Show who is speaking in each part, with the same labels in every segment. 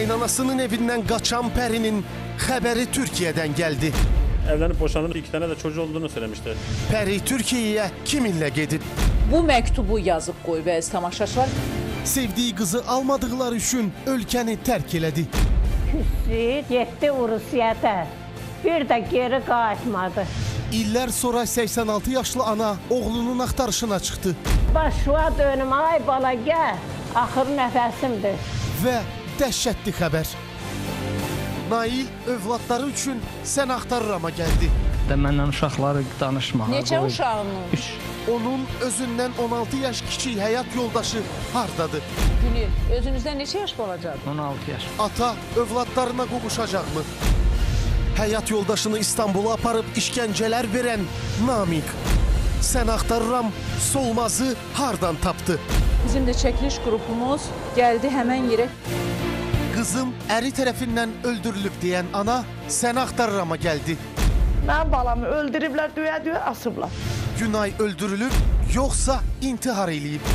Speaker 1: Kaynanasının evinden kaçan Peri'nin haberi Türkiye'den geldi.
Speaker 2: Evlenip boşanıp iki tane de çocuğu olduğunu söylemişti.
Speaker 1: Peri Türkiye'ye kiminle gidip
Speaker 3: Bu məktubu yazıb qoyub əziz tamaşaçılar.
Speaker 1: sevdiği kızı almadıkları için ülkeni terk eledi.
Speaker 4: Küsüyü getdi Rusiyada. Bir də geri qayıtmadı.
Speaker 1: İllər sonra 86 yaşlı ana oğlunun axtarışına çıxdı
Speaker 4: Başıma dönüm, ay bala gəl. Axır nəfəsimdir.
Speaker 1: və dəhşətli xəbər. Nail övladları üçün sən axtarırama gəldi.
Speaker 5: də məndən uşaqları danışmağa
Speaker 3: Neçə
Speaker 5: qoyub.
Speaker 3: uşağının?
Speaker 5: 3
Speaker 1: Onun özündən 16 yaş kiçik həyat yoldaşı hardadır?
Speaker 3: Gülür, özünüzdən neçə yaş olacaq?
Speaker 5: 16 yaş.
Speaker 1: Ata övladlarına qovuşacaqmı? Həyat yoldaşını İstanbula aparıb işgəncələr verən Namik. Sən axtarıram solmazı hardan tapdı?
Speaker 3: Bizim də çəkiliş qrupumuz gəldi həmən yerə.
Speaker 1: Qızım əri tərəfindən öldürülüb deyən ana sən axtarırama gəldi.
Speaker 6: Mənim balamı öldürüblər, döyə-döyə asıblar.
Speaker 1: Günay öldürülüb yoxsa intihar eləyib?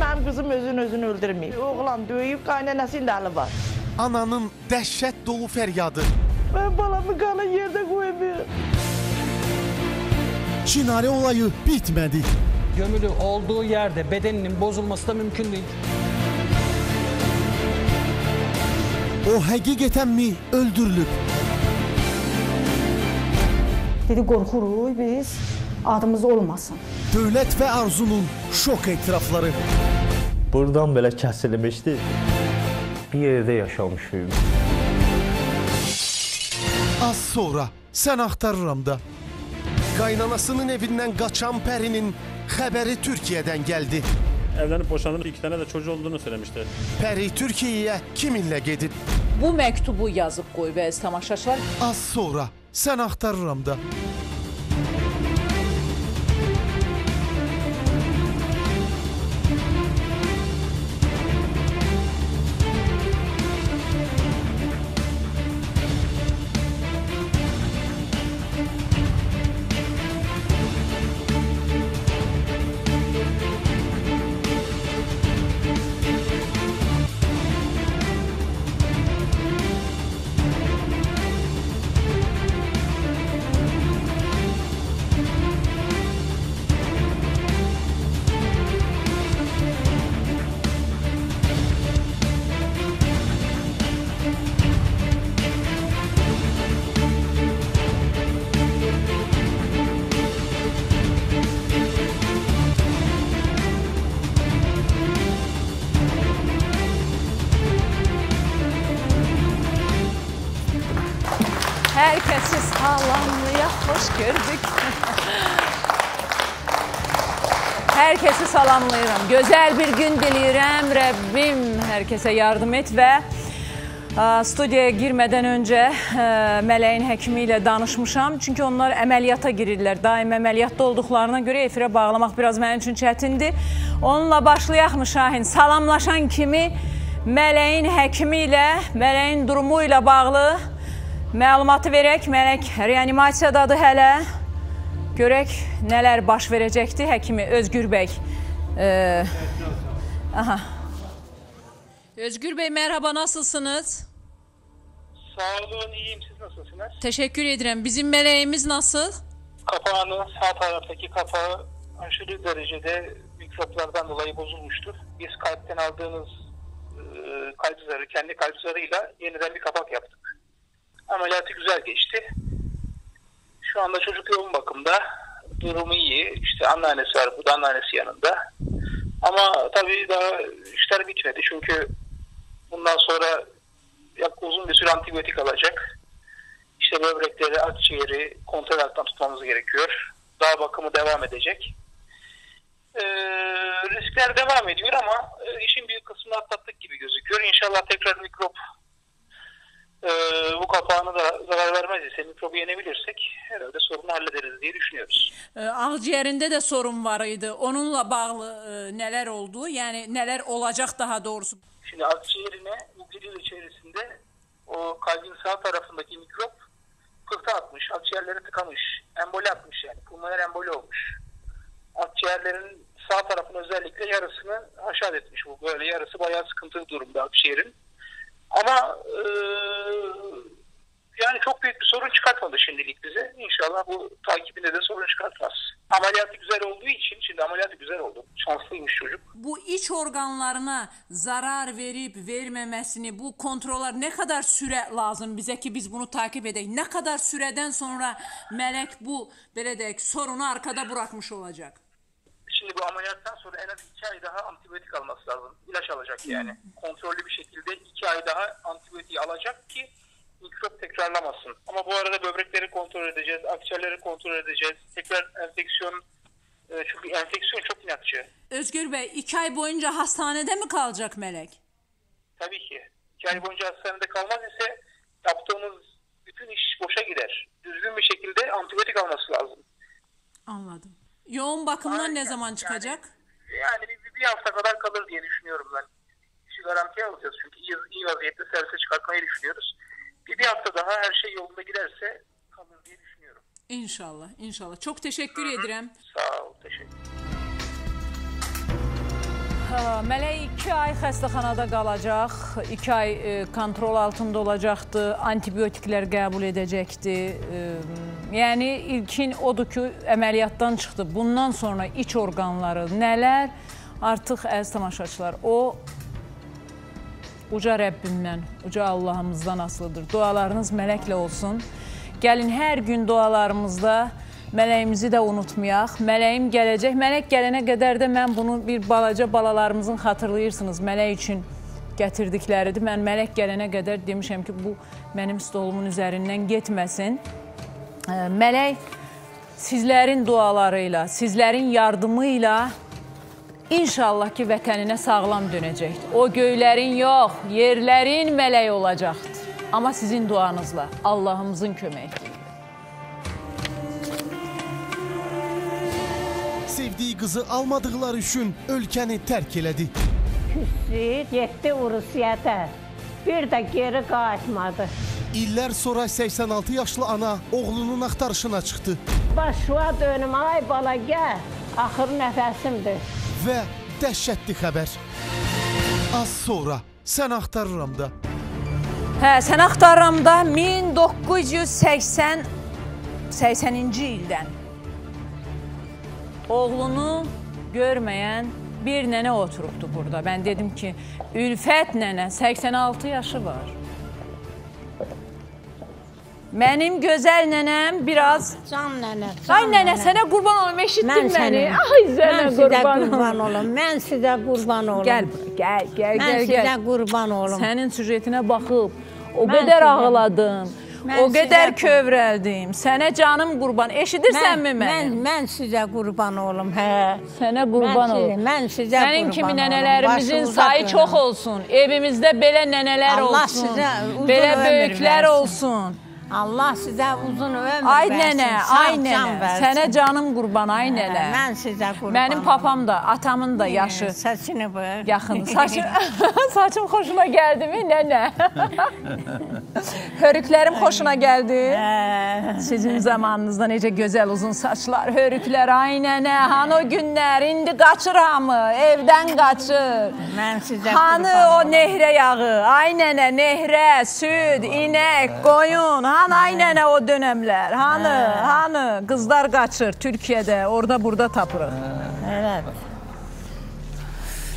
Speaker 6: Mənim qızım özünü özünü öldürməyib. Oğlan döyüb, qaynanəsinin də əli var.
Speaker 1: Ananın dəhşət dolu fəryadı.
Speaker 6: Mən balamı qanı yerdə qoymuyorum.
Speaker 1: Çinarə olayı bitmədi.
Speaker 7: gömülü olduğu yerde bedeninin bozulması da mümkün değil.
Speaker 1: O həqiqətənmi öldürülüb?
Speaker 8: Dedi qorxuruq biz, adımız olmasın.
Speaker 1: Dövlət və Arzunun şok etirafları.
Speaker 9: Buradan belə kəsilmişdi. Bir yerdə yaşamışıq.
Speaker 1: Az sonra sən axtarıram da. Qaynanasının evindən qaçan Pərinin xəbəri Türkiyədən gəldi.
Speaker 2: Evlenip boşanıp iki tane de çocuğu olduğunu söylemişti.
Speaker 1: Pəri Türkiyəyə kiminlə gedib?
Speaker 3: Bu məktubu yazıb qoyub əziz tamaşaçılar.
Speaker 1: Az sonra sən axtarıram da.
Speaker 3: Hər kəsi salamlaya xoş gördük. Hər kəsi salamlayıram. Gözəl bir gün diləyirəm. Rəbbim hər kəsə yardım et və ə, studiyaya girmədən öncə ə, Mələyin həkimi ilə danışmışam. Çünki onlar əməliyyata girirlər. Daim əməliyyatda olduqlarına görə efirə bağlamaq biraz mənim üçün çətindir. Onunla başlayaqmı Şahin? Salamlaşan kimi Mələyin həkimi ilə, Mələyin durumu ilə bağlı Məlumatı verək. Mələk reanimasiyadadır hələ. Görək nələr baş verəcəkdi həkimi Özgür bəy. Ee, aha. Özgür bəy merhaba nasılsınız?
Speaker 10: Sağ olun, iyiyim. Siz nasılsınız?
Speaker 3: Teşekkür ederim. Bizim meleğimiz nasıl?
Speaker 10: Kapağının sağ taraftaki kapağı aşırı derecede mikroplardan dolayı bozulmuştur. Biz kalpten aldığımız e, kalp zarı, kendi kalp zarıyla yeniden bir kapak yaptık. Ameliyatı güzel geçti. Şu anda çocuk yoğun bakımda. Durumu iyi. İşte anneannesi var, bu da anneannesi yanında. Ama tabii daha işler bitmedi. Çünkü bundan sonra yak- uzun bir süre antibiyotik alacak. İşte böbrekleri, akciğeri kontrol altında tutmamız gerekiyor. Daha bakımı devam edecek. Ee, riskler devam ediyor ama e, işin büyük kısmını atlattık gibi gözüküyor. İnşallah tekrar mikrop e, bu kapağını da zarar vermez ise mikrobu yenebilirsek herhalde sorunu hallederiz diye düşünüyoruz.
Speaker 3: Ee, Ağciyerinde de sorun var idi. Onunla bağlı e, neler oldu? Yani neler olacak daha doğrusu?
Speaker 10: Şimdi akciğerine bu bir yıl içerisinde o kalbin sağ tarafındaki mikrop pıhtı atmış, akciğerleri tıkamış, emboli atmış yani pulmoner emboli olmuş. Akciğerlerin sağ tarafın özellikle yarısını aşağı etmiş bu böyle yarısı bayağı sıkıntılı durumda akciğerin. Ama e, yani çok büyük bir sorun çıkartmadı şimdilik bize. İnşallah bu takibinde de sorun çıkartmaz. Ameliyatı güzel olduğu için, şimdi ameliyatı güzel oldu. Şanslıymış çocuk.
Speaker 3: Bu iç orqanlarına zarar verib verməməsini, bu kontrollar nə qədər sürə lazım bizə ki, biz bunu takib edək? Nə qədər sürədən sonra mələk bu belə sorunu arkada buraxmış olacaq?
Speaker 10: Şimdi bu ameliyattan sonra en az iki ay daha antibiyotik alması lazım. İlaç alacak yani. Kontrollü bir şekilde iki ay daha antibiyotiği alacak ki mikrop tekrarlamasın. Ama bu arada böbrekleri kontrol edeceğiz, akciğerleri kontrol edeceğiz. Tekrar enfeksiyon, e, çünkü enfeksiyon çok inatçı.
Speaker 3: Özgür bəy, 2 ay boyunca hastanədə mi qalacaq mələk?
Speaker 10: Tabii ki. İki ay boyunca hastanede kalmaz ise yaptığımız bütün iş boşa gider. Düzgün bir şekilde antibiyotik alması lazım.
Speaker 3: Anladım. Yoğun bakımdan nə zaman çıxacaq?
Speaker 10: Yani bir, bir hafta kadar kalır diye düşünüyorum ben. İşi garantiye alacağız çünkü iyi, iyi vaziyette servise çıkartmayı düşünüyoruz. Bir, bir hafta daha her şey yolunda giderse kalır diye düşünüyorum.
Speaker 3: İnşallah, inşallah. Çox təşəkkür edirəm.
Speaker 10: Sağ ol, teşekkür
Speaker 3: Mələk 2 ay xəstəxanada qalacaq, 2 ay e, kontrol altında olacaqdı, antibiotiklər qəbul edəcəkdi. Yəni ilkin odur ki, əməliyyatdan çıxdı. Bundan sonra iç orqanları nələr? Artıq əziz tamaşaçılar, o uca Rəbbimdən, uca Allahımızdan asılıdır. Dualarınız mələklə olsun. Gəlin hər gün dualarımızda mələyimizi də unutmayaq. Mələyim gələcək. Mələk gələnə qədər də mən bunu bir balaca balalarımızın xatırlayırsınız. Mələk üçün gətirdikləridir. Mən mələk gələnə qədər demişəm ki, bu mənim stolumun üzərindən getməsin. Mələk sizlərin duaları ilə, sizlərin yardımı ilə İnşallah ki, vətəninə sağlam dönəcəkdir. O göylərin yox, yerlərin mələk olacaqdır. Amma sizin duanızla, Allahımızın köməkliyi.
Speaker 1: Sevdiği kızı almadıkları üçün ölkəni tərk elədi.
Speaker 4: Küsü getdi Rusiyada. Bir də geri qayıtmadı.
Speaker 1: İllər sonra 86 yaşlı ana oğlunun axtarışına çıxdı
Speaker 4: Başıma dönüm, ay bala gəl. Axır nəfəsimdir.
Speaker 1: və dəhşətli xəbər. Az sonra sən axtarıram da
Speaker 3: Hə, sən axtarıram da 1980 80-ci ildən oğlunu görməyən bir nənə oturubdu burada. Mən dedim ki, Ülfət nənə 86 yaşı var. Mənim gözəl nənəm biraz
Speaker 4: Can nənə,
Speaker 3: Ay nənə, sənə qurban olum, eşitdin
Speaker 4: Mən
Speaker 3: məni. Ay sənə
Speaker 4: mən sizə
Speaker 3: qurban
Speaker 4: qurban
Speaker 3: olum.
Speaker 4: olum. Mən sizə qurban olum.
Speaker 3: Gəl, gəl, gəl,
Speaker 4: Mən
Speaker 3: gəl,
Speaker 4: sizə
Speaker 3: gəl.
Speaker 4: qurban olum.
Speaker 3: Sənin süjetinə baxıb o
Speaker 4: Mən
Speaker 3: qədər
Speaker 4: sizə-
Speaker 3: ağladım.
Speaker 4: Mən
Speaker 3: o qədər
Speaker 4: sizə-
Speaker 3: kövrəldim. Sənə canım qurban. Eşidirsənmi
Speaker 4: mən,
Speaker 3: məni?
Speaker 4: mən sizə qurban olum, hə.
Speaker 3: Sənə qurban
Speaker 4: mən,
Speaker 3: olum.
Speaker 4: sizə- Mən sizə
Speaker 3: Sənin
Speaker 4: qurban
Speaker 3: kimi
Speaker 4: olum.
Speaker 3: nənələrimizin
Speaker 4: Başınıza
Speaker 3: sayı çox olsun. Evimizdə belə nənələr
Speaker 4: Allah
Speaker 3: olsun.
Speaker 4: sizə uzun
Speaker 3: Belə
Speaker 4: ömür
Speaker 3: böyüklər
Speaker 4: versin.
Speaker 3: olsun.
Speaker 4: Allah sizə uzun ömür
Speaker 3: Ay
Speaker 4: versin.
Speaker 3: nənə, ay nənə.
Speaker 4: versin.
Speaker 3: Sənə canım qurban, ay
Speaker 4: Hə,
Speaker 3: nənə.
Speaker 4: Mən sizə qurban
Speaker 3: Mənim papam da, atamın da yaşı
Speaker 4: Saçını bu.
Speaker 3: yaxın. Saçım, saçım xoşuna gəldi mi, nənə? Hörüklərim xoşuna gəldi.
Speaker 4: Hə.
Speaker 3: Sizin zamanınızda necə gözəl uzun saçlar, hörüklər, ay nənə, hanı o günlər, indi qaçır hamı, evdən qaçır.
Speaker 4: Mən sizə
Speaker 3: Hanı
Speaker 4: qurban
Speaker 3: o
Speaker 4: olum.
Speaker 3: nehrə yağı, ay nənə, nehrə, süd, inək, qoyun, hanı ay nənə o dönəmlər, hanı, hanı, qızlar qaçır Türkiyədə, orada burada tapırıq.
Speaker 4: Evet.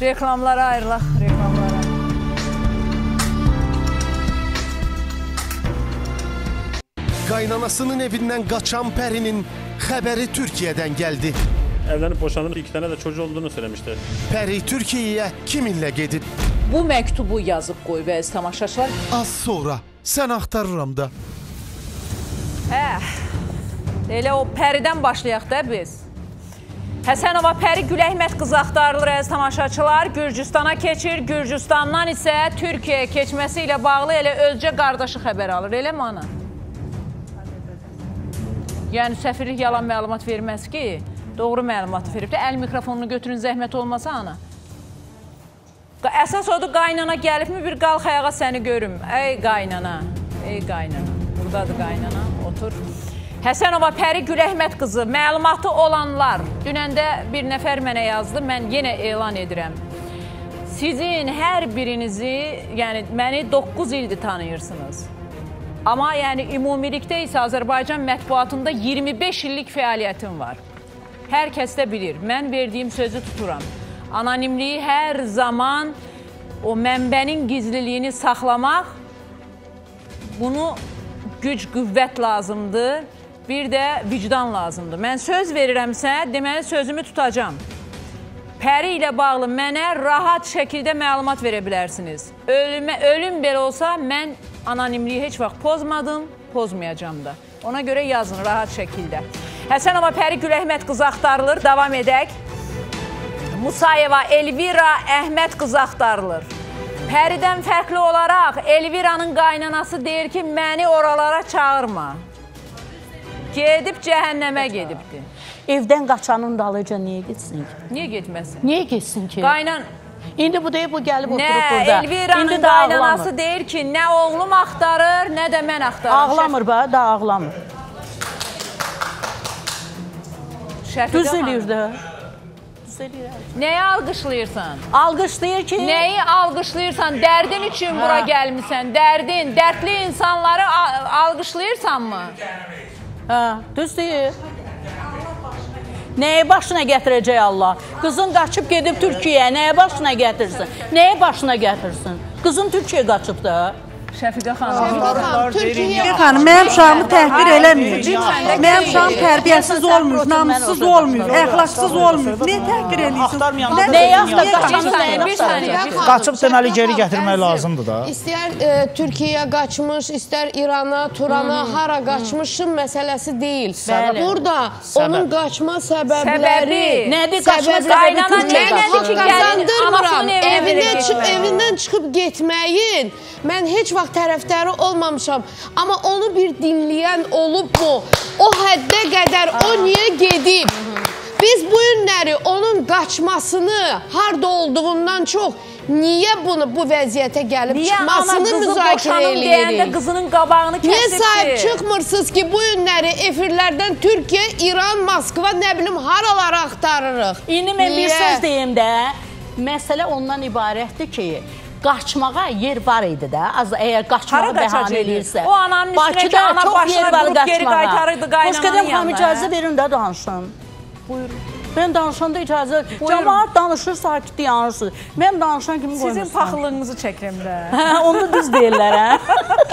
Speaker 3: Reklamlara ayrılaq, reklamlara.
Speaker 1: Qaynanasının evindən qaçan Pərinin xəbəri Türkiyədən gəldi.
Speaker 2: Evlenip boşanıp iki tane de çocuğu olduğunu söylemişti.
Speaker 1: Pəri Türkiyəyə kiminlə gedib?
Speaker 3: Bu məktubu yazıb qoyub əziz tamaşaçılar.
Speaker 1: Az sonra sən axtarıram da
Speaker 3: Hə. Elə o Pəridən başlayaq da biz. Həsənova Pəri Güləhmət qızı axtarılır əziz tamaşaçılar. Gürcüstana keçir. Gürcüstandan isə Türkiyəyə keçməsi ilə bağlı elə özcə qardaşı xəbər alır. Eləmi ana? Yəni səfirlik yalan məlumat verməz ki, doğru məlumat verib də əl mikrofonunu götürün zəhmət olmasa ana. Əsas odur qaynana gəlibmi bir qalx ayağa səni görüm. Ey qaynana, ey qaynana. Burdadır qaynana, otur. Həsənova Pəri Güləhmət qızı, məlumatı olanlar. Dünəndə bir nəfər mənə yazdı, mən yenə elan edirəm. Sizin hər birinizi, yəni məni 9 ildir tanıyırsınız. Amma yəni ümumilikdə isə Azərbaycan mətbuatında 25 illik fəaliyyətim var. Hər kəs də bilir. Mən verdiyim sözü tuturam. Anonimliyi hər zaman o mənbənin gizliliyini saxlamaq bunu güc, qüvvət lazımdır. Bir də vicdan lazımdır. Mən söz verirəmsə, deməli sözümü tutacağam. Pəri ilə bağlı mənə rahat şəkildə məlumat verə bilərsiniz. Ölümə, ölüm belə olsa mən anonimliyi heç vaxt pozmadım, pozmayacam da. Ona görə yazın rahat şəkildə. Həsənova Pəri Güləhmət qızı axtarılır. Davam edək. Musayeva Elvira Əhməd qızı axtarılır. Pəridən fərqli olaraq Elviranın qaynanası deyir ki, məni oralara çağırma. Gedib cəhənnəmə gedibdi.
Speaker 11: Evdən qaçanın dalıca niyə getsin ki?
Speaker 3: Niyə getməsin?
Speaker 11: Niyə getsin ki?
Speaker 3: Qaynan
Speaker 11: İndi bu deyib bu gəlib
Speaker 3: Nə
Speaker 11: oturub burada.
Speaker 3: Elviranın
Speaker 11: İndi də
Speaker 3: qaynanası deyir ki, nə oğlum axtarır, nə də mən axtarıram.
Speaker 11: Ağlamır ba, da ağlamır. Düz eləyir də. Düz eləyir.
Speaker 3: Nəyi alqışlayırsan?
Speaker 11: Alqışlayır ki,
Speaker 3: Nəyi alqışlayırsan? Dərdin üçün bura
Speaker 11: Hə.
Speaker 3: gəlmisən. Dərdin, dərdli insanları a- alqışlayırsanmı?
Speaker 11: hə, düz deyir. Nəyə başına gətirəcək Allah? Qızın qaçıb gedib Türkiyəyə, nəyə başına gətirsin? Nəyə başına gətirsin? Qızın Türkiyəyə qaçıb da.
Speaker 3: Şəfiqə xanım.
Speaker 12: Türkiyə xanım, mənim uşağımı təhqir eləmir. Mənim uşağım tərbiyəsiz olmur, namussuz olmur, əxlaqsız olmur. Niyə təhqir eləyirsiniz?
Speaker 3: Bir saniyə.
Speaker 11: axtar?
Speaker 13: Qaçıb deməli geri gətirmək lazımdır da.
Speaker 14: İstər e, Türkiyəyə qaçmış, istər İrana, Turana, hara qaçmışın məsələsi deyil. Burada onun qaçma səbəbləri.
Speaker 11: Nədir qaçma səbəbi
Speaker 3: Qaynana
Speaker 11: Türkiyəyə
Speaker 3: nə
Speaker 11: qaçır?
Speaker 3: nədir ki,
Speaker 14: Haqq
Speaker 3: gəlin
Speaker 14: qazandırmıram. evindən çıxıb getməyin mən heç vaxt tərəfdarı olmamışam. Amma onu bir dinləyən olubmu? O həddə qədər o niyə gedib? Biz bu günləri onun qaçmasını harda olduğundan çox niyə bunu bu vəziyyətə gəlib
Speaker 3: Niyə ana
Speaker 14: çıxmasını
Speaker 3: qızı
Speaker 14: müzakirə
Speaker 3: boşanım deyəndə
Speaker 14: eləyirik?
Speaker 3: qızının qabağını
Speaker 14: Niyə
Speaker 3: kəsibdi?
Speaker 14: sahib çıxmırsınız ki, bu günləri efirlərdən Türkiyə, İran, Moskva, nə bilim haralara axtarırıq?
Speaker 11: İndi mən bir
Speaker 14: Niyə?
Speaker 11: söz deyim də. Məsələ ondan ibarətdir ki, qaçmağa yer var idi də. Az əgər qaçmağa bəhanə eləyirsə.
Speaker 3: O ananın üstünə ki, ana başına durub geri qaytarırdı qaynananın
Speaker 11: Xoş gedəm xanım
Speaker 3: yanına,
Speaker 11: icazə verin də danışım. Buyurun. Mən danışanda icazə. Cəmaət danışır, sakit yanırsınız. Mən danışan kimi
Speaker 3: Sizin
Speaker 11: qoymursunuz.
Speaker 3: paxıllığınızı çəkirəm də.
Speaker 11: Hə, onu düz deyirlər, hə?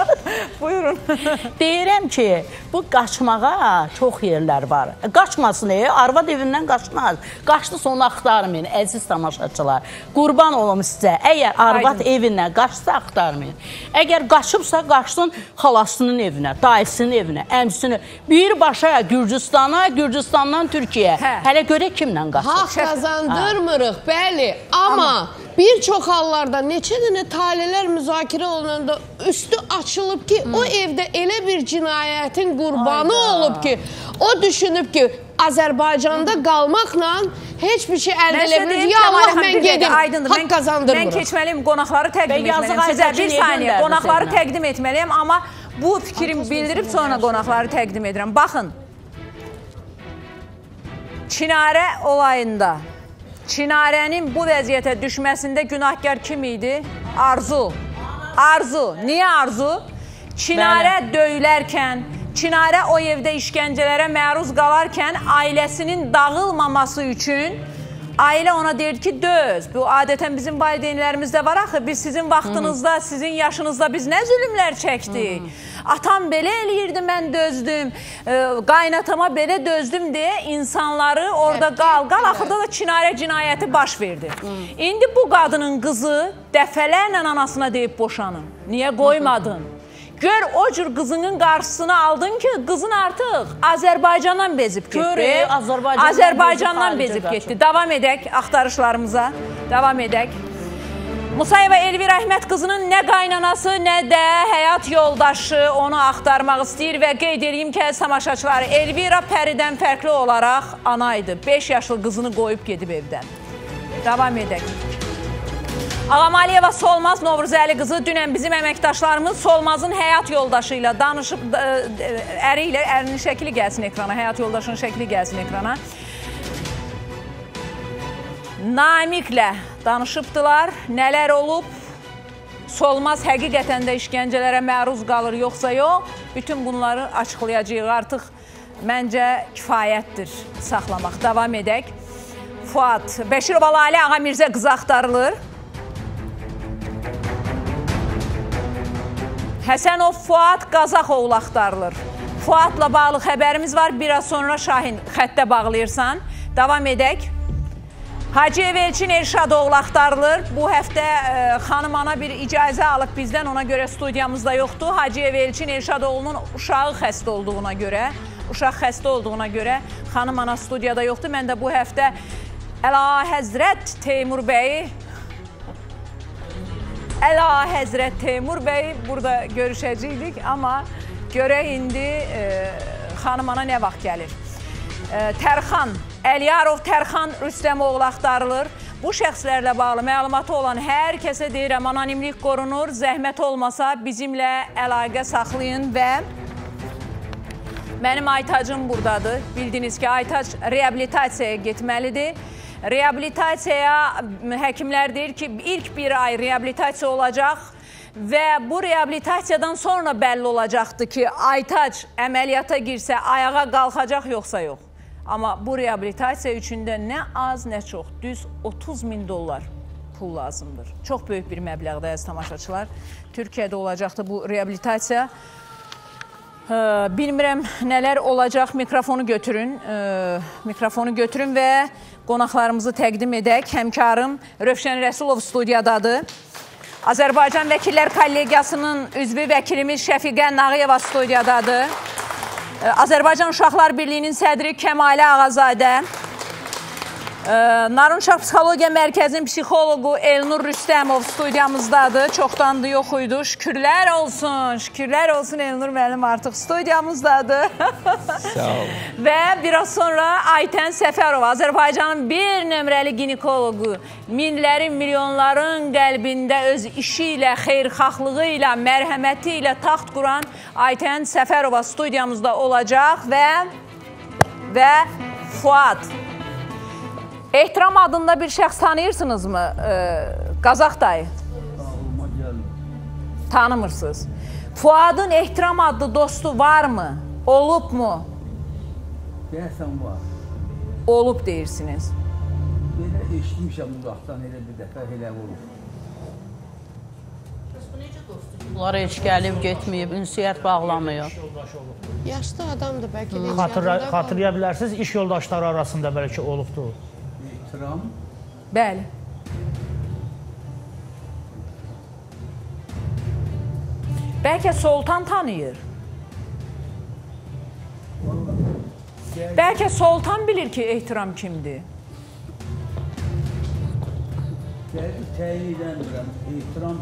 Speaker 3: Buyurun.
Speaker 11: Deyirəm ki, bu qaçmağa çox yerlər var. Qaçmasın, e, arvad evindən qaçmaz. Qaçdısa onu axtarmayın, əziz tamaşaçılar. Qurban olum sizə. Əgər arvad
Speaker 3: Aydın.
Speaker 11: evindən qaçsa axtarmayın. Əgər qaçıbsa qaçsın xalasının evinə, dayısının evinə, əmsinin. Birbaşa Gürcüstana, Gürcüstandan Türkiyəyə.
Speaker 3: Hə.
Speaker 11: Hələ görə kimlə qaçır?
Speaker 14: Haqq qazandırmırıq, bəli. Amma bir çox hallarda neçə dənə talelər müzakirə olunanda üstü açılıb ki, o evdə elə bir cinayətin qurbanı
Speaker 3: Ayda.
Speaker 14: olub ki, o düşünüb ki, Azərbaycanda qalmaqla heç bir şey əldə edə bilmir. Ya Allah mən gedim, haqq
Speaker 3: Mən
Speaker 14: qazandırmırıq.
Speaker 3: keçməliyim qonaqları təqdim etməliyim. Sizə bir
Speaker 11: niyə
Speaker 3: saniyə qonaqları təqdim etməliyim, amma bu fikrimi bildirib sonra qonaqları təqdim edirəm. Baxın. Çinarə olayında Çinarənin bu vəziyyətə düşməsində günahkar kim idi? Arzu. Arzu. Niyə Arzu? Çinarə döyülərkən, Çinarə o evdə işgəncələrə məruz qalarkən ailəsinin dağılmaması üçün ailə ona deyir ki, döz. Bu adətən bizim valideynlərimizdə var axı. Biz sizin vaxtınızda, sizin yaşınızda biz nə zülmlər çəkdik. Atam belə eləyirdi, mən dözdüm. E, qaynatama belə dözdüm deyə insanları orada qal, qal. Axırda da Çinarə cinayəti baş verdi. İndi bu qadının qızı dəfələrlə anasına deyib boşanın. Niyə qoymadın? Gör o cür qızının qarşısını aldın ki, qızın artıq Azərbaycandan bezib getdi.
Speaker 11: Gör, Azərbaycandan
Speaker 3: Azərbaycandan
Speaker 11: bezib
Speaker 3: getdi. Davam edək axtarışlarımıza. Davam edək. Musayeva Elvira Əhməd qızının nə qaynanası, nə də həyat yoldaşı onu axtarmaq istəyir və qeyd edeyim ki, əziz tamaşaçılar, Elvira Pəridən fərqli olaraq ana idi. 5 yaşlı qızını qoyub gedib evdən. Davam edək. Ağamaliyeva Solmaz Novruzəli qızı dünən bizim əməkdaşlarımız Solmazın həyat yoldaşı ilə danışıb, ə, ə, əri ilə, ərinin şəkli gəlsin ekrana, həyat yoldaşının şəkli gəlsin ekrana. Namiklə danışıbdılar. Nələr olub? Solmaz həqiqətən də işgəncələrə məruz qalır yoxsa yox? Bütün bunları açıqlayacağıq. Artıq məncə kifayətdir saxlamaq. Davam edək. Fuad Bəşirov Lalə Ağa Mirzə qızı axtarılır. Həsənov Fuad Qazaxoğlu axtarılır. Fuadla bağlı xəbərimiz var. Biraz sonra Şahin xəttə bağlayırsan. Davam edək. Hacıyev Elçin Elşadoğlu axtarılır. Bu həftə e, xanım ana bir icazə alıb bizdən, ona görə studiyamızda yoxdur. Hacıyev Elçin Elşadoğlu'nun uşağı xəstə olduğuna görə, uşaq xəstə olduğuna görə xanım ana studiyada yoxdur. Mən də bu həftə Əla Həzrət Teymur bəyi Əla Həzrət Teymur bəy burada görüşəcəkdik, amma görək indi e, xanım ana nə vaxt gəlir. E, Tərxan Əliyarov Tərxan Rüstəmoğlu axtarılır. Bu şəxslərlə bağlı məlumatı olan hər kəsə deyirəm, anonimlik qorunur. Zəhmət olmasa bizimlə əlaqə saxlayın və mənim Aytacım buradadır. Bildiniz ki, Aytac reabilitasiyaya getməlidir. Reabilitasiyaya həkimlər deyir ki, ilk bir ay reabilitasiya olacaq və bu reabilitasiyadan sonra bəlli olacaqdır ki, Aytac əməliyyata girsə ayağa qalxacaq yoxsa yox. Amma bu reabilitasiya üçün də nə az, nə çox, düz 30 min dollar pul lazımdır. Çox böyük bir məbləğdə əziz tamaşaçılar. Türkiyədə olacaqdır bu reabilitasiya. Ə, bilmirəm nələr olacaq. Mikrofonu götürün. Ə, mikrofonu götürün və qonaqlarımızı təqdim edək. Həmkarım Rövşən Rəsulov studiyadadır. Azərbaycan Vəkillər Kollegiyasının üzvü vəkilimiz Şəfiqə Nağıyeva studiyadadır. Azərbaycan Uşaqlar Birliyinin sədri Kəmalə Ağazadə, Narın Uşaq Psixologiya Mərkəzinin psixoloqu Elnur Rüstəmov studiyamızdadır. Çoxdandır yox idi. Şükürlər olsun, şükürlər olsun Elnur müəllim artıq studiyamızdadır.
Speaker 15: Sağ olun.
Speaker 3: Və biraz sonra Aytən Səfərov, Azərbaycanın bir nömrəli ginekoloqu, minlərin, milyonların qəlbində öz işi ilə, xeyirxahlığı ilə, mərhəməti ilə taxt quran Aytən Səfərova studiyamızda olacaq və və Fuad Ehtiram adında bir şəxs tanıyırsınızmı? Ee, Qazaq dayı. Tanımırsınız. Fuadın Ehtiram adlı dostu varmı? Olub mu?
Speaker 16: Deyəsən var.
Speaker 3: Olub deyirsiniz.
Speaker 16: Belə eşitmişəm uzaqdan elə bir dəfə elə olub.
Speaker 11: Bunlar heç gəlib getməyib, ünsiyyət bağlamayıb.
Speaker 14: Yaşlı adamdır bəlkə də.
Speaker 13: Xatırla, xatırlaya bilərsiniz, iş yoldaşları arasında bəlkə olubdu.
Speaker 16: İhtiram.
Speaker 3: Bəli. Bəlkə Soltan tanıyır. Bəlkə Soltan bilir ki, ehtiram kimdir.
Speaker 16: Təyin edəmirəm. İhtiram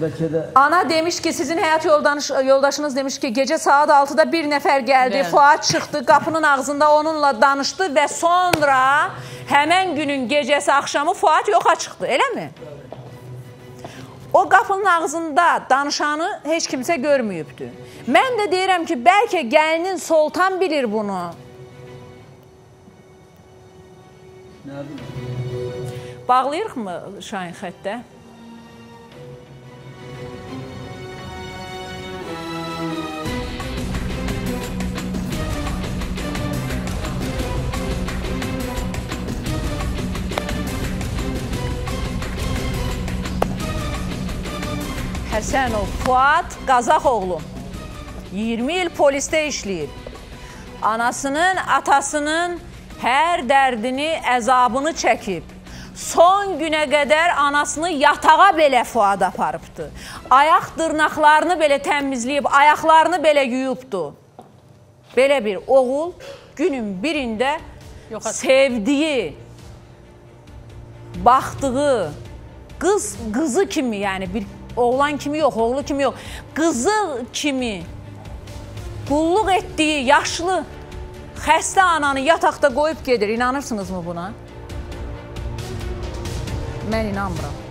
Speaker 16: bəlkə də
Speaker 3: Ana demiş ki, sizin həyat yoldaş, yoldaşınız demiş ki, gecə saat 6-da bir nəfər gəldi,
Speaker 11: Bəli.
Speaker 3: Fuad çıxdı, qapının ağzında onunla danışdı və sonra həmən günün gecəsi axşamı Fuad yoxa çıxdı, eləmi? O qapının ağzında danışanı heç kimsə görməyibdi. Mən də deyirəm ki, bəlkə gəlinin Soltan bilir bunu. Bağlayırıq mı Şahin xəttə? Həsənov Fuad Qazaxoğlu 20 il polisdə işləyir. Anasının, atasının hər dərdini, əzabını çəkib. Son günə qədər anasını yatağa belə Fuad aparıbdı. Ayaq dırnaqlarını belə təmizləyib, ayaqlarını belə yuyubdu. Belə bir oğul günün birində sevdiyi, baxdığı qız qızı kimi, yəni bir oğlan kimi yox, oğlu kimi yox, qızı kimi qulluq etdiyi yaşlı xəstə ananı yataqda qoyub gedir. İnanırsınızmı buna? Mən inanmıram.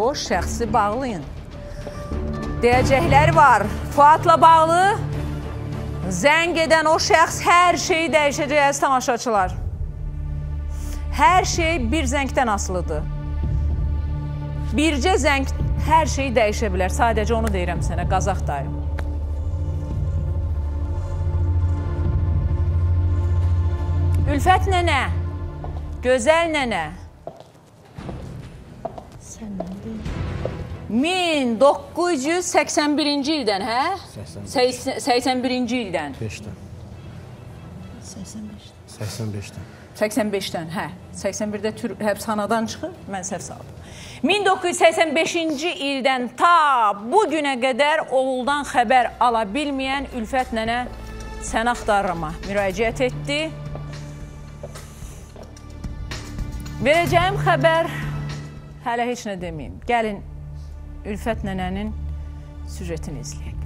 Speaker 3: o şəxsi bağlayın. Deyəcəkləri var. Fuadla bağlı zəng edən o şəxs hər şeyi dəyişəcək əziz tamaşaçılar. Hər şey bir zəngdən asılıdır. Bircə zəng hər şeyi dəyişə bilər. Sadəcə onu deyirəm sənə, Qazaq dayı. Ülfət nənə, gözəl nənə. 1981-ci ildən, hə? 81-ci ildən.
Speaker 15: 5-dən. 85-dən.
Speaker 3: 85-dən, hə. 81-də tür həbsxanadan çıxır, mən səhv saldım. 1985-ci ildən ta bu günə qədər oğuldan xəbər ala bilməyən Ülfət nənə sən axtarırama müraciət etdi. Verəcəyim xəbər hələ heç nə deməyim. Gəlin Ülfət nənənin süjetini izləyək.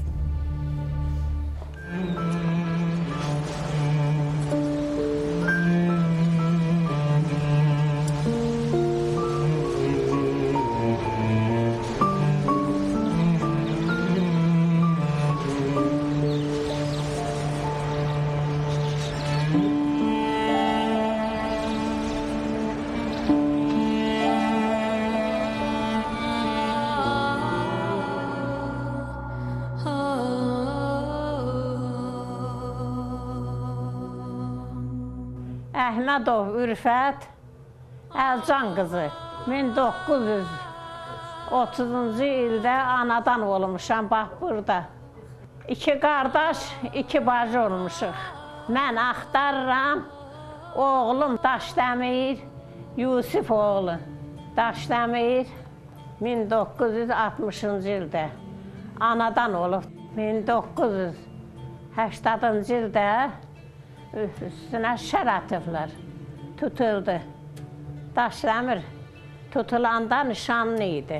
Speaker 4: Ürfət Əlcan qızı 1930-cu ildə anadan olmuşam bax burada. İki qardaş, iki bacı olmuşuq. Mən axtarıram. Oğlum Daşdəmir Yusif oğlu. Daşdəmir 1960-cı ildə anadan olub. 1980-cı ildə üstünə şər atıblar. Tutuldu. Daşdəmir tutulanda nişanlı idi.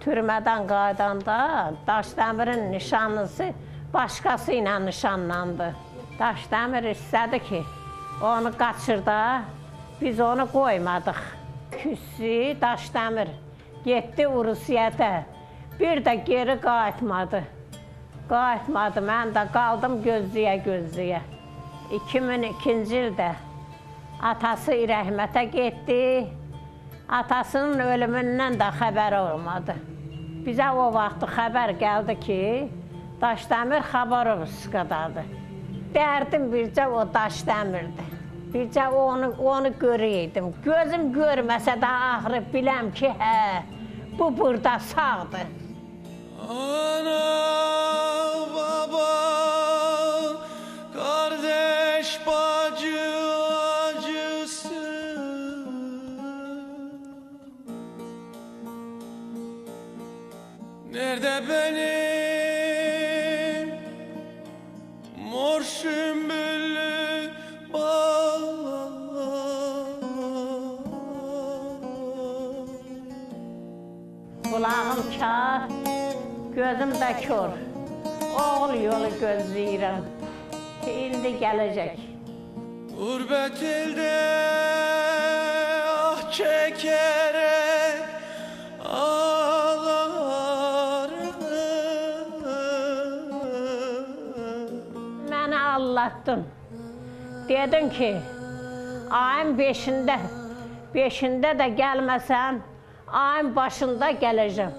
Speaker 4: Türmədən qaydanda Daşdəmirin nişanlısı başqası ilə nişanlandı. Daşdəmir istədi ki, onu qaçırda, biz onu qoymadıq. Küssü Daşdəmir getdi Rusiyada. Bir də geri qayıtmadı. Qayıtmadı, mən də qaldım gözləyə-gözləyə. 2002-ci ildə atası rəhmətə getdi. Atasının ölümündən də xəbəri olmadı. Bizə o vaxt xəbər gəldi ki, Daşdəmir Xabarovskadadır. Dərdim bircə o Daşdəmirdir. Bircə onu, onu görəydim. Gözüm görməsə də axırı biləm ki, hə, bu burada sağdır.
Speaker 17: Ana, baba, kardeş, bacı, acısı. Nerede benim mor sümbüllü?
Speaker 4: Qulağım kar, gözüm də kör. Oğul yolu gözləyirəm. Ki, indi gələcək.
Speaker 17: Gurbet elde ah çekerek ağlarım.
Speaker 4: Məni allatdın. Dedin ki, ayın 5-də, 5-də də gəlməsən, ayın başında gələcəm.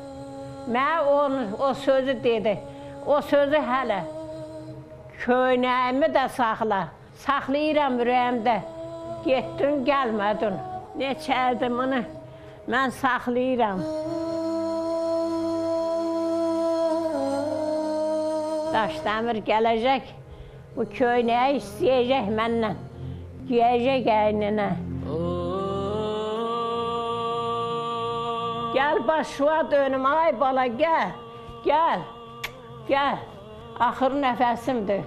Speaker 4: Mən onu, o sözü dedi. O sözü hələ köynəyimi də saxla. Saxlayıram ürəyimdə. Getdin, gəlmədin. Neçə ildir bunu mən saxlayıram. Daşdəmir gələcək, bu köynəyi istəyəcək məndən. Giyəcək əyninə. Gəl başıva dönüm, ay bala, gəl. Gəl, gəl. Axır nəfəsimdir.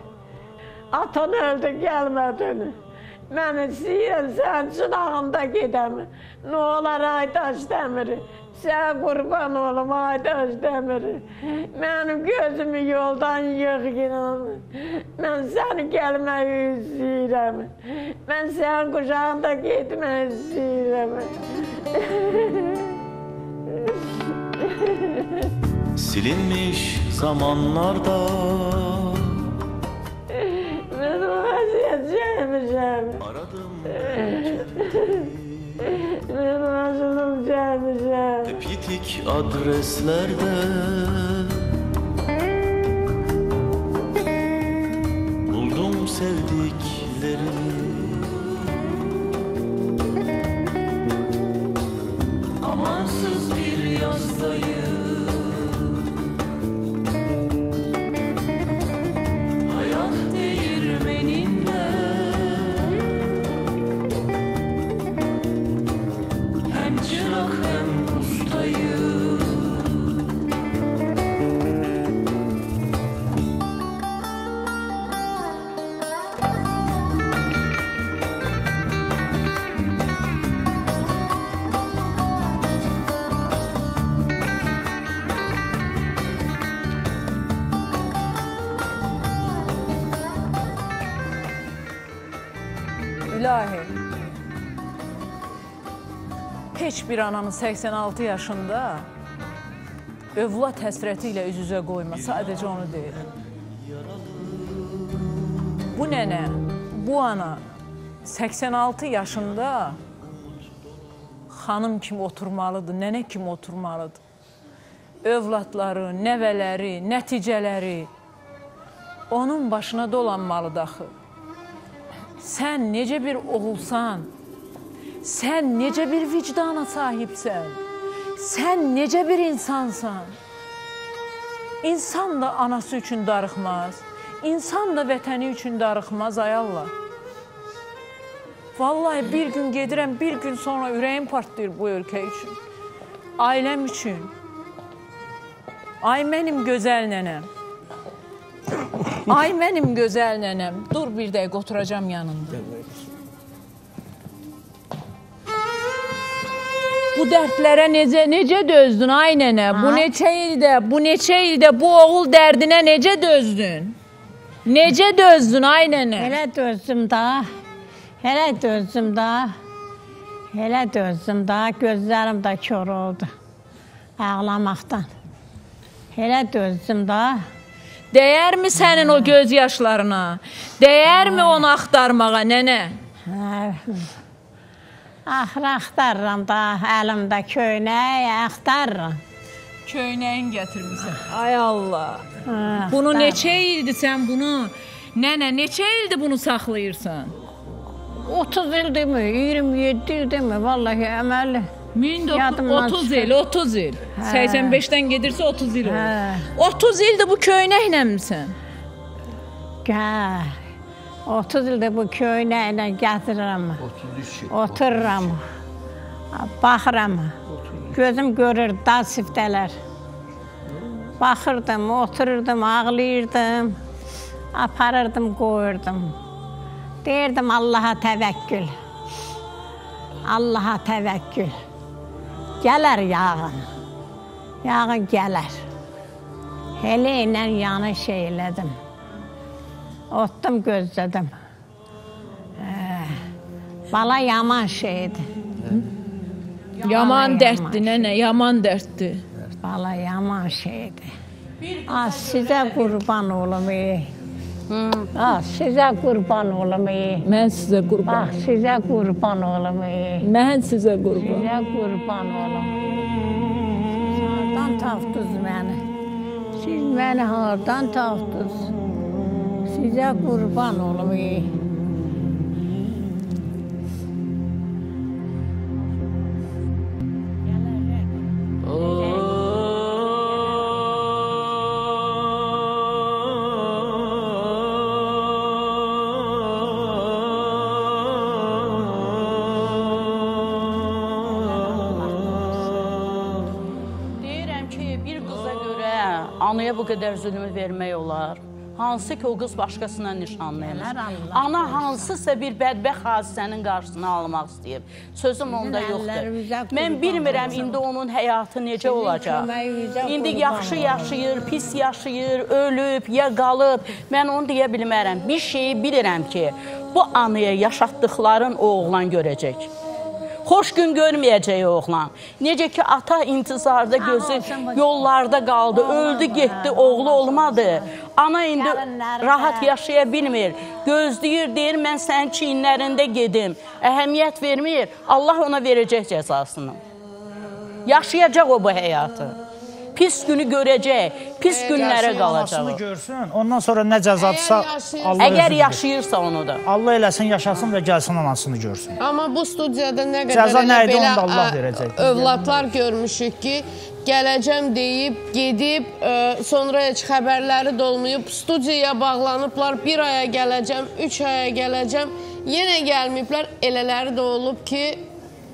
Speaker 4: Atan öldü, gəlmədin. Mən istəyirəm sən çınağında gedəm. Nə olar ay daş dəmiri. Sən qurban olum ay daş dəmiri. Mənim gözümü yoldan yığ inan. Mən səni gəlmək istəyirəm. Mən sənin qucağında getmək istəyirəm.
Speaker 17: Silinmiş zamanlarda.
Speaker 4: Ben o vaziyet gelmişim. Ben mazlum gelmişim.
Speaker 17: Hep yitik adreslerde Buldum sevdiklerimi Amansız bir yazdayım
Speaker 3: bir ananı 86 yaşında övlad həsrəti ilə üz-üzə qoyma. Sadəcə onu deyirəm. Bu nənə, bu ana 86 yaşında xanım kimi oturmalıdır, nənə kimi oturmalıdır. Övladları, nəvələri, nəticələri onun başına dolanmalıdır axı. Sən necə bir oğulsan, sən necə bir vicdana sahibsən, sən necə bir insansan. İnsan da anası üçün darıxmaz, insan da vətəni üçün darıxmaz, ay Allah. Vallahi bir gün gedirəm, bir gün sonra ürəyim partlayır bu ölkə üçün. Ailəm üçün. Ay mənim gözəl nənəm. Ay mənim gözəl nənəm. Dur bir dəqiqə oturacam yanında. Bu dərdlərə necə necə dözdün ay nənə? Bu neçə ildə, bu neçə ildə bu oğul dərdinə necə dözdün? Necə dözdün ay nənə?
Speaker 4: Elə dözdüm da. Elə dözdüm da. Elə dözdüm da. Gözlərim də kör oldu. Ağlamaqdan. Elə dözdüm da.
Speaker 3: Dəyərmi sənin o göz yaşlarına? Dəyərmi onu axtarmağa nənə?
Speaker 4: Hə. Axır axtarıram da, əlimdə köynək axtarıram.
Speaker 3: Köynəyin gətirmisən. Ay Allah.
Speaker 4: Hə,
Speaker 3: Bunu neçə ildir sən bunu? Nənə, neçə ildir bunu saxlayırsan?
Speaker 4: 30 ildirmi, 27 ildirmi? Vallahi əməli.
Speaker 3: 30 il, 30 il.
Speaker 4: Hə.
Speaker 3: 85-dən gedirsə 30 il olur.
Speaker 4: Hə.
Speaker 3: 30 ildir bu köynəklə misən?
Speaker 4: Hə. 30 ildir bu köynəklə gətirirəm.
Speaker 16: 33 il.
Speaker 4: Otururam. Baxıram. Gözüm görür dağ siftələr. Baxırdım, otururdum, ağlayırdım. Aparırdım, qoyurdum. Deyirdim Allaha təvəkkül. Allaha təvəkkül. Gələr yağın. Yağın gələr. Elə ilə yanı şey elədim. Otdum, gözlədim. Bala yaman şeydir.
Speaker 3: Yaman dərddir nənə, yaman dərddir.
Speaker 4: Bala yaman şeydir. Az sizə qurban olum. ey. Az sizə qurban olum. ey.
Speaker 3: Mən sizə qurban.
Speaker 4: Bax sizə qurban olum. ey.
Speaker 3: Mən sizə qurban.
Speaker 4: Sizə qurban olum. Hardan tapdınız məni? Siz məni hardan tapdınız? Sizə qurban olum. ey.
Speaker 11: Deyirəm ki, bir qıza görə anaya bu qədər zülmü vermək olar. Hansı ki o qız başqasına nişanlanır. Ana hansısa bir bədbəxt hadisənin qarşısını almaq istəyir. Sözüm onda yoxdur. Mən bilmirəm indi onun həyatı necə olacaq. İndi yaxşı yaşayır, pis yaşayır, ölüb, ya qalıb. Mən onu deyə bilmərəm. Bir şeyi bilirəm ki, bu anaya yaşatdıqların o oğlan görəcək. Xoş gün görməyəcək oğlan. Necə ki ata intizarda gözü yollarda qaldı, öldü, getdi, oğlu olmadı. Ana indi rahat yaşaya bilmir. Gözləyir, deyir mən sənin çiyinlərində gedim. Əhəmiyyət vermir. Allah ona verəcək cəzasını. Yaşayacaq o bu həyatı. Pis günü görəcək, pis günlərə
Speaker 13: Gəlsin,
Speaker 11: qalacaq. o.
Speaker 13: görsün. Ondan sonra nə cəzadırsa
Speaker 14: Əgər
Speaker 13: Allah
Speaker 11: Əgər yaşayırsa onu da.
Speaker 13: Allah eləsin, yaşasın və gəlsin anasını görsün.
Speaker 14: Amma bu studiyada nə qədər
Speaker 13: Cəza nə idi,
Speaker 14: belə
Speaker 13: onu da Allah verəcək.
Speaker 14: övladlar görmüşük ki, gələcəm deyib, gedib, ə, sonra heç xəbərləri də olmayıb, studiyaya bağlanıblar, bir aya gələcəm, üç aya gələcəm, yenə gəlməyiblər, elələri də olub ki,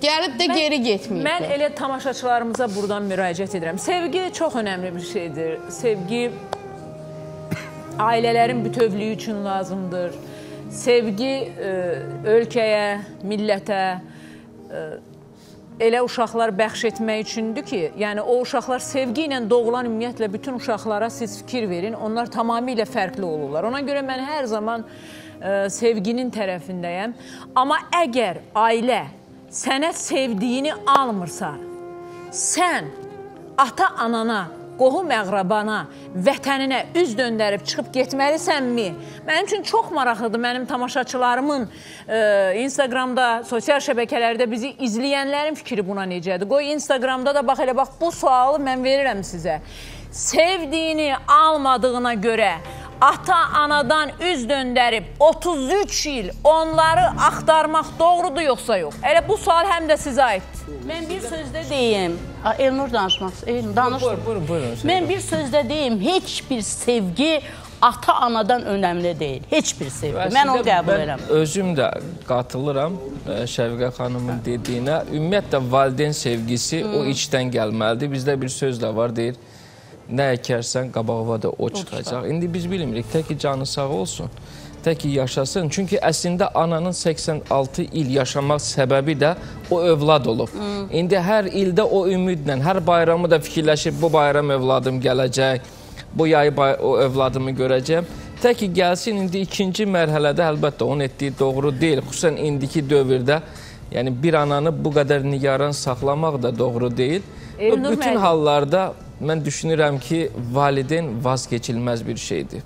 Speaker 14: gəlib də geri getməyiblər.
Speaker 3: Mən elə tamaşaçılarımıza buradan müraciət edirəm. Sevgi çox önəmli bir şeydir. Sevgi ailələrin bütövlüyü üçün lazımdır. Sevgi ə, ölkəyə, millətə ə, elə uşaqlar bəxş etmək üçündür ki, yəni o uşaqlar sevgi ilə doğulan ümumiyyətlə bütün uşaqlara siz fikir verin, onlar tamamilə fərqli olurlar. Ona görə mən hər zaman ə, sevginin tərəfindəyəm. Amma əgər ailə sənə sevdiyini almırsa, sən ata-anana, qohum-əqrabana, vətəninə üz döndərib çıxıb getməlisənmi? Mənim üçün çox maraqlıdır mənim tamaşaçılarımın e, Instagramda, sosial şəbəkələrdə bizi izləyənlərin fikri buna necədir? Qoy Instagramda da bax elə bax bu sualı mən verirəm sizə. Sevdiyini almadığına görə ata-anadan üz döndərib 33 il onları axtarmaq doğrudur yoxsa yox? Elə bu sual həm də sizə aiddir.
Speaker 11: Mən bir sözdə deyim. Elnur danışmaq. Elnur danış.
Speaker 15: Buyur, buyurun, buyurun.
Speaker 11: Mən bir sözdə deyim, heç bir sevgi ata-anadan önəmli deyil. Heç bir sevgi. Mən onu qəbul
Speaker 15: mən
Speaker 11: edirəm.
Speaker 15: Özüm də qatılıram ə, Şəvqə xanımın dediyinə. Ümumiyyətlə valideyn sevgisi o içdən gəlməlidir. Bizdə bir söz də var, deyir, nə əkərsən qabağına da o çıxacaq. İndi biz bilmirik, tək ki canı sağ olsun, tək ki yaşasın. Çünki əslində ananın 86 il yaşamaq səbəbi də o övlad olub. İndi hər ildə o ümidlə, hər bayramı da fikirləşib bu bayram övladım gələcək, bu yayı bay o övladımı görəcəm. Tək ki gəlsin indi ikinci mərhələdə əlbəttə onun etdiyi doğru deyil. Xüsusən indiki dövrdə yəni bir ananı bu qədər nigaran saxlamaq da doğru deyil.
Speaker 3: Elnur
Speaker 15: Bütün hallarda mən düşünürəm ki, valideyn vazgeçilməz bir şeydir.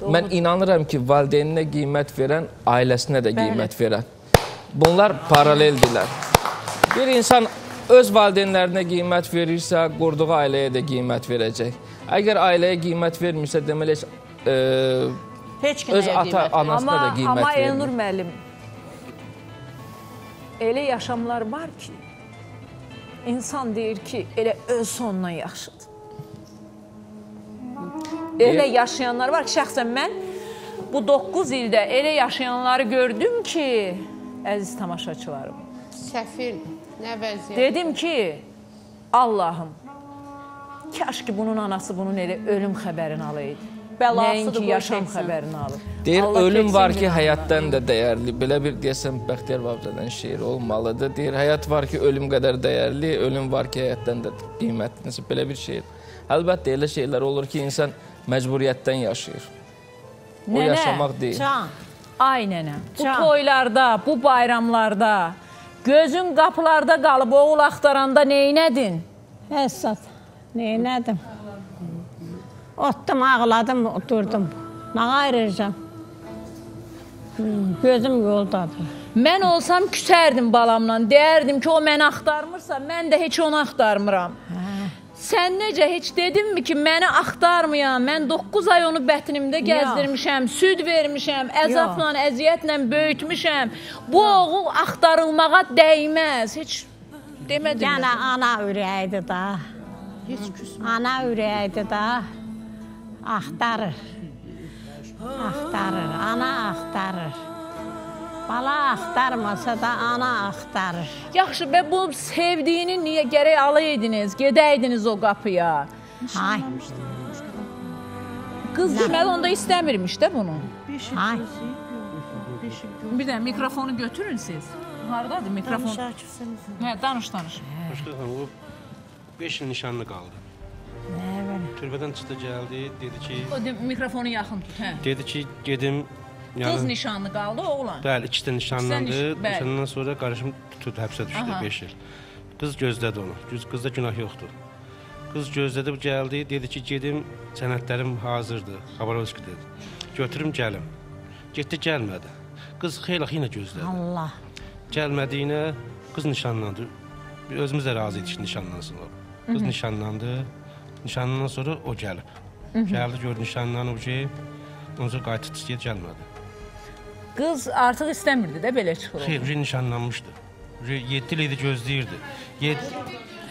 Speaker 15: Mən inanıram ki, valideyninə qiymət verən ailəsinə də qiymət verən. Bunlar paraleldirlər. Bir insan öz valideynlərinə qiymət verirsə, qurduğu ailəyə də qiymət verəcək. Əgər ailəyə qiymət vermirsə, deməli heç, e,
Speaker 11: Heç
Speaker 15: öz ata, anasına
Speaker 3: amma,
Speaker 15: da qiymət
Speaker 3: amma
Speaker 15: vermir.
Speaker 3: Elnur müəllim, elə yaşamlar var ki, insan deyir ki, elə öz sonuna yaxşıdır. Elə yaşayanlar var ki, şəxsən mən bu 9 ildə elə yaşayanları gördüm ki, əziz tamaşaçılarım.
Speaker 14: Səfil, nə vəziyyət?
Speaker 3: Dedim ki, Allahım, kaş ki bunun anası bunun elə ölüm xəbərini alaydı.
Speaker 11: Bəlasıdır,
Speaker 3: Nəinki
Speaker 11: qoy
Speaker 3: yaşam xəbərini alır.
Speaker 15: Deyir
Speaker 3: Allah
Speaker 15: ölüm var ki, həyatdan da dəyərli. Belə bir deyəsən Bəxtiyar Vahabzadən şeir olmalıdır. Deyir həyat var ki, ölüm qədər dəyərli, ölüm var ki, həyatdan da qiymətli. Nəsə belə bir şeir. Əlbəttə elə şeylər olur ki, insan məcburiyyətdən yaşayır. O
Speaker 3: Nənə,
Speaker 15: yaşamaq deyil.
Speaker 3: Can. Ay nənə, bu
Speaker 4: Can.
Speaker 3: toylarda, bu bayramlarda gözün qapılarda qalıb oğul axtaranda neynədin?
Speaker 4: Əsad, neynədim? Otdum, ağladım, oturdum. Nə ayıracam? Gözüm yoldadır.
Speaker 3: Mən olsam küsərdim balamla, deyərdim ki, o məni axtarmırsa, mən də heç onu axtarmıram. Sən necə heç dedinmi ki, məni axtarmayan, mən 9 ay onu bətnimdə gəzdirmişəm, süd vermişəm, əzabla, əziyyətlə böyütmüşəm. Bu oğul axtarılmağa dəyməz. Heç demədim.
Speaker 4: Yəni ana ürəyidir da. Heç Ana ürəyidir da. Axtarır. Axtarır, ana axtarır. Bala axtarmasa da ana axtarır.
Speaker 3: Yaxşı, və bu sevdiyini niyə gərək alaydınız, gedəydiniz o qapıya?
Speaker 4: Hay.
Speaker 3: Qız deməli onda istəmirmiş də bunu.
Speaker 4: Hay.
Speaker 3: Bir də mikrofonu götürün siz. Hardadır mikrofon? Hə, danış, danış.
Speaker 18: Başqa xanım, o 5 il nişanlı qaldı. Türbədən çıxdı, gəldi, dedi ki,
Speaker 3: O de, mikrofonu yaxın tut, hə.
Speaker 18: dedi ki, gedim
Speaker 3: Qız nişanlı qaldı, oğlan.
Speaker 18: Bəli, ikisi də nişanlandı. Nişandan sonra qarışım tutuldu, həbsə düşdü
Speaker 3: Aha.
Speaker 18: 5 il. Qız gözlədi onu. Qız qızda günah yoxdur. Qız gözlədi, bu gəldi, dedi ki, gedim, sənədlərim hazırdır. Xabarovski dedi. Götürüm gəlim. Getdi, gəlmədi. Qız xeyli yenə gözlədi.
Speaker 11: Allah.
Speaker 18: Gəlmədiyinə qız nişanlandı. Biz Özümüz də razı idik ki, nişanlansın o. Qız
Speaker 3: Mhm.
Speaker 18: nişanlandı. Nişanlandan sonra o gəlib. Gəldi, gördü nişanlanıb ki, ondan sonra qayıtdı, get gəlmədi.
Speaker 3: Qız artıq istəmirdi də belə çıxır.
Speaker 18: Xeyr, Uje nişanlanmışdı. Uje 7 il idi gözləyirdi. 7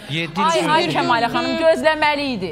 Speaker 18: 7 il
Speaker 3: Ay, ay. Kəmalə xanım gözləməli idi.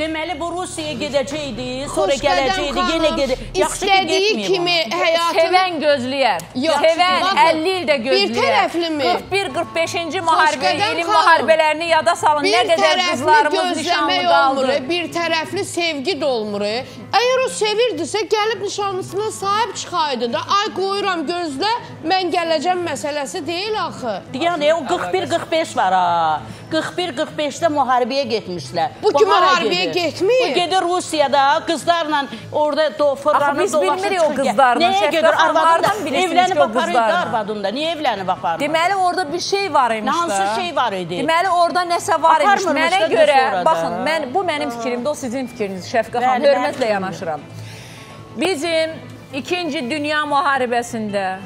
Speaker 11: Deməli bu Rusiyaya gedəcəkdi, sonra gələcəkdi, yenə gedir. Yaxşı ki, getməyib
Speaker 14: kimi həyatını
Speaker 3: Sevən gözləyər.
Speaker 14: Yox,
Speaker 3: Sevən
Speaker 14: baxın,
Speaker 3: 50 ildə gözləyər.
Speaker 14: bir tərəflimi?
Speaker 3: 41-45-ci müharibə, ilin müharibələrini yada salın. Nə qədər qızlarımız nişanlı qaldı.
Speaker 14: olmur, bir tərəfli sevgi də olmur. Əgər o sevirdisə, gəlib nişanlısına sahib çıxaydı da, ay qoyuram gözlə, mən gələcəm məsələsi deyil axı.
Speaker 11: Yəni o 41-45 var ha. 41-45-də müharibəyə getmişlər.
Speaker 14: Bu ki, müharibəyə getmir.
Speaker 11: Bu gedir Rusiyada qızlarla orada fırlanır,
Speaker 3: Axı biz
Speaker 11: dolaşır,
Speaker 3: bilmirik o
Speaker 11: çıxır.
Speaker 3: qızlarla.
Speaker 11: Nəyə gedir?
Speaker 3: xanım,
Speaker 11: Arvadın
Speaker 3: hardan
Speaker 11: da
Speaker 3: bilirsiniz
Speaker 11: evlənib
Speaker 3: ki, o
Speaker 11: aparır
Speaker 3: qızlarla?
Speaker 11: arvadın da. Niyə evlənib aparır?
Speaker 3: Deməli orada bir şey var imiş
Speaker 11: Hansı şey var idi?
Speaker 3: Deməli orada nəsə var imiş. Mənə görə, baxın, mən bu mənim fikrimdir, o sizin fikriniz Şəfqə xanım. Hörmətlə
Speaker 11: fikrimdir.
Speaker 3: Yanaşıram. Bizim 2-ci Dünya müharibəsində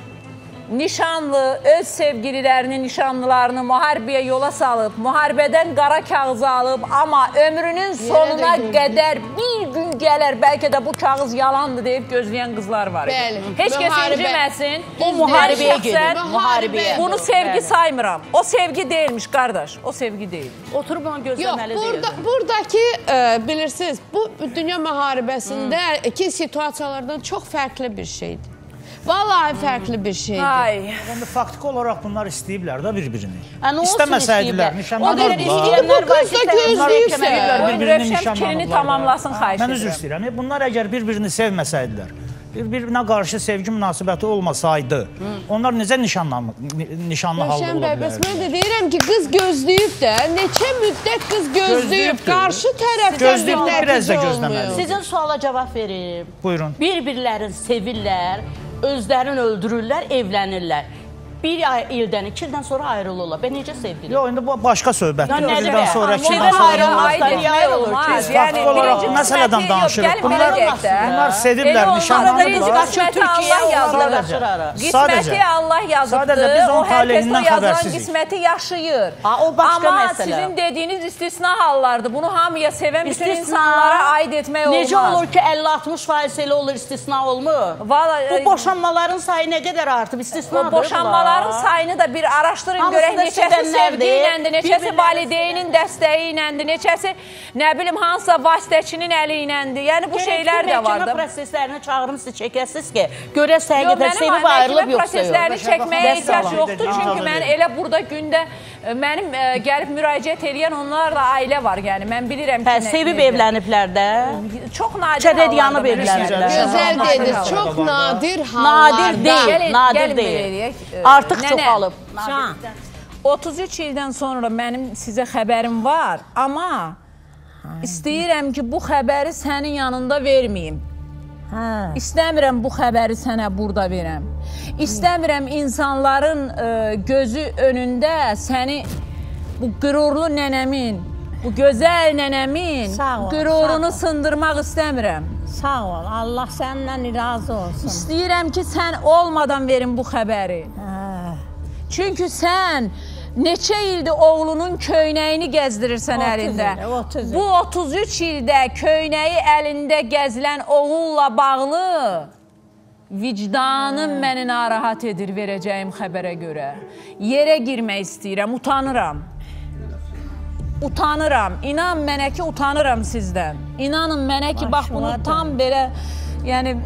Speaker 3: nişanlı öz sevgililərini, nişanlılarını müharibəyə yola salıb, müharibədən qara kağızı alıb, amma ömrünün sonuna qədər bir gün gələr, bəlkə də bu kağız yalandır deyib gözləyən qızlar var idi.
Speaker 14: Bəli,
Speaker 3: Heç kəs inciməsin.
Speaker 11: O müharibəyə gedir, müharibəyə.
Speaker 3: Bunu sevgi
Speaker 11: Bəli.
Speaker 3: saymıram. O sevgi deyilmiş qardaş. O sevgi deyil.
Speaker 11: Oturub onu
Speaker 14: Yox,
Speaker 11: gözləməli deyil.
Speaker 14: buradakı e, bilirsiniz, bu dünya müharibəsində iki situasiyalardan çox fərqli bir şeydir. Vallahi fərqli bir şeydir.
Speaker 3: Ay.
Speaker 13: Yəni faktiki olaraq bunlar istəyiblər də bir-birini.
Speaker 11: Olsun
Speaker 13: İstəməsəydilər,
Speaker 11: var
Speaker 14: Bu qız da gözləyirsə.
Speaker 13: Onlar bir-birini nişanlanıblar.
Speaker 3: tamamlasın, xahiş
Speaker 13: Mən üzr
Speaker 3: edirəm.
Speaker 13: istəyirəm. Bunlar əgər bir-birini sevməsəydilər, bir-birinə qarşı sevgi münasibəti olmasaydı, onlar necə nişanlan nişanlı halda ola
Speaker 14: bəy, bəs
Speaker 13: bilərdi?
Speaker 14: mən də deyirəm ki, qız gözləyib də, neçə müddət qız gözləyib, qarşı tərəfdən
Speaker 13: Gözləyib,
Speaker 14: bir
Speaker 13: biraz da gözləməli.
Speaker 11: Sizin suala cavab verim.
Speaker 13: Buyurun.
Speaker 11: Bir-birlərini sevirlər, özlərini öldürürlər, evlənirlər. Bir ay ildən, iki ildən sonra ayrılırlar. Və necə sevgilir?
Speaker 13: Yox, indi bu başqa söhbətdir.
Speaker 11: Ya nə
Speaker 13: Bir ildən
Speaker 11: demək?
Speaker 13: sonra, iki
Speaker 11: Sevən
Speaker 13: ildən sonra.
Speaker 11: ayrılmaz da,
Speaker 3: Ayrı
Speaker 11: niyə
Speaker 3: etmək
Speaker 11: ayrılır
Speaker 3: olmaz.
Speaker 11: ki?
Speaker 13: Biz faktiki olaraq
Speaker 3: birinci
Speaker 13: məsələdən
Speaker 3: qisməti
Speaker 13: danışırıq.
Speaker 3: yox, gəlin
Speaker 13: Bunlar,
Speaker 3: belə deyək də.
Speaker 13: bunlar
Speaker 3: Elə
Speaker 13: seviblər,
Speaker 3: olmaz.
Speaker 13: nişanlandılar.
Speaker 3: Birinci qisməti
Speaker 11: Türkiyə
Speaker 3: Allah yazdı.
Speaker 11: uzaqlaşır ara.
Speaker 3: Qisməti
Speaker 13: Sadəcə-
Speaker 3: Allah yazıbdı.
Speaker 13: sadəcə biz onun
Speaker 3: o hər kəs o
Speaker 13: taleyindən
Speaker 3: yazılan
Speaker 13: xəbərsizik.
Speaker 3: qisməti yaşayır.
Speaker 11: Ha, o başqa
Speaker 3: Amma
Speaker 11: məsələ.
Speaker 3: sizin dediyiniz istisna hallardır. Bunu hamıya sevən bütün
Speaker 11: İstisna-
Speaker 3: insanlara aid etmək olmaz.
Speaker 11: Necə olur ki 50-60 faiz elə olur istisna olmur?
Speaker 3: Valla
Speaker 11: Bu boşanmaların sayı nə qədər artıb? İstisnadır.
Speaker 3: O
Speaker 11: bunlar.
Speaker 3: sayını da bir araşdırın görək neçəsi sevgi iləndir, neçəsi valideynin dəstəyi iləndir, neçəsi nə bilim hansısa vasitəçinin əli iləndir. Yəni bu şeylər də var
Speaker 11: Məhkəmə proseslərini çağırım siz çəkəsiz ki, görəs
Speaker 3: Yox,
Speaker 11: həqiqətən sevib
Speaker 3: məhkəmə
Speaker 11: ayrılıb yoxsa yox.
Speaker 3: proseslərini çəkməyə ehtiyac yoxdur. Çünki mən elə burada gündə mənim e, gəlib müraciət edən onlarla ailə var. Yəni mən bilirəm ki,
Speaker 11: Hə,
Speaker 3: nə-
Speaker 11: sevib evləniblər də.
Speaker 3: Çox nadir
Speaker 11: Çədəd yanıb evləniblər.
Speaker 14: Gözəl dediniz, çox nadir hallarda.
Speaker 11: Nadir deyil,
Speaker 3: Gəlin-
Speaker 11: nadir deyil.
Speaker 3: E,
Speaker 11: Artıq
Speaker 3: nənə,
Speaker 11: çoxalıb.
Speaker 3: Can, 33 ildən sonra mənim sizə xəbərim var, amma istəyirəm ki, bu xəbəri sənin yanında verməyim. İstəmirəm bu xəbəri sənə burada verəm. İstəmirəm insanların ə, gözü önündə səni bu qürurlu nənəmin, bu gözəl nənəmin
Speaker 4: ol,
Speaker 3: qürurunu sındırmaq istəmirəm.
Speaker 4: Sağ ol. Allah səndən razı olsun.
Speaker 3: İstəyirəm ki, sən olmadan verin bu xəbəri.
Speaker 4: Hə.
Speaker 3: Çünki sən neçə ildir oğlunun köynəyini gəzdirirsən
Speaker 4: 30
Speaker 3: əlində.
Speaker 4: il, 30 il.
Speaker 3: Bu 33 ildə köynəyi əlində gəzilən oğulla bağlı vicdanım məni narahat edir verəcəyim xəbərə görə. Yerə girmək istəyirəm, utanıram. Utanıram. İnan mənə ki, utanıram sizdən. İnanın mənə ki, bax bunu tam belə, yəni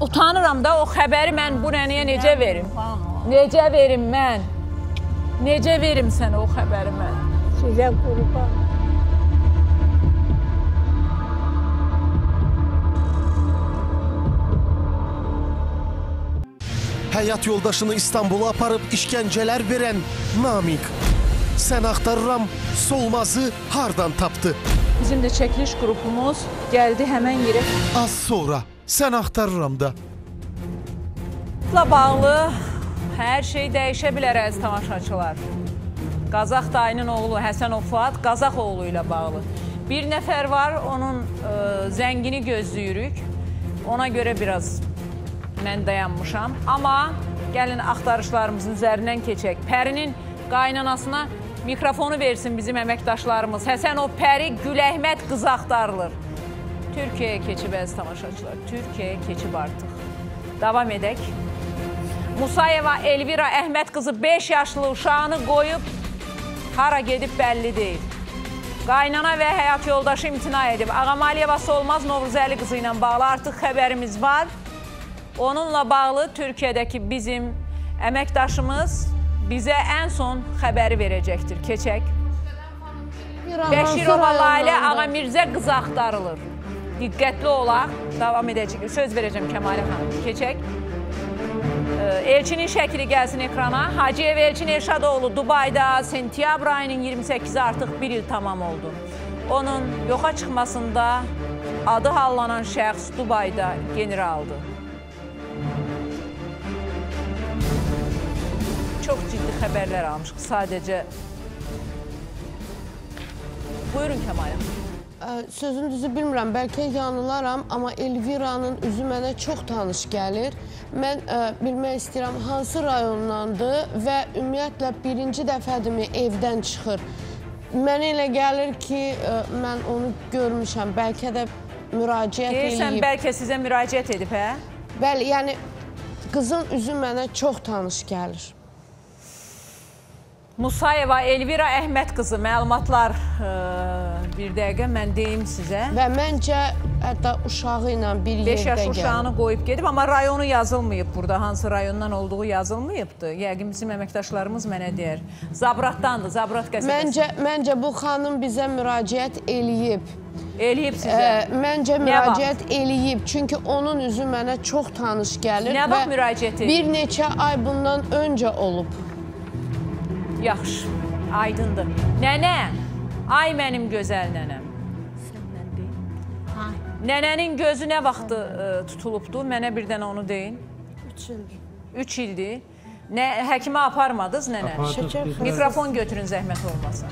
Speaker 3: utanıram da o xəbəri mən bu nənəyə necə verim? Necə verim mən? Necə verim sənə o xəbəri mən?
Speaker 4: Sizə qurban.
Speaker 1: Həyat yoldaşını İstanbula aparıb işgəncələr verən Namik. Sən axtarıram solmazı hardan tapdı?
Speaker 3: Bizim də çəkiliş qrupumuz gəldi həmən yerə.
Speaker 1: Az sonra sən axtarıram da
Speaker 3: bağlı hər şey dəyişə bilər əziz tamaşaçılar. Qazax dayının oğlu Həsən Fuad Qazax oğlu ilə bağlı. Bir nəfər var, onun ə, zəngini gözləyirik. Ona görə biraz mən dayanmışam. Amma gəlin axtarışlarımızın üzərindən keçək. Pərinin qaynanasına mikrofonu versin bizim əməkdaşlarımız. Həsən o Pəri Güləhmət qızı axtarılır. Türkiyəyə keçib əziz tamaşaçılar. Türkiyəyə keçib artıq. Davam edək. Musayeva Elvira Əhməd qızı 5 yaşlı uşağını qoyub hara gedib bəlli deyil. Qaynana və həyat yoldaşı imtina edib. Ağamaliyeva Solmaz Novruzəli qızı ilə bağlı artıq xəbərimiz var. Onunla bağlı Türkiyədəki bizim əməkdaşımız bizə ən son xəbəri verəcəkdir. Keçək. Bəşirova Lalə Ağa Mirzə qızı axtarılır. Diqqətli olaq. Davam edəcək. Söz verəcəm Kəmalə xanım. Keçək. Elçinin şəkli gəlsin ekrana. Hacıyev Elçin Elşadoğlu Dubayda sentyabr ayının 28-i artıq bir il tamam oldu. Onun yoxa çıxmasında adı hallanan şəxs Dubayda generaldı. Çox ciddi xəbərlər almışıq. Sadəcə Buyurun Kəmal xanım.
Speaker 14: Sözün düzü bilmirəm, bəlkə yanılaram, amma Elviranın üzü mənə çox tanış gəlir. Mən ə, bilmək istəyirəm hansı rayondandır və ümumiyyətlə birinci dəfədimi evdən çıxır. Mənə elə gəlir ki, ə, mən onu görmüşəm, bəlkə də müraciət
Speaker 3: Deyirsən
Speaker 14: eləyib.
Speaker 3: bəlkə sizə müraciət edib, hə?
Speaker 14: Bəli, yəni qızın üzü mənə çox tanış gəlir.
Speaker 3: Musayeva Elvira Əhməd qızı məlumatlar ə, bir dəqiqə mən deyim sizə.
Speaker 14: Və məncə hətta uşağı ilə bir
Speaker 3: 5
Speaker 14: yerdə
Speaker 3: yaş
Speaker 14: gəlir.
Speaker 3: uşağını qoyub gedib, amma rayonu yazılmayıb burada. Hansı rayondan olduğu yazılmayıbdı. Yəqin bizim əməkdaşlarımız mənə deyər. Zabratdandır, Zabrat qəsəbəsi.
Speaker 14: Məncə məncə bu xanım bizə müraciət eləyib.
Speaker 3: Eləyib sizə.
Speaker 14: Ə, məncə
Speaker 3: Nə
Speaker 14: müraciət eləyib. Çünki onun üzü mənə çox tanış gəlir
Speaker 3: Nə vaxt müraciət eləyib?
Speaker 14: bir neçə ay bundan öncə olub.
Speaker 3: Yaxşı, aydındır. Nənə, ay mənim gözəl nənəm. Nənənin gözü nə vaxtı ə, tutulubdu? Mənə bir dənə onu deyin.
Speaker 14: 3 ildir.
Speaker 3: 3 ildir. Nə həkimə aparmadınız nənə?
Speaker 14: Biz-
Speaker 3: Mikrofon götürün zəhmət olmasa.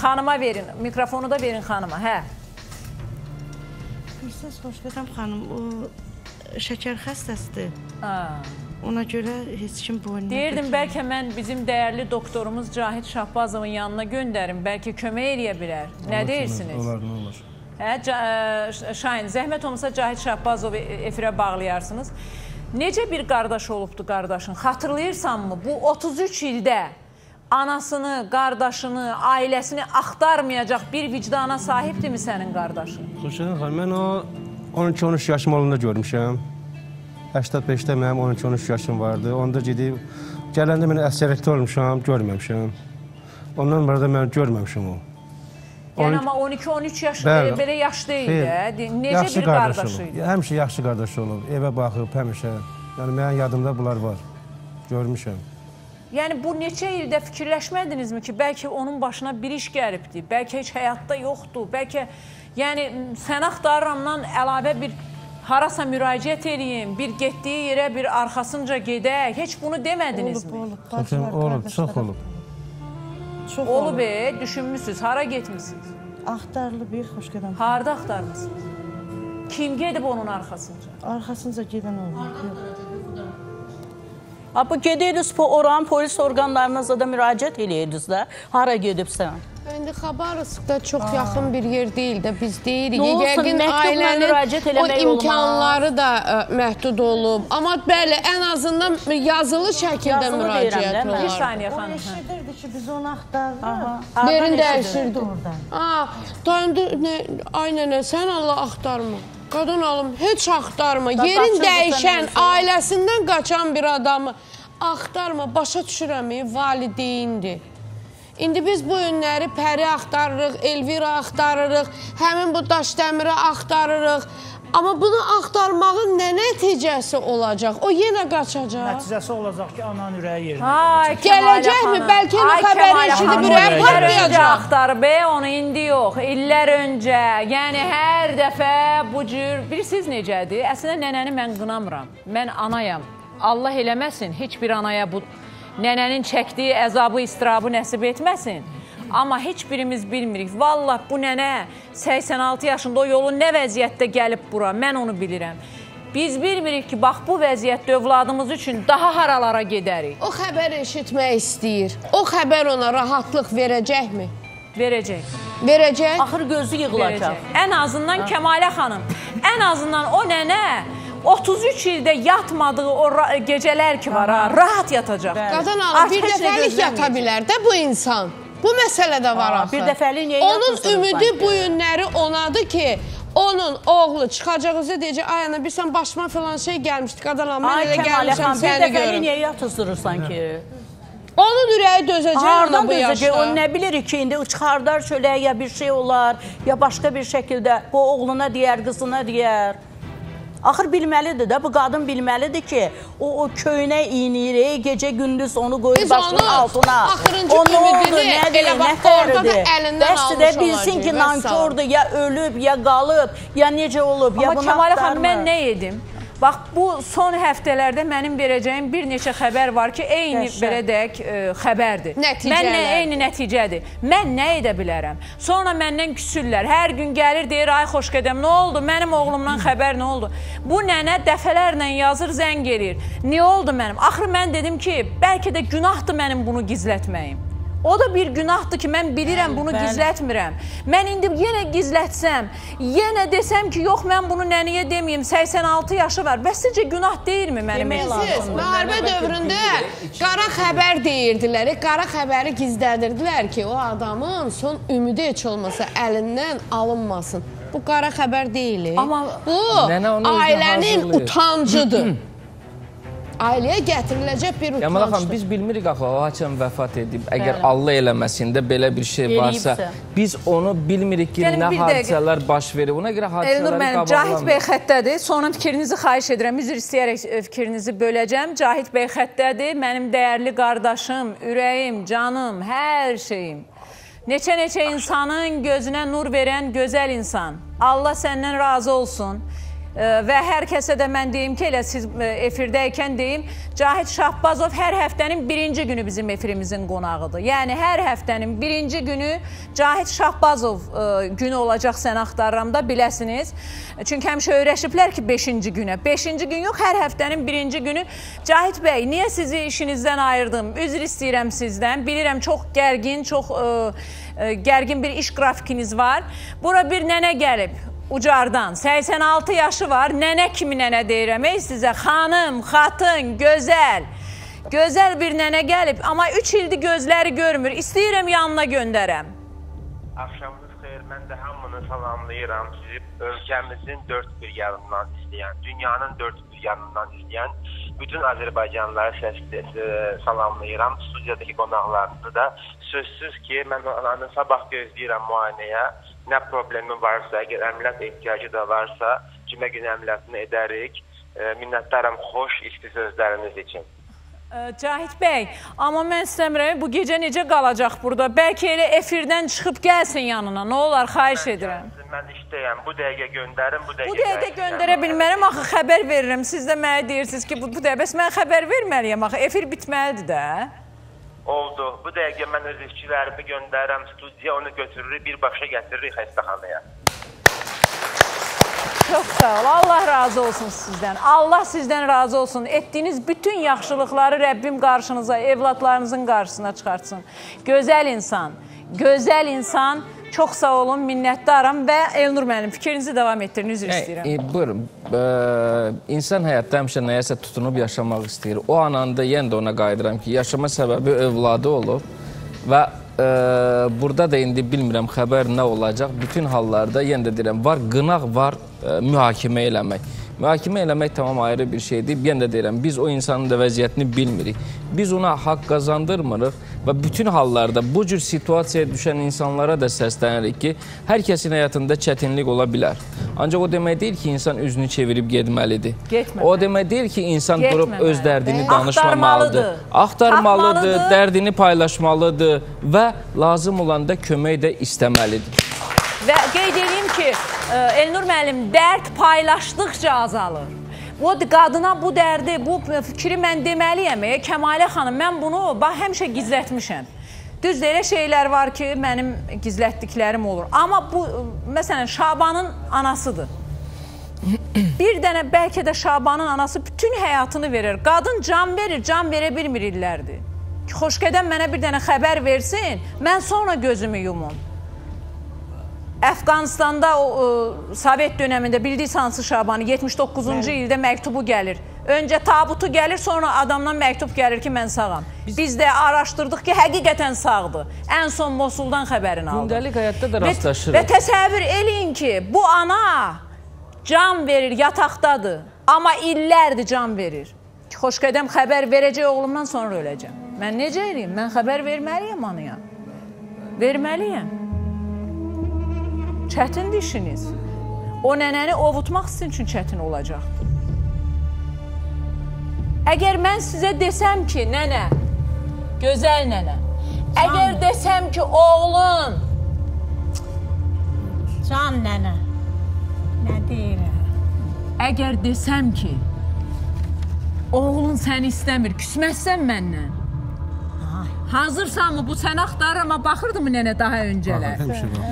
Speaker 3: Xanıma verin, mikrofonu da verin xanıma. Hə.
Speaker 19: Bilirsiniz, Xoşqədəm xanım, o şəkər xəstəsidir.
Speaker 3: Ha.
Speaker 19: Ona görə heç kim boynuna
Speaker 3: Deyirdim bəlkə mən bizim dəyərli doktorumuz Cahid Şahbazovun yanına göndərim, bəlkə kömək eləyə bilər. Nə deyirsiniz?
Speaker 18: Olar, nə olar.
Speaker 3: Hə, ə, Şahin, zəhmət olmasa Cahid Şahbazovu efirə bağlayarsınız. Necə bir qardaş olubdu qardaşın? Xatırlayırsanmı? Bu 33 ildə anasını, qardaşını, ailəsini axtarmayacaq bir vicdana sahibdimi sənin qardaşın?
Speaker 18: Xoşçalan xanım, mən o 12-13 yaşım olanda görmüşəm. 85-də mənim 12-13 yaşım vardı. Onda gedib gələndə mən əsərətdə olmuşam, görməmişəm. Ondan sonra da mən görməmişəm o.
Speaker 3: Yəni
Speaker 18: 12
Speaker 3: amma 12-13 yaş e, belə yaş deyil
Speaker 18: Xeyr,
Speaker 3: də. De- Necə
Speaker 18: yaxşı
Speaker 3: bir
Speaker 18: qardaş
Speaker 3: qardaşı idi?
Speaker 18: Həmişə yaxşı qardaş olub. Evə baxıb həmişə. Yəni mənim yadımda bunlar var. Görmüşəm.
Speaker 3: Yəni bu neçə ildə fikirləşmədinizmi ki, bəlkə onun başına bir iş gəlibdi, bəlkə heç həyatda yoxdur, bəlkə yəni sən axtarıramdan əlavə bir harasa müraciət eləyim, bir getdiyi yerə bir arxasınca gedək. Heç bunu demədinizmi?
Speaker 19: Olub, olub. Bacılar,
Speaker 18: olub, çox olub.
Speaker 19: Çox
Speaker 3: Olub, e, düşünmüsünüz, hara getmisiniz?
Speaker 19: Axtarılıb bir Xoşqədəm.
Speaker 3: Harda axtarmısınız? Kim gedib onun arxasınca?
Speaker 19: Arxasınca gedən olub.
Speaker 11: Ha, bu gedirdiniz bu oran polis orqanlarınıza da müraciət eləyirdiniz də. Hara gedibsən?
Speaker 14: İndi Xabarovskda çox yaxın bir yer deyil də biz deyirik.
Speaker 11: Olsun,
Speaker 14: Yəqin ailənin o
Speaker 11: eləmək olmaz.
Speaker 14: imkanları da ə, məhdud olub. Amma bəli, ən azından yazılı şəkildə
Speaker 11: Yazılı
Speaker 14: müraciət olar.
Speaker 3: Bir saniyə
Speaker 19: O
Speaker 3: xanım. hə.
Speaker 19: eşidirdi ki, biz onu axtarırıq.
Speaker 14: Yerin dəyişirdi.
Speaker 19: oradan.
Speaker 14: Aa, dayımdı, nə, ay nənə, sən Allah axtarma. Qadın alım, heç axtarma.
Speaker 11: Da
Speaker 14: Yerin dəyişən, ailəsindən qaçan bir adamı axtarma. Başa düşürəm, valideyndir. İndi biz bu günləri Pəri axtarırıq, Elvira axtarırıq, həmin bu Daşdəmiri axtarırıq. Amma bunu axtarmağın nə nəticəsi olacaq? O yenə qaçacaq.
Speaker 13: Nəticəsi olacaq ki, ananın ürəyi yerinə.
Speaker 3: Ay
Speaker 14: Gələcəkmi? Bəlkə
Speaker 3: Ay
Speaker 14: xəbəri eşidib ürəyi partlayacaq.
Speaker 3: axtarıb, onu indi yox. İllər öncə, yəni hər dəfə bu cür, bilirsiniz necədir? Əslində nənəni mən qınamıram. Mən anayam. Allah eləməsin, heç bir anaya bu nənənin çəkdiyi əzabı, istirabı nəsib etməsin. Amma heç birimiz bilmirik. Vallah bu nənə 86 yaşında o yolun nə vəziyyətdə gəlib bura, mən onu bilirəm. Biz bilmirik ki, bax bu vəziyyətdə övladımız üçün daha haralara gedərik.
Speaker 14: O xəbər eşitmək istəyir. O xəbər ona rahatlıq verəcəkmi?
Speaker 3: Verəcək.
Speaker 14: Verəcək.
Speaker 11: Axır gözü yığılacaq.
Speaker 3: Verəcək. Ən azından Kəmalə xanım, ən azından o nənə 33 ildə yatmadığı o gecələr ki var ha, rahat yatacaq.
Speaker 14: Qadın alım,
Speaker 3: Artıq
Speaker 14: bir dəfəlik yata bilər də bu insan. Bu məsələ də var axı.
Speaker 11: bir dəfəlik niyə
Speaker 14: Onun ümidi bu günləri onadır ki, onun oğlu çıxacağınızda deyəcək, ay ana bir sən başıma falan şey gəlmişdi, qadın alım, mən
Speaker 11: Ay
Speaker 14: elə gəlmişəm
Speaker 11: xan, bir
Speaker 14: səni
Speaker 11: dəfəlik
Speaker 14: görüm.
Speaker 11: niyə yatızdırırsan ki?
Speaker 14: Onun ürəyi dözəcək
Speaker 11: Hardan
Speaker 14: bu
Speaker 11: dözəcək?
Speaker 14: yaşda.
Speaker 11: O nə bilir ki, indi çıxardar çölə ya bir şey olar, ya başqa bir şəkildə bu oğluna deyər, qızına deyər. Axır bilməlidir də, bu qadın bilməlidir ki, o, o köynə iynir, ey, gecə gündüz onu qoyur başının altına.
Speaker 14: axırıncı
Speaker 11: o nə oldu,
Speaker 14: ümidini
Speaker 11: nədir,
Speaker 14: elə
Speaker 11: nə
Speaker 14: əlindən
Speaker 11: Bəsdir də bilsin ki, nankordur, ya ölüb, ya qalıb, ya necə olub, ya
Speaker 3: Amma
Speaker 11: bunu
Speaker 3: Kəmalə xanım,
Speaker 11: axtarmır.
Speaker 3: mən nə edim? Bax, bu son həftələrdə mənim verəcəyim bir neçə xəbər var ki, eyni
Speaker 11: Dəhşət.
Speaker 3: belə deyək, ə, xəbərdir.
Speaker 14: Nəticələr.
Speaker 3: Mən nə, eyni nəticədir. Mən nə edə bilərəm? Sonra məndən küsürlər. Hər gün gəlir deyir, ay xoş gedəm, nə oldu? Mənim oğlumdan xəbər nə oldu? Bu nənə dəfələrlə yazır, zəng eləyir. Nə oldu mənim? Axırı mən dedim ki, bəlkə də günahdır mənim bunu gizlətməyim. O da bir günahdır ki, mən bilirəm bunu
Speaker 11: bəli.
Speaker 3: gizlətmirəm. Mən indi yenə gizlətsəm, yenə desəm ki, yox mən bunu nəniyə deməyim, 86 yaşı var. Bəs sizcə günah deyilmi mənim?
Speaker 14: Siz müharibə dövründə qara xəbər deyirdilər, qara xəbəri gizlədirdilər ki, o adamın son ümidi heç olmasa əlindən alınmasın. Bu qara xəbər deyil.
Speaker 3: Amma
Speaker 14: bu ailənin utancıdır. Ailəyə gətiriləcək bir
Speaker 15: Yamala xanım, biz bilmirik axı o haçan vəfat edib. Əgər
Speaker 11: Bəli.
Speaker 15: Allah eləməsində belə bir şey varsa,
Speaker 11: Eləyibsə.
Speaker 15: biz onu bilmirik ki,
Speaker 3: Gəlin
Speaker 15: nə hadisələr baş verir. Buna görə
Speaker 3: Elnur
Speaker 15: hadisələri
Speaker 3: mənim Cahid bəy xəttədir. Sonra fikrinizi xahiş edirəm. Üzr istəyərək e, fikrinizi böləcəm. Cahid bəy xəttədir. Mənim dəyərli qardaşım, ürəyim, canım, hər şeyim. Neçə-neçə insanın gözünə nur verən gözəl insan. Allah səndən razı olsun. Və hər kəsə də mən deyim ki, elə siz e, efirdəykən deyim, Cahid Şahbazov hər həftənin birinci günü bizim efirimizin qonağıdır. Yəni hər həftənin birinci günü Cahid Şahbazov e, günü olacaq sən axtarıramda biləsiniz. Çünki həmişə öyrəşiblər ki, 5-ci günə. 5-ci gün yox, hər həftənin birinci günü. Cahid bəy, niyə sizi işinizdən ayırdım? Üzr istəyirəm sizdən. Bilirəm çox gərgin, çox e, e, gərgin bir iş qrafikiniz var. Bura bir nənə gəlib. Ucardan 86 yaşı var. Nənə kimi nənə deyirəm ey sizə. Xanım, xatın, gözəl. Gözəl bir nənə gəlib, amma 3 ildir gözləri görmür. İstəyirəm yanına göndərəm.
Speaker 20: Axşamınız xeyir. Mən də hamını salamlayıram. Sizi ölkəmizin dörd bir yanından izləyən, dünyanın dörd bir yanından izləyən bütün Azərbaycanlıları səs salamlayıram. Studiyadakı qonaqlarınızı da sözsüz ki, mən onu sabah gözləyirəm müayinəyə. Nə problemi varsa, əgər əməliyyat ehtiyacı da varsa, cümə günü əməliyyatını edərik. E, minnətdaram xoş isti sözləriniz üçün.
Speaker 3: Ə, Cahid bəy, amma mən istəmirəm bu gecə necə qalacaq burada? Bəlkə elə efirdən çıxıb gəlsin yanına. Nə olar, xahiş edirəm.
Speaker 20: Mən işdəyəm. Bu dəqiqə göndərin, bu dəqiqə.
Speaker 3: Bu dəqiqə göndərə bilmərəm, axı xəbər verirəm. Siz də mənə deyirsiniz ki, bu, bu dəqiqə bəs mən xəbər verməliyəm axı. Efir bitməlidir də.
Speaker 20: Oldu. Bu dəqiqə mən öz işçilərimi göndərirəm studiya, onu götürürük, birbaşa gətiririk xəstəxanaya.
Speaker 3: Çox sağ ol. Allah razı olsun sizdən. Allah sizdən razı olsun. Etdiyiniz bütün yaxşılıqları Rəbbim qarşınıza, evladlarınızın qarşısına çıxartsın. Gözəl insan, gözəl insan. Çox sağ olun, minnətdaram və Elnur müəllim fikrinizi davam etdirin, üzr istəyirəm.
Speaker 15: E, e, buyurun. E, insan həyatda həmişə nəyəsə tutunub yaşamaq istəyir. O ananda yenə də ona qayıdıram ki, yaşama səbəbi övladı olub və burada da indi bilmirəm xəbər nə olacaq. Bütün hallarda yenə də deyirəm, var qınaq, var mühakimə eləmək. Mühakimə eləmək tamam ayrı bir şeydir. Yenə də deyirəm, biz o insanın da vəziyyətini bilmirik. Biz ona haqq qazandırmırıq və bütün hallarda bu cür situasiyaya düşən insanlara da səslənirik ki, hər kəsin həyatında çətinlik ola bilər. Ancaq o demək deyil ki, insan üzünü çevirib getməlidir.
Speaker 3: Getməməli.
Speaker 15: O demək deyil ki, insan durub
Speaker 3: Getməməli.
Speaker 15: öz dərdini danışmamalıdır.
Speaker 3: Axtarmalıdır.
Speaker 15: Axtarmalıdır, dərdini paylaşmalıdır və lazım olanda kömək də istəməlidir.
Speaker 3: Və qeyd edeyim ki, ə, Elnur müəllim, dərd paylaşdıqca azalır. O qadına bu dərdi, bu fikri mən deməliyəm. E, Kəmalə xanım, mən bunu bax həmişə gizlətmişəm. Düzdür, elə şeylər var ki, mənim gizlətdiklərim olur. Amma bu məsələn Şabanın anasıdır. Bir dənə bəlkə də Şabanın anası bütün həyatını verir. Qadın can verir, can verə bilmir illərdir. Ki, Xoşqədəm mənə bir dənə xəbər versin, mən sonra gözümü yumum. Əfqanistanda o, o Sovet dövründə bildiyiniz hansı Şabanı 79-cu ildə məktubu gəlir. Öncə tabutu gəlir, sonra adamdan məktub gəlir ki, mən sağam. Biz də araşdırdıq ki, həqiqətən sağdır. Ən son Mosuldan xəbərini aldıq.
Speaker 15: Gündəlik həyatda da
Speaker 3: Və,
Speaker 15: rastlaşırıq.
Speaker 3: və təsəvvür eləyin ki, bu ana can verir, yataqdadır. Amma illərdir can verir. Xoşqədəm xəbər verəcək oğlumdan sonra öləcəm. Mən necə eləyim? Mən xəbər verməliyəm anaya. Verməliyəm. Çətindir işiniz. O nənəni ovutmaq sizin üçün çətin olacaqdır. Əgər mən sizə desəm ki, nənə, gözəl nənə, əgər desəm ki, oğlun
Speaker 4: Can nənə. Nə deyirəm?
Speaker 3: Əgər desəm ki, oğlun səni istəmir, küsməzsən məndən. Hazırsanmı bu səni axtarır amma baxırdımı nənə daha öncələr?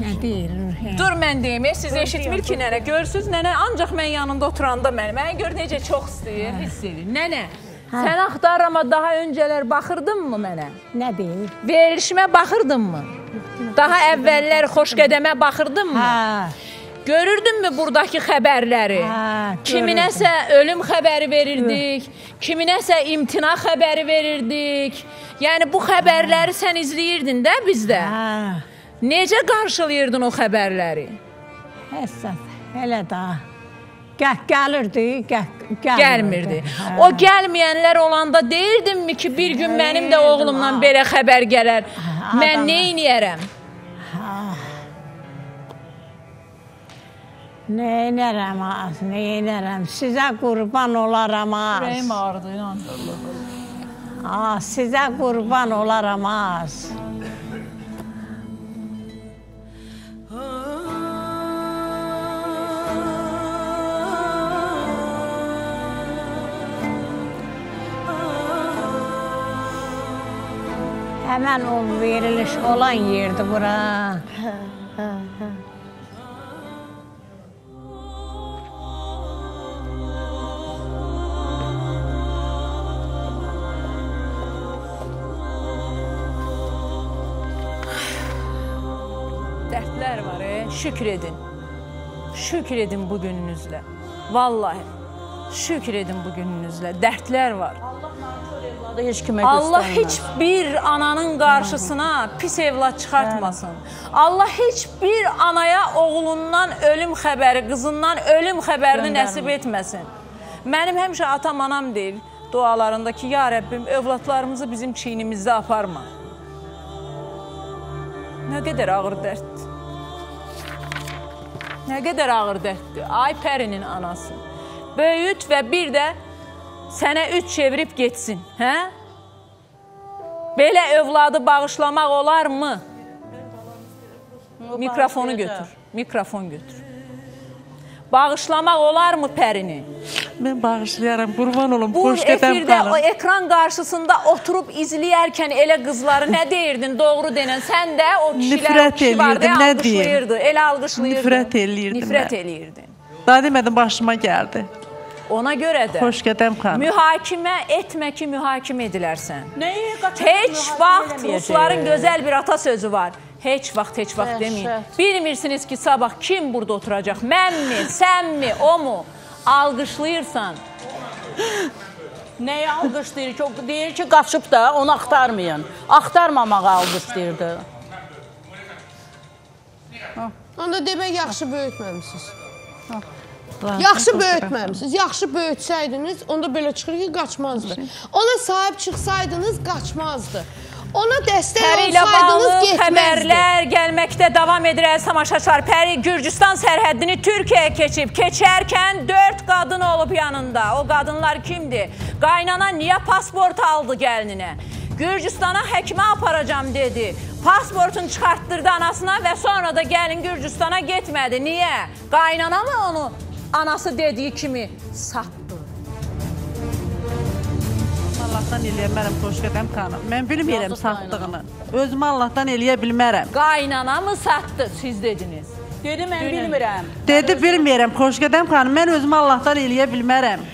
Speaker 4: Nə deyir?
Speaker 3: Dur mən deyim, e, siz eşitmir ki nənə. Görürsüz nənə ancaq mən yanında oturanda mən. Mənə gör necə çox istəyir, hiss edir. Nənə, səni axtarır amma daha öncələr baxırdınmı mənə?
Speaker 4: Nə deyir?
Speaker 3: Verilişimə baxırdınmı? Daha əvvəllər xoşqədəmə baxırdınmı?
Speaker 4: Hə.
Speaker 3: Görürdünmü buradakı xəbərləri?
Speaker 4: Hə,
Speaker 3: Kiminəsə ölüm xəbəri verirdik, kiminəsə imtina xəbəri verirdik. Yəni bu xəbərləri sən izləyirdin də bizdə.
Speaker 4: Hə.
Speaker 3: Necə qarşılayırdın o xəbərləri?
Speaker 4: Həssas, elə də. Gəh gəlirdi, gəh gəlmirdi.
Speaker 3: Gəlmirdi.
Speaker 4: Hə.
Speaker 3: O gəlməyənlər olanda deyirdinmi ki, bir gün mənim də oğlumdan belə xəbər gələr. Mən nə edərəm?
Speaker 4: Nə edərəm nə edərəm? Sizə qurban olaram az.
Speaker 3: Ürəyim ağrıdı, inan.
Speaker 4: Aa, sizə qurban olaram az. Həmən o veriliş olan yerdir bura.
Speaker 3: Dərdlər var, e? şükür edin. Şükür edin bu gününüzlə. Vallahi. Şükür edin bu gününüzlə. Dərdlər var.
Speaker 11: Heç kimə
Speaker 3: Allah heç bir ananın qarşısına pis evlad çıxartmasın. Allah heç bir anaya oğlundan ölüm xəbəri, qızından ölüm xəbərini nəsib etməsin. Mənim həmişə atam anam deyir dualarında ki, ya Rəbbim övladlarımızı bizim çiynimizdə aparma. Nə qədər ağır dərddir. Nə qədər ağır dərddir. Ay Pərinin anası. Böyüt və bir də sənə üç çevirib getsin, hə? Belə övladı bağışlamaq olarmı? Mikrofonu götür. Mikrofon götür. Bağışlamaq olarmı Pərini?
Speaker 21: Mən bağışlayaram, qurban olum,
Speaker 3: Bu
Speaker 21: xoş qədəm
Speaker 3: efirdə o
Speaker 21: xanım.
Speaker 3: ekran qarşısında oturub izləyərkən elə qızları nə deyirdin? Doğru denən. Sən də o kişilər,
Speaker 21: Nifrət
Speaker 3: o kişi vardı,
Speaker 21: nə
Speaker 3: alqışlayırdı. Elə alqışlayırdı.
Speaker 21: Nifrət eləyirdim
Speaker 3: Nifrət
Speaker 21: mən.
Speaker 3: eləyirdin.
Speaker 21: Daha demədim, başıma gəldi.
Speaker 3: Ona görə də
Speaker 21: Xoş qədəm xanım.
Speaker 3: mühakimə etmə ki, mühakimə edilərsən.
Speaker 11: Nəyi qaçaq
Speaker 3: Heç vaxt rusların gözəl bir atasözü var. Heç vaxt, heç vaxt
Speaker 11: Dəhşət.
Speaker 3: deməyin. Bilmirsiniz ki, sabah kim burada oturacaq? Mənmi, sənmi, o mu? Alqışlayırsan.
Speaker 11: Nəyi alqışlayır ki, o deyir ki, qaçıb da onu axtarmayın. Axtarmamağı alqışlayırdı.
Speaker 14: Onda demək yaxşı böyütməmisiniz. Yaxşı böyütməmisiniz. Yaxşı böyütsəydiniz, onda belə çıxır ki, qaçmazdı. Ona sahib çıxsaydınız, qaçmazdı. Ona dəstək
Speaker 3: Pəri
Speaker 14: olsaydınız, getməzdi.
Speaker 3: xəbərlər gəlməkdə davam edir əziz tamaşaçılar. Pəri Gürcüstan sərhəddini Türkiyəyə keçib. Keçərkən 4 qadın olub yanında. O qadınlar kimdir? Qaynana niyə pasport aldı gəlininə? Gürcüstana həkimə aparacam dedi. Pasportunu çıxartdırdı anasına və sonra da gəlin Gürcüstana getmədi. Niyə? Qaynana mı onu anası dediyi kimi satdı?
Speaker 21: Allahdan eləyə bilmərəm Xoşqədəm xanım. Mən bilmirəm satdığını. Özümü Allahdan eləyə bilmərəm.
Speaker 3: Qaynana mı satdı siz dediniz?
Speaker 11: Dedi mən bilmirəm.
Speaker 21: Dedi bilmirəm Xoşqədəm xanım. Mən özümü Allahdan eləyə bilmərəm.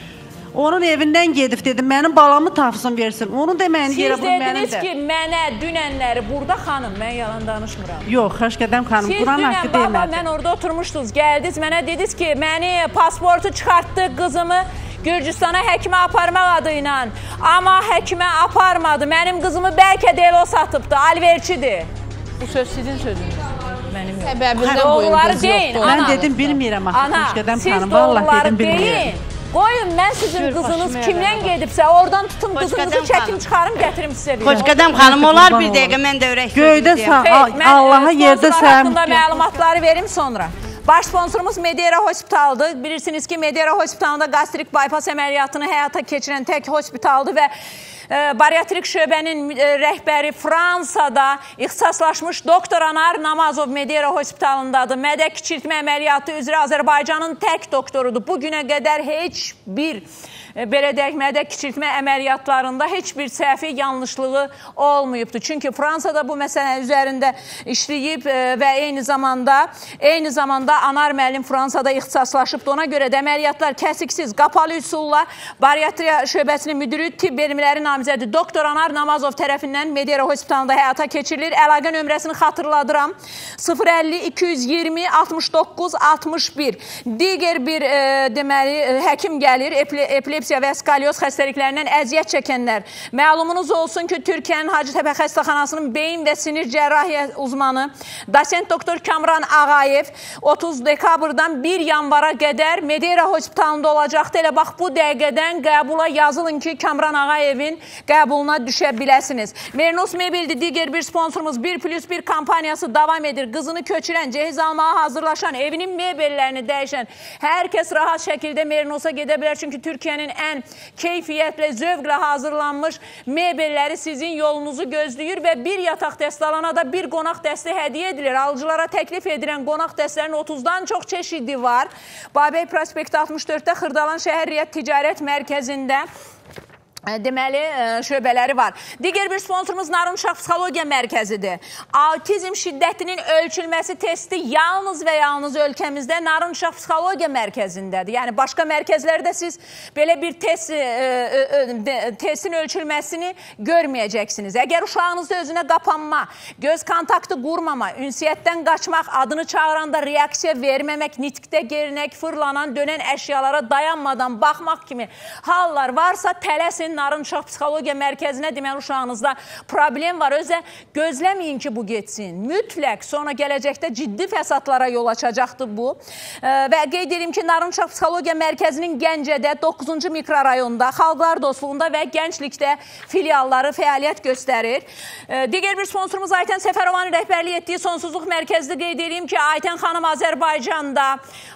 Speaker 21: Onun evindən gedib dedim, mənim balamı tapsın versin. Onu deməyini
Speaker 3: Siz
Speaker 21: yerə bu mənim
Speaker 3: dediniz
Speaker 21: də.
Speaker 3: ki, mənə dünənləri burada xanım, mən yalan danışmıram.
Speaker 21: Yox, Xoşqədəm xanım,
Speaker 3: Siz
Speaker 21: Quran
Speaker 3: dünən
Speaker 21: haqqı
Speaker 3: baba
Speaker 21: demədi.
Speaker 3: mən orada oturmuşdunuz, gəldiniz mənə dediniz ki, məni pasportu çıxartdı qızımı Gürcüstana həkimə aparmaq adı ilə. Amma həkimə aparmadı. Mənim qızımı bəlkə də elə o satıbdı, alverçidir. Bu söz sizin sözünüz. Mənim yox.
Speaker 14: Səbəbindən
Speaker 3: Doğruları deyin.
Speaker 21: Mən
Speaker 3: ana.
Speaker 21: dedim bilmirəm axı
Speaker 3: siz
Speaker 21: xanım. Vallahi dedim bilmirəm.
Speaker 3: Qoyun mən sizin
Speaker 21: Sür
Speaker 3: qızınız kimdən gedibsə, oradan tutun qızınızı çəkim çıxarım gətirim sizə. verim.
Speaker 22: Xoşqədəm xanım olar bir dəqiqə mən də ürək
Speaker 21: Göydə
Speaker 22: sözü deyim.
Speaker 21: sağ-
Speaker 3: Xeyr, mən,
Speaker 21: Allaha yerdə səhəm-
Speaker 3: haqqında məlumatları verim sonra. Baş sponsorumuz Medera Hospitaldır. Bilirsiniz ki, Medera Hospitalında qastrik bypass əməliyyatını həyata keçirən tək hospitaldır və e, bariatrik şöbənin e, rəhbəri Fransada ixtisaslaşmış doktor Anar Namazov Medera Hospitalındadır. Mədək kiçiltmə əməliyyatı üzrə Azərbaycanın tək doktorudur. Bu günə qədər heç bir belə deyək, mədək kiçiltmə əməliyyatlarında heç bir səhvi yanlışlığı olmayıbdır. Çünki Fransada bu məsələ üzərində işləyib e, və eyni zamanda eyni zamanda Anar müəllim Fransada ixtisaslaşıbdı. Ona görə də əməliyyatlar kəsiksiz, qapalı üsulla bariatriya şöbəsinin müdiri tibb elmləri namizədi doktor Anar Namazov tərəfindən Medera Hospitalında həyata keçirilir. Əlaqə nömrəsini xatırladıram. 050 220 69 61. Digər bir e, deməli e, həkim gəlir, eple, epilepsiya və skalyoz xəstəliklərindən əziyyət çəkənlər. Məlumunuz olsun ki, Türkiyənin Hacıtəpə xəstəxanasının beyin və sinir cərrahiyyə uzmanı dosent doktor Kamran Ağayev 30 dekabrdan 1 yanvara qədər Medera Hospitalında olacaqdı. Elə bax bu dəqiqədən qəbula yazılın ki, Kamran Ağayevin qəbuluna düşə biləsiniz. Mernos Mebildir digər bir sponsorumuz 1 plus 1 kampaniyası davam edir. Qızını köçürən, cehiz almağa hazırlaşan, evinin mebellərini dəyişən hər kəs rahat şəkildə Mernosa gedə bilər. Çünki Türkiyənin ən keyfiyyətlə, zövqlə hazırlanmış mebelləri sizin yolunuzu gözləyir və bir yataq dəstə alana da bir qonaq dəsti hədiyyə edilir. Alıcılara təklif edilən qonaq dəstlərin 30-dan çox çeşidi var. Babək prospekti 64-də Xırdalan şəhər Riyyət Ticarət Mərkəzində deməli e, şöbələri var. Digər bir sponsorumuz Narın Uşaq Psixologiya Mərkəzidir. Autizm şiddətinin ölçülməsi testi yalnız və yalnız ölkəmizdə Narın Uşaq Psixologiya Mərkəzindədir. Yəni başqa mərkəzlərdə siz belə bir test e, e, e, testin ölçülməsini görməyəcəksiniz. Əgər uşağınızda özünə qapanma, göz kontaktı qurmama, ünsiyyətdən qaçmaq, adını çağıranda reaksiya verməmək, nitqdə gerinək, fırlanan, dönən əşyalara dayanmadan baxmaq kimi hallar varsa tələsin Narın Uşaq Psixologiya Mərkəzinə deməli uşağınızda problem var. Özə gözləməyin ki, bu getsin. Mütləq sonra gələcəkdə ciddi fəsadlara yol açacaqdır bu. Və qeyd edim ki, Narın Uşaq Psixologiya Mərkəzinin Gəncədə 9-cu mikrorayonda, Xalqlar Dostluğunda və Gənclikdə filialları fəaliyyət göstərir. Digər bir sponsorumuz Aytən Səfərovanın rəhbərlik etdiyi Sonsuzluq Mərkəzidə qeyd edeyim ki, Aytən xanım Azərbaycanda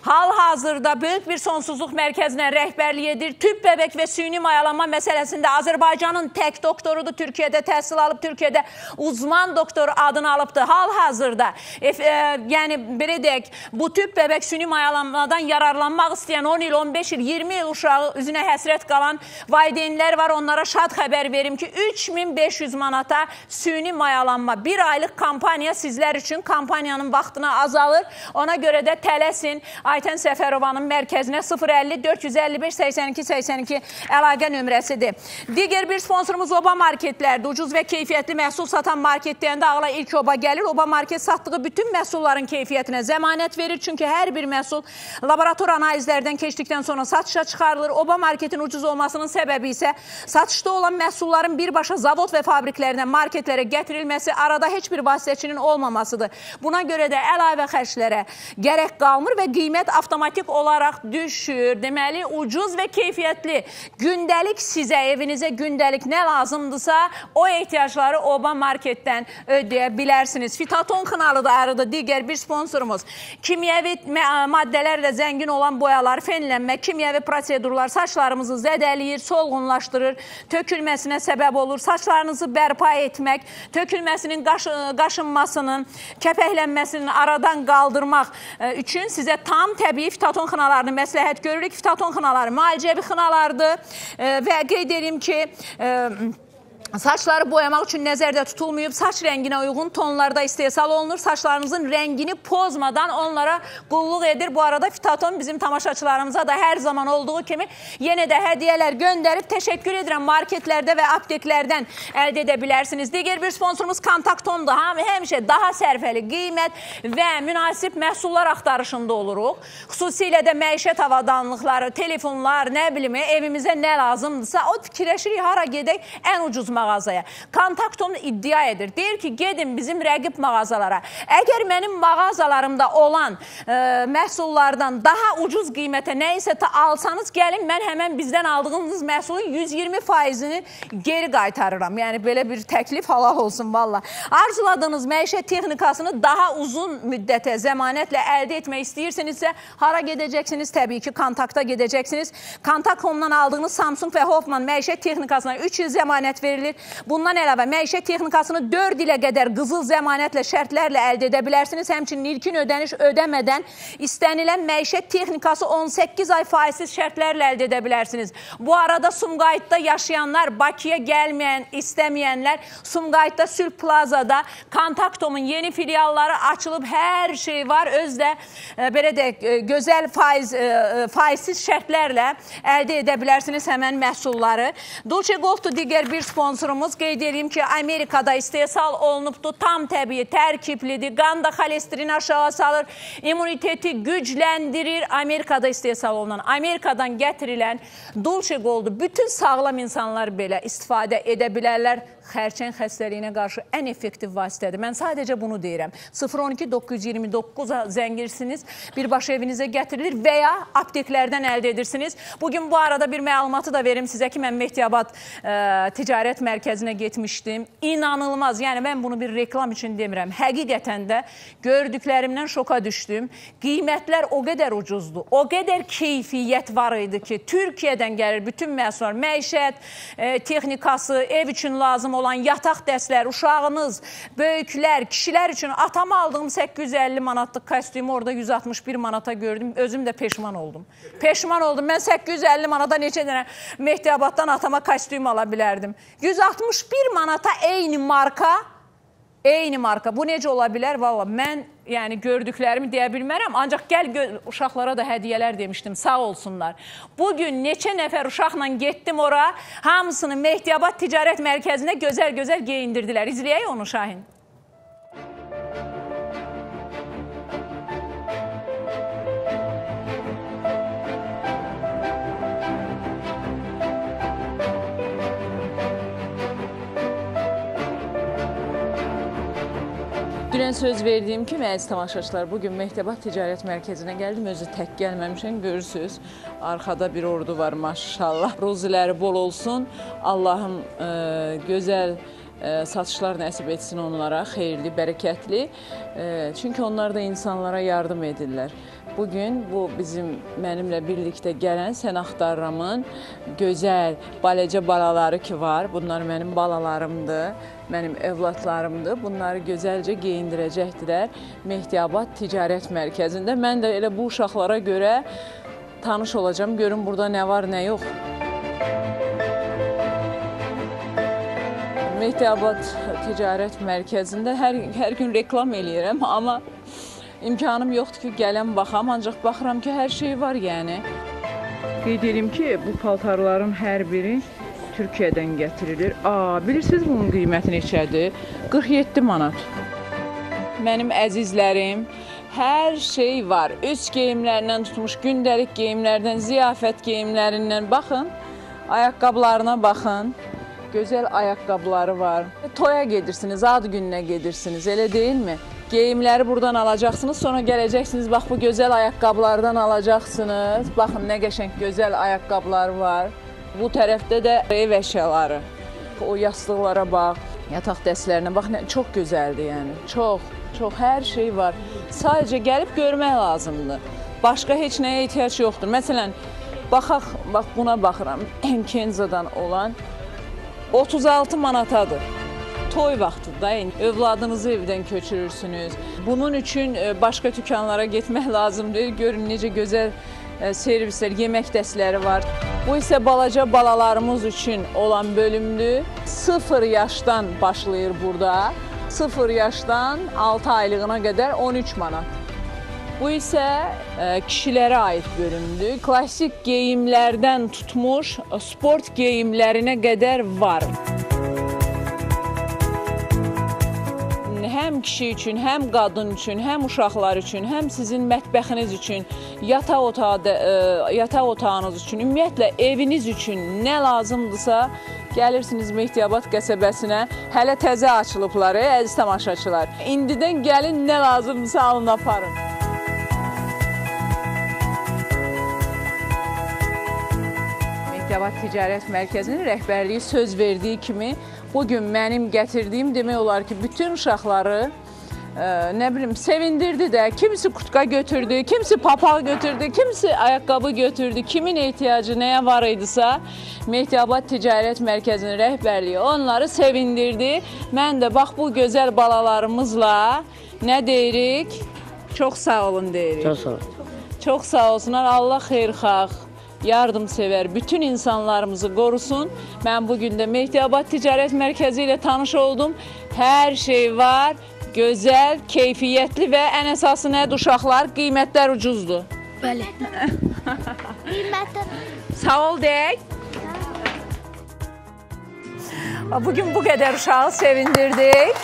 Speaker 3: hal-hazırda böyük bir sonsuzluq mərkəzinə rəhbərlik edir. Tüp bəbək və süni mayalanma məsələsində Azərbaycanın tək doktorudur. Türkiyədə təhsil alıb, Türkiyədə uzman doktor adını alıbdı. Hal-hazırda e, e, yəni belə deyək, bu tüp bəbək süni mayalanmadan yararlanmaq istəyən 10 il, 15 il, 20 il uşağı üzünə həsrət qalan valideynlər var. Onlara şad xəbər verim ki, 3500 manata süni mayalanma bir aylıq kampaniya sizlər üçün kampaniyanın vaxtını azalır. Ona görə də tələsin Aytən Səfərovanın mərkəzinə 050 455 82 82 əlaqə nömrəsidir. Digər bir sponsorumuz Oba marketlərdir. Ucuz və keyfiyyətli məhsul satan market deyəndə ağla ilk Oba gəlir. Oba market satdığı bütün məhsulların keyfiyyətinə zəmanət verir. Çünki hər bir məhsul laborator analizlərdən keçdikdən sonra satışa çıxarılır. Oba marketin ucuz olmasının səbəbi isə satışda olan məhsulların birbaşa zavod və fabriklərindən marketlərə gətirilməsi, arada heç bir vasitəçinin olmamasıdır. Buna görə də əlavə xərclərə gərək qalmır və qiymət avtomatik olaraq düşür. Deməli, ucuz və keyfiyyətli gündəlik sizə, evinizə gündəlik nə lazımdırsa, o ehtiyacları Oba marketdən ödəyə bilərsiniz. Fitaton xınalı da ayrıdır digər bir sponsorumuz. Kimyəvi maddələrlə zəngin olan boyalar, fenlənmə, kimyəvi prosedurlar saçlarımızı zədələyir, solğunlaşdırır, tökülməsinə səbəb olur. Saçlarınızı bərpa etmək, tökülməsinin, qaş, qaşınmasının, kəpəklənməsinin aradan qaldırmaq e, üçün sizə tam təbii fitaton xınalarını məsləhət görürük. Fitaton xınaları müalicəvi xınalardır e, və qeyd edirəm ki, e, Saçları boyamaq üçün nəzərdə tutulmayıb, saç rənginə uyğun tonlarda istehsal olunur. Saçlarınızın rəngini pozmadan onlara qulluq edir. Bu arada Fitaton bizim tamaşaçılarımıza da hər zaman olduğu kimi yenə də hədiyyələr göndərib təşəkkür edirəm. Marketlərdə və apteklərdən əldə edə bilərsiniz. Digər bir sponsorumuz Kontaktomdur. Həm həmişə daha sərfəli qiymət və münasib məhsullar axtarışında oluruq. Xüsusilə də məişət avadanlıqları, telefonlar, nə bilim, evimizə nə lazımdırsa, o fikirləşirik hara gedək ən ucuz mağazaya. Kontaktom iddia edir. Deyir ki, gedin bizim rəqib mağazalara. Əgər mənim mağazalarımda olan e, məhsullardan daha ucuz qiymətə nə isə alsanız, gəlin mən həmən bizdən aldığınız məhsulun 120 faizini geri qaytarıram. Yəni belə bir təklif halal olsun valla. Arzuladığınız məişət texnikasını daha uzun müddətə zəmanətlə əldə etmək istəyirsinizsə, hara gedəcəksiniz? Təbii ki, kontakta gedəcəksiniz. Kontaktomdan aldığınız Samsung və Hoffman məişət texnikasına 3 il zəmanət verilir. Bundan əlavə məişət texnikasını 4 ilə qədər qızıl zəmanətlə, şərtlərlə əldə edə bilərsiniz. Həmçinin ilkin ödəniş ödəmədən istənilən məişət texnikası 18 ay faizsiz şərtlərlə əldə edə bilərsiniz. Bu arada Sumqayıtda yaşayanlar, Bakıya gəlməyən, istəməyənlər Sumqayıtda Sülh Plazada Kontaktomun yeni filialları açılıb, hər şey var. Özdə e, belə də e, gözəl faiz e, e, faizsiz şərtlərlə əldə edə bilərsiniz həmən məhsulları. Dolce Golf'du digər bir sponsorumuz. Qeyd edeyim ki, Amerikada istehsal olunubdu. Tam təbii, tərkiblidir. Qanda xolesterin aşağı salır, immuniteti gücləndirir. Amerikada istehsal olunan, Amerikadan gətirilən Dolce Gold'u bütün sağlam insanlar belə istifadə edə bilərlər xərçəng xəstəliyinə qarşı ən effektiv vasitədir. Mən sadəcə bunu deyirəm. 012 929-a zəngirsiniz, birbaşa evinizə gətirilir və ya apteklərdən əldə edirsiniz. Bugün bu arada bir məlumatı da verim sizə ki, mən Mehdiyabad ə, ticarət mərkəzinə getmişdim. İnanılmaz, yəni mən bunu bir reklam üçün demirəm. Həqiqətən də gördüklərimdən şoka düşdüm. Qiymətlər o qədər ucuzdur, o qədər keyfiyyət var idi ki, Türkiyədən gəlir bütün məhsullar, məişət, e, texnikası, ev üçün lazım olan yataq dəstlər, uşağınız, böyüklər, kişilər üçün atam aldığım 850 manatlıq kostyumu orada 161 manata gördüm. Özüm də peşman oldum. Peşman oldum. Mən 850 manata neçə dənə Mehdiyabaddan atama kostyum ala bilərdim. 161 manata eyni marka Eyni marka. Bu necə ola bilər? Valla mən yəni gördüklərimi deyə bilmərəm. Ancaq gəl gö uşaqlara da hədiyyələr demişdim. Sağ olsunlar. Bu gün neçə nəfər uşaqla getdim ora. Hamısını Mehdiyabad Ticarət Mərkəzinə gözəl-gözəl geyindirdilər. İzləyək onu Şahin. Dünən söz verdiyim kimi əziz tamaşaçılar, bugün Mehtəbad Ticarət Mərkəzinə gəldim. Özü tək gəlməmişəm, görürsüz. Arxada bir ordu var maşallah. Ruziləri bol olsun. Allahım ə, gözəl ə, satışlar nəsib etsin onlara, xeyirli, bərəkətli. Ə, çünki onlar da insanlara yardım edirlər. Bugün bu bizim mənimlə birlikdə gələn sən axtarramın gözəl baləcə balaları ki var. Bunlar mənim balalarımdır, mənim övladlarımdır. Bunları gözəlcə geyindirəcəkdilər Mehdiyabad Ticarət Mərkəzində. Mən də elə bu uşaqlara görə tanış olacağam. Görün burada nə var, nə yox. Mehdiyabad Ticarət Mərkəzində hər, hər gün reklam eləyirəm, amma imkanım yoxdur ki, gələm baxam, ancaq baxıram ki, hər şey var yəni. Qeyd edim ki, bu paltarların hər biri Türkiyədən gətirilir. Aa, bilirsiniz bunun qiyməti neçədir? 47 manat. Mənim əzizlərim, hər şey var. Üç geyimlərindən tutmuş gündəlik geyimlərdən, ziyafət geyimlərindən baxın. Ayaqqabılarına baxın. Gözəl ayaqqabıları var. Toya gedirsiniz, ad gününə gedirsiniz, elə deyilmi? Geyimləri buradan alacaqsınız, sonra gələcəksiniz, bax bu gözəl ayaqqabılardan alacaqsınız. Baxın nə qəşəng gözəl ayaqqabılar var. Bu tərəfdə də ev əşyaları. O yastıqlara bax, yataq dəstlərinə bax, nə, çox gözəldir yəni. Çox, çox hər şey var. Sadəcə gəlib görmək lazımdır. Başqa heç nəyə ehtiyac yoxdur. Məsələn, baxaq, bax buna baxıram. Kenzadan olan 36 manatadır toy vaxtıdır da, yəni övladınızı evdən köçürürsünüz. Bunun üçün e, başqa dükanlara getmək lazım deyil. Görün necə gözəl e, servislər, yemək dəstləri var. Bu isə balaca balalarımız üçün olan bölümlü 0 yaşdan başlayır burada. 0 yaşdan 6 aylığına qədər 13 manat. Bu isə ə, kişilərə aid bölümdür. Klassik geyimlərdən tutmuş ə, sport geyimlərinə qədər var. Həm kişi üçün, həm qadın üçün, həm uşaqlar üçün, həm sizin mətbəxiniz üçün, yataq otağı ə, yataq otağınız üçün, ümumiyyətlə eviniz üçün nə lazımdırsa, gəlirsiniz Mehdiyabad qəsəbəsinə. Hələ təzə açılıblar, əziz tamaşaçılar. İndidən gəlin nə lazımdırsa alın aparın. Mehdiyabad Ticarət Mərkəzinin rəhbərliyi söz verdiyi kimi bu gün mənim gətirdiyim demək olar ki, bütün uşaqları ə, nə bilim sevindirdi də. Kimisi kurtka götürdü, kimisi papaq götürdü, kimisi ayaqqabı götürdü. Kimin ehtiyacı nəyə var idisə, Mehdiyabad Ticarət Mərkəzinin rəhbərliyi onları sevindirdi. Mən də bax bu gözəl balalarımızla nə deyirik? Çox sağ olun deyirik.
Speaker 23: Çox sağ ol.
Speaker 3: Çox sağ olsunlar. Allah xeyirxah, yardımsevər bütün insanlarımızı qorusun. Mən bu gün də Mehdiyabad Ticarət Mərkəzi ilə tanış oldum. Hər şey var. Gözəl, keyfiyyətli və ən əsası nədir uşaqlar? Qiymətlər ucuzdur.
Speaker 23: Bəli.
Speaker 3: Qiymətlər. Sağ ol deyək. Bugün bu qədər uşağı sevindirdik.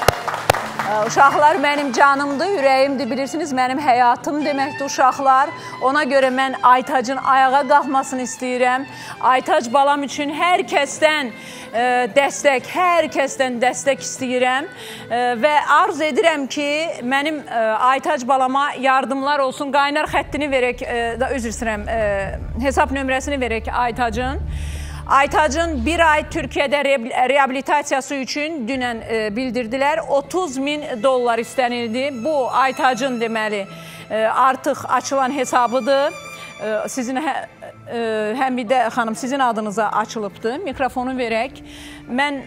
Speaker 3: Uşaqlar mənim canımdır, ürəyimdir, bilirsiniz, mənim həyatım deməkdir uşaqlar. Ona görə mən Aytacın ayağa qalxmasını istəyirəm. Aytac balam üçün hər kəsdən ə, dəstək, hər kəsdən dəstək istəyirəm ə, və arz edirəm ki, mənim ə, Aytac balama yardımlar olsun. Qaynar xəttini verək, ə, da üzr istəyirəm, ə, hesab nömrəsini verək Aytacın. Aytacın bir ay Türkiyədə re reabilitasiyası üçün dünən e, bildirdilər. 30 min dollar istənildi. Bu Aytacın deməli e, artıq açılan hesabıdır. E, sizin hə, Həmidə xanım sizin adınıza açılıbdı. Mikrofonu verək. Mən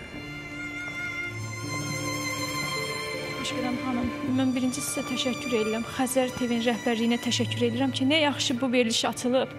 Speaker 24: Başqaram xanım, mən birinci sizə təşəkkür edirəm. Xəzər TV-nin rəhbərliyinə təşəkkür edirəm ki, nə yaxşı bu veriliş açılıb.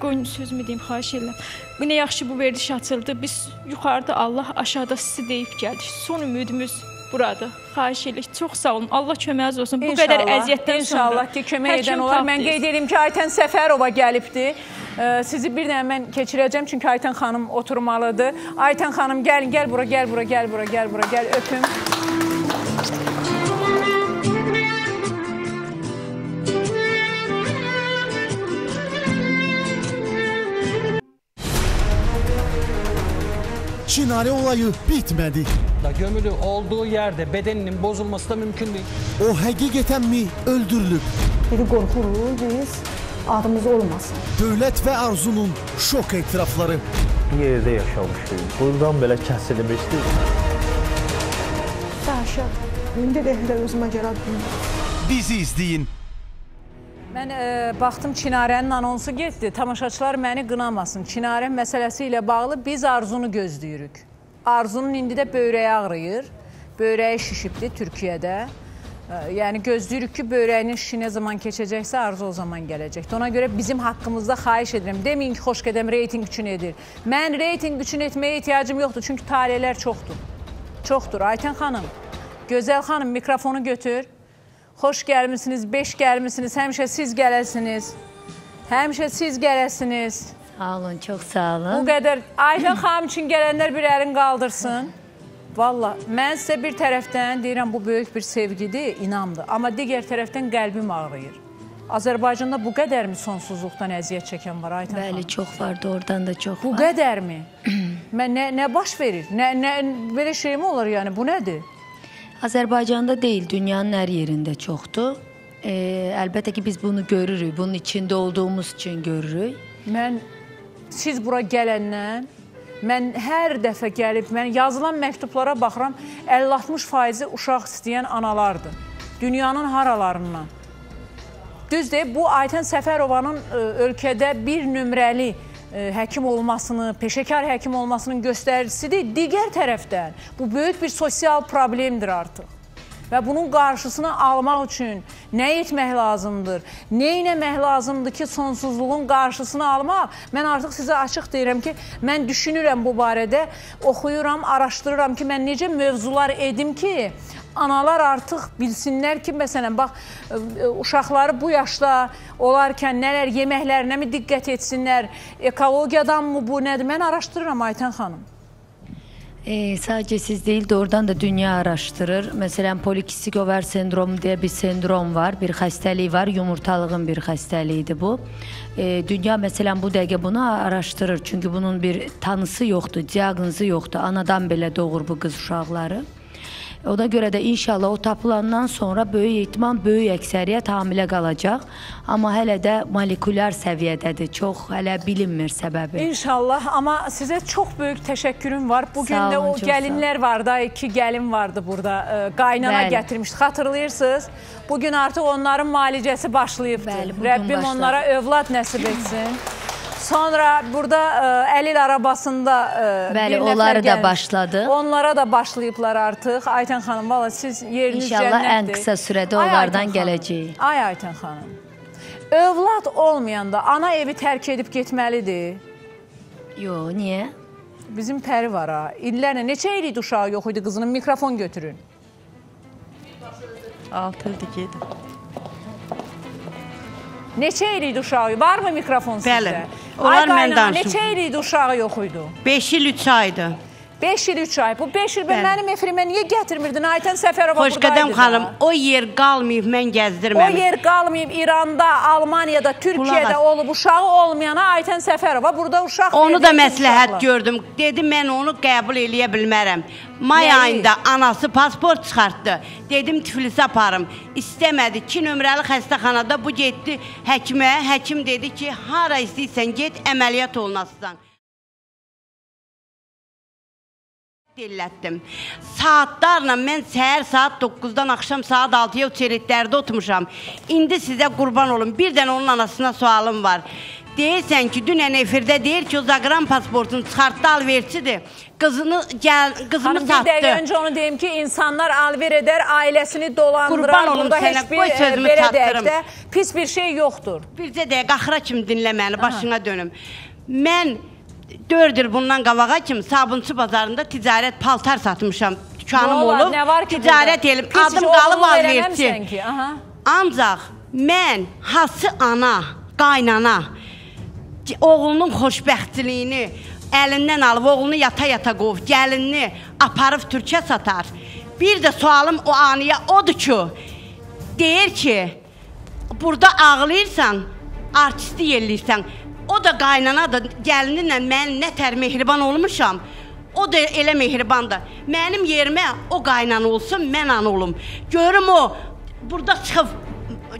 Speaker 24: Qoyun sözümü deyim, xahiş edirəm. Bu nə yaxşı bu veriliş açıldı. Biz yuxarıda Allah, aşağıda sizi deyib gəldik. Son ümidimiz buradır. Xahiş edirik. Çox sağ olun. Allah köməyiniz olsun. Bu qədər əziyyətdən sonra.
Speaker 3: İnşallah ki, kömək edən olar. Mən qeyd edim ki, Aytən Səfərova gəlibdi. Ee, Sizi bir dənə mən keçirəcəm çünki Aytən xanım oturmalıdır. Aytən xanım gəlin, gəl bura, gəl bura, gəl bura, gəl bura, gəl öpüm.
Speaker 1: Çinare olayı bitmedi.
Speaker 7: Da gömülü olduğu yerde bedeninin bozulması da mümkün değil.
Speaker 1: O həqiqətən mi öldürülüb?
Speaker 8: Dedi qorxuruq biz, adımız olmasın.
Speaker 1: Dövlət və Arzunun şok etirafları.
Speaker 9: Bir yerdə yaşamışıq. Buradan belə kəsilmişdi.
Speaker 8: Dəhşət. İndi də elə özümə gələ bilmirəm.
Speaker 1: Bizi izləyin.
Speaker 3: Mən e, baxdım Çinarənin anonsu getdi. Tamaşaçılar məni qınamasın. Çinarə məsələsi ilə bağlı biz Arzunu gözləyirik. Arzunun indi də böyrəyi ağrıyır. Böyrəyi şişibdi Türkiyədə. E, yəni gözləyirik ki, böyrəyinin şişi nə zaman keçəcəksə Arzu o zaman gələcəkdir. Ona görə bizim haqqımızda xahiş edirəm. Deməyin ki, xoş qədəm reytinq üçün edir. Mən reytinq üçün etməyə ehtiyacım yoxdur. Çünki taleylər çoxdur. Çoxdur. Aytən xanım, Gözəl xanım mikrofonu götür. Xoş gəlmisiniz, beş gəlmisiniz, həmişə siz gələsiniz. Həmişə siz gələsiniz.
Speaker 25: Sağ olun, çox sağ olun.
Speaker 3: Bu qədər Ayşən xanım üçün gələnlər bir əlin qaldırsın. Valla, mən sizə bir tərəfdən deyirəm bu böyük bir sevgidir, inamdır. Amma digər tərəfdən qəlbim ağrıyır. Azərbaycanda bu qədərmi sonsuzluqdan əziyyət çəkən var Aytən xanım?
Speaker 25: Bəli, çox var, doğrudan da çox
Speaker 3: Bu
Speaker 25: var.
Speaker 3: qədərmi? Mən nə, nə baş verir? Nə, nə, belə şey mi olur yəni? Bu nədir?
Speaker 25: Azərbaycanda deyil, dünyanın hər yerində çoxdur. E, əlbəttə ki, biz bunu görürük, bunun içində olduğumuz üçün görürük.
Speaker 3: Mən siz bura gələndən mən hər dəfə gəlib mən yazılan məktublara baxıram 50-60 faizi uşaq istəyən analardır. Dünyanın haralarından. Düzdür, bu Aytən Səfərovanın ə, ölkədə bir nömrəli həkim olmasını, peşəkar həkim olmasının göstəricisidir. Digər tərəfdən bu böyük bir sosial problemdir artıq. Və bunun qarşısını almaq üçün nə etmək lazımdır? Nə etmək lazımdır ki, sonsuzluğun qarşısını almaq? Mən artıq sizə açıq deyirəm ki, mən düşünürəm bu barədə, oxuyuram, araşdırıram ki, mən necə mövzular edim ki, analar artıq bilsinlər ki, məsələn, bax, ə, uşaqları bu yaşda olarkən nələr yeməklərinə mi diqqət etsinlər, ekologiyadan mı bu nədir? Mən araşdırıram Aytən xanım.
Speaker 25: E, sadece siz değil doğrudan da dünya araştırır. Mesela polikistik over sendromu diye bir sendrom var. Bir hastalığı var. Yumurtalığın bir hastalığıydı bu. E, dünya mesela bu dəqiqə bunu araştırır. Çünkü bunun bir tanısı yoktu, diagnozu yoktu. Anadan belə doğur bu qız uşaqları. Ona görə də inşallah o tapılandan sonra böyük ehtimal böyük əksəriyyət hamilə qalacaq. Amma hələ də molekulyar səviyyədədir. Çox hələ bilinmir səbəbi.
Speaker 3: İnşallah amma sizə çox böyük təşəkkürüm var. Bugün
Speaker 25: Sağ
Speaker 3: də o gəlinlər var da, iki gəlin vardı burada. Ə, Qaynana
Speaker 25: Bəli.
Speaker 3: gətirmişdi. Xatırlayırsınız? Bugün artıq onların müalicəsi başlayıbdı.
Speaker 25: bugün
Speaker 3: Rəbbim
Speaker 25: başladı.
Speaker 3: onlara övlad nəsib etsin. Sonra burada ə, əlil arabasında ə,
Speaker 25: Bəli,
Speaker 3: bir nəfər
Speaker 25: onları da başladı.
Speaker 3: Onlara da başlayıblar artıq. Aytən xanım, valla siz yeriniz
Speaker 25: İnşallah ən
Speaker 3: cənnətdir.
Speaker 25: qısa sürədə
Speaker 3: Ay,
Speaker 25: onlardan gələcəyik.
Speaker 3: Ay Aytən xanım. Övlad olmayanda ana evi tərk edib getməlidir.
Speaker 25: Yo, niyə?
Speaker 3: Bizim Pəri var ha. İllərlə neçə il idi uşağı yox idi qızının mikrofon götürün.
Speaker 19: 6 ildir gedir.
Speaker 3: Neçə il idi uşağı? Varmı mikrofon sizdə?
Speaker 19: Bəli. Onlar
Speaker 3: Ay
Speaker 19: mən
Speaker 3: qaynana,
Speaker 19: danışım.
Speaker 3: Neçə il idi uşağı yox idi?
Speaker 19: 5 il 3 aydır.
Speaker 3: 5 il 3 ay. Bu 5 il
Speaker 19: Bəli.
Speaker 3: mənim efirimə niyə gətirmirdin? Aytən Səfərova
Speaker 19: Xoşqədəm xanım, o yer qalmayıb mən
Speaker 3: O
Speaker 19: gəzdirməmişəm.
Speaker 3: yer qalmayıb İranda, Almaniyada, Türkiyədə
Speaker 19: Qulaq as.
Speaker 3: olub uşağı olmayana Aytən Səfərova burada uşaq
Speaker 19: Onu da məsləhət
Speaker 3: uşaqlar.
Speaker 19: gördüm. Dedim mən onu qəbul eləyə bilmərəm. May
Speaker 3: Nəyi?
Speaker 19: ayında anası pasport çıxartdı. Dedim Tiflisə aparım. İstəmədi. 2 nömrəli xəstəxanada bu getdi həkimə. Həkim dedi ki, hara istəyirsən get, əməliyyat olunasısan. Dillətdim. Saatlarla mən səhər saat 9-dan axşam saat 6-ya o çeritlərdə oturmuşam. İndi sizə qurban olum. Bir dənə onun anasına sualım var. Deyirsən ki, dünən efirdə deyir ki, o Zaqran pasportunu çıxartdı alverçidir. Qızını gəl, qızımı
Speaker 3: Xanım bir dəqiqə
Speaker 19: satdı.
Speaker 3: öncə onu deyim ki, insanlar alver edər, ailəsini dolandırar. Burada
Speaker 19: sənə,
Speaker 3: heç bir e,
Speaker 19: sözümü
Speaker 3: belə
Speaker 19: çatdırım.
Speaker 3: deyək də pis bir şey yoxdur.
Speaker 19: Bircə dəqiqə axıra kimi dinlə məni, başına dönüm. Mən 4 il bundan qabağa kimi Sabunçu bazarında ticarət paltar satmışam. Dükanım olub. ticarət elim. Adım qalıb alverçi. Ancaq mən hası ana, qaynana oğlunun xoşbəxtliyini əlindən alıb oğlunu yata-yata qov, gəlinini aparıb türkə satar. Bir də sualım o anıya odur ki, deyir ki, burada ağlayırsan, artistlik eləyirsən. O da qaynana da gəlininlə mən nə tər mehriban olmuşam. O da elə mehribandır. Mənim yerimə o qaynana olsun, mən ana olum. Görüm o burada çıxıb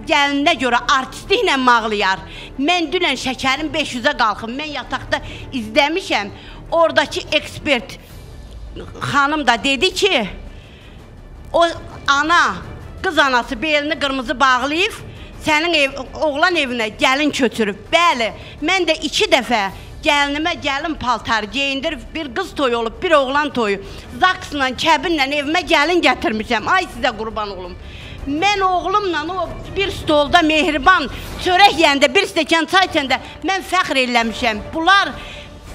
Speaker 19: gəlininə görə artistliklə mağlayar. Mən dünən şəkərim 500-ə qalxıb. Mən yataqda izləmişəm. Oradakı ekspert xanım da dedi ki, o ana, qız anası belini qırmızı bağlayıb sənin ev, oğlan evinə gəlin köçürüb. Bəli, mən də 2 dəfə gəlinimə gəlin paltar geyindirib bir qız toyu olub, bir oğlan toyu. Zaksla, kəbinlə evimə gəlin gətirmişəm. Ay sizə qurban olum. Mən oğlumla o bir stolda mehriban çörək yeyəndə, bir stəkan çay içəndə mən fəxr eləmişəm. Bunlar